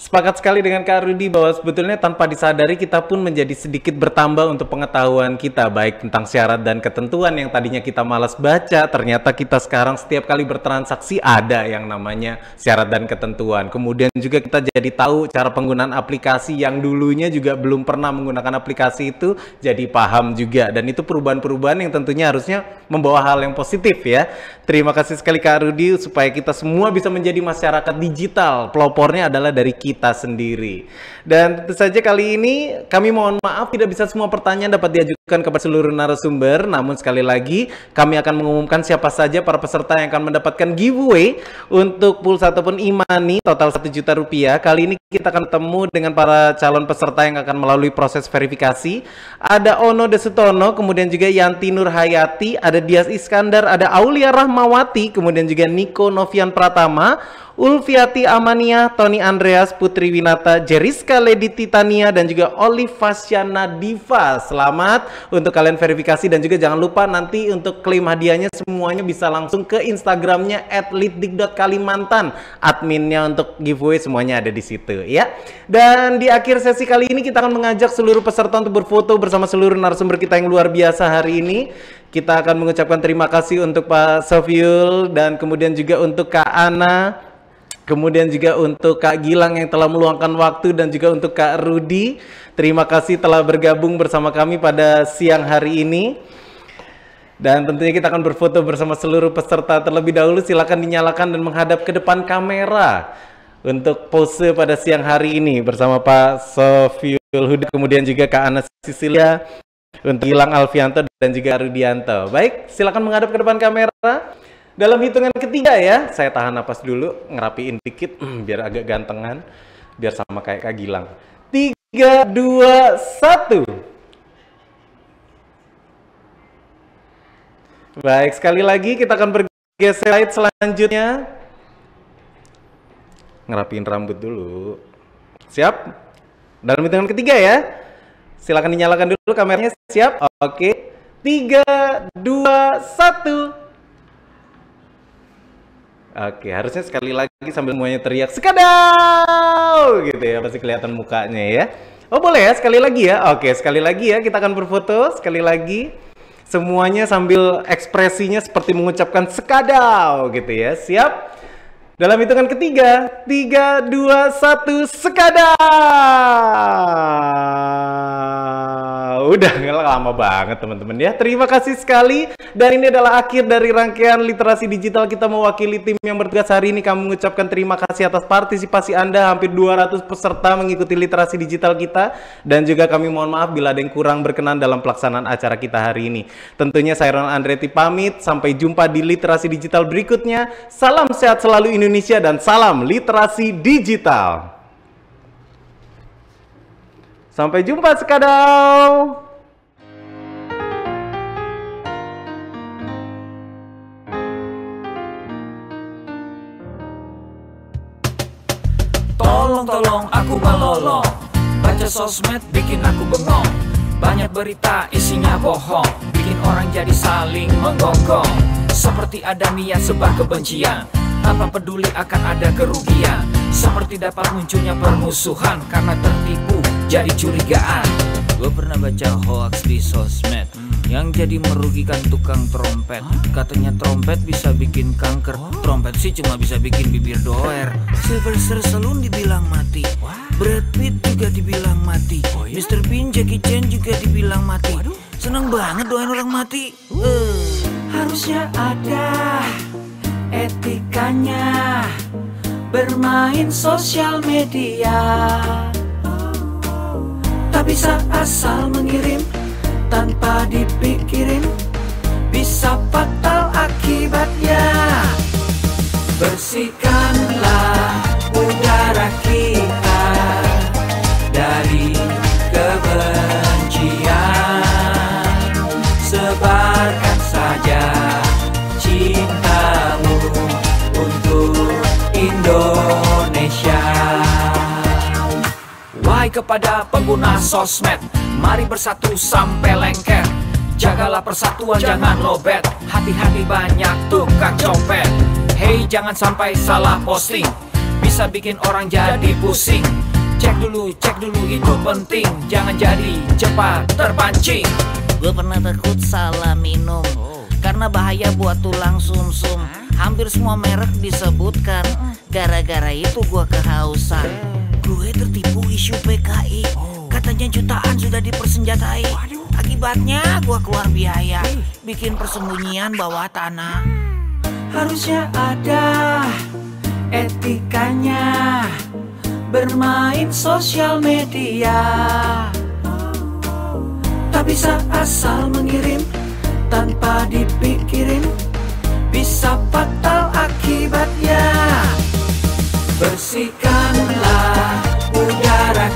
Speaker 5: Sepakat sekali dengan Kak Rudi bahwa sebetulnya tanpa disadari kita pun menjadi sedikit bertambah untuk pengetahuan kita baik tentang syarat dan ketentuan yang tadinya kita malas baca ternyata kita sekarang setiap kali bertransaksi ada yang namanya syarat dan ketentuan. Kemudian juga kita jadi tahu cara penggunaan aplikasi yang dulunya juga belum pernah menggunakan aplikasi itu jadi paham juga dan itu perubahan-perubahan yang tentunya harusnya membawa hal yang positif ya. Terima kasih sekali Kak Rudi supaya kita semua bisa menjadi masyarakat digital. Pelopornya adalah dari kita kita sendiri. Dan tentu saja kali ini kami mohon maaf tidak bisa semua pertanyaan dapat diajukan kepada seluruh narasumber. Namun sekali lagi kami akan mengumumkan siapa saja para peserta yang akan mendapatkan giveaway untuk pulsa ataupun imani total 1 juta rupiah. Kali ini kita akan ketemu dengan para calon peserta yang akan melalui proses verifikasi. Ada Ono Desutono, kemudian juga Yanti Nurhayati, ada Dias Iskandar, ada Aulia Rahmawati, kemudian juga Niko Novian Pratama, Ulfiati Amania, Tony Andreas, Putri Winata, Jeriska Lady Titania, dan juga Olivasiana Diva. Selamat untuk kalian verifikasi dan juga jangan lupa nanti untuk klaim hadiahnya semuanya bisa langsung ke Instagramnya @litdik.kalimantan. Adminnya untuk giveaway semuanya ada di situ ya. Dan di akhir sesi kali ini kita akan mengajak seluruh peserta untuk berfoto bersama seluruh narasumber kita yang luar biasa hari ini. Kita akan mengucapkan terima kasih untuk Pak Sofiul dan kemudian juga untuk Kak Ana, Kemudian juga untuk Kak Gilang yang telah meluangkan waktu dan juga untuk Kak Rudi. Terima kasih telah bergabung bersama kami pada siang hari ini. Dan tentunya kita akan berfoto bersama seluruh peserta terlebih dahulu. Silakan dinyalakan dan menghadap ke depan kamera untuk pose pada siang hari ini bersama Pak Sofiul Huda, kemudian juga Kak Ana Sisilia, untuk Gilang Alfianto dan juga Rudianto. Baik, silakan menghadap ke depan kamera. Dalam hitungan ketiga ya, saya tahan napas dulu, ngerapiin dikit biar agak gantengan, biar sama kayak Kak Gilang. Tiga, dua, satu. Baik, sekali lagi kita akan bergeser slide selanjutnya. Ngerapiin rambut dulu. Siap? Dalam hitungan ketiga ya. Silakan dinyalakan dulu kameranya. Siap? Oke. Tiga, dua, satu. Oke, harusnya sekali lagi sambil semuanya teriak sekadau gitu ya, pasti kelihatan mukanya ya. Oh boleh ya, sekali lagi ya. Oke, sekali lagi ya, kita akan berfoto sekali lagi. Semuanya sambil ekspresinya seperti mengucapkan sekadau gitu ya. Siap? Dalam hitungan ketiga, tiga, dua, satu, sekadau. Udah lama banget teman-teman ya. Terima kasih sekali. Dan ini adalah akhir dari rangkaian literasi digital kita mewakili tim yang bertugas hari ini. Kami mengucapkan terima kasih atas partisipasi Anda. Hampir 200 peserta mengikuti literasi digital kita. Dan juga kami mohon maaf bila ada yang kurang berkenan dalam pelaksanaan acara kita hari ini. Tentunya saya Ronald Andretti pamit. Sampai jumpa di literasi digital berikutnya. Salam sehat selalu Indonesia dan salam literasi digital. Sampai jumpa sekadau.
Speaker 1: Tolong-tolong aku melolong Baca sosmed bikin aku bengong. Banyak berita isinya bohong. Bikin orang jadi saling menggonggong. Seperti ada niat sebar kebencian Tanpa peduli akan ada kerugian. Seperti dapat munculnya permusuhan Karena tertipu jadi curigaan.
Speaker 2: Gue pernah baca hoax di sosmed Yang jadi merugikan tukang trompet. Katanya trompet bisa bikin kanker. Trompet sih cuma bisa bikin bibir doer. Sylvester Stallone dibilang mati. Brad Pitt juga dibilang mati. Mr. Bean, Jackie Chan juga dibilang mati. Seneng banget doain orang mati. Eh.
Speaker 1: Harusnya ada etikanya Bermain sosial media. Tak bisa asal mengirim Tanpa dipikirin Bisa fatal akibatnya. Bersihkanlah kepada pengguna sosmed. Mari bersatu sampai lengket. Jagalah persatuan jangan lobet. Hati-hati banyak tukang copet. Hey jangan sampai salah posting. Bisa bikin orang jadi pusing. Cek dulu, cek dulu itu penting. Jangan jadi cepat terpancing.
Speaker 2: Gue pernah takut salah minum. Karena bahaya buat tulang sumsum Hampir semua merek disebutkan. Gara-gara itu gue kehausan. Gue tertipu isu PKI Katanya jutaan sudah dipersenjatai. Akibatnya gue keluar biaya. Bikin persembunyian bawah tanah.
Speaker 1: Harusnya ada etikanya. Bermain sosial media. Tak bisa asal mengirim Tanpa dipikirin Bisa fatal akibatnya. Bersihkanlah udara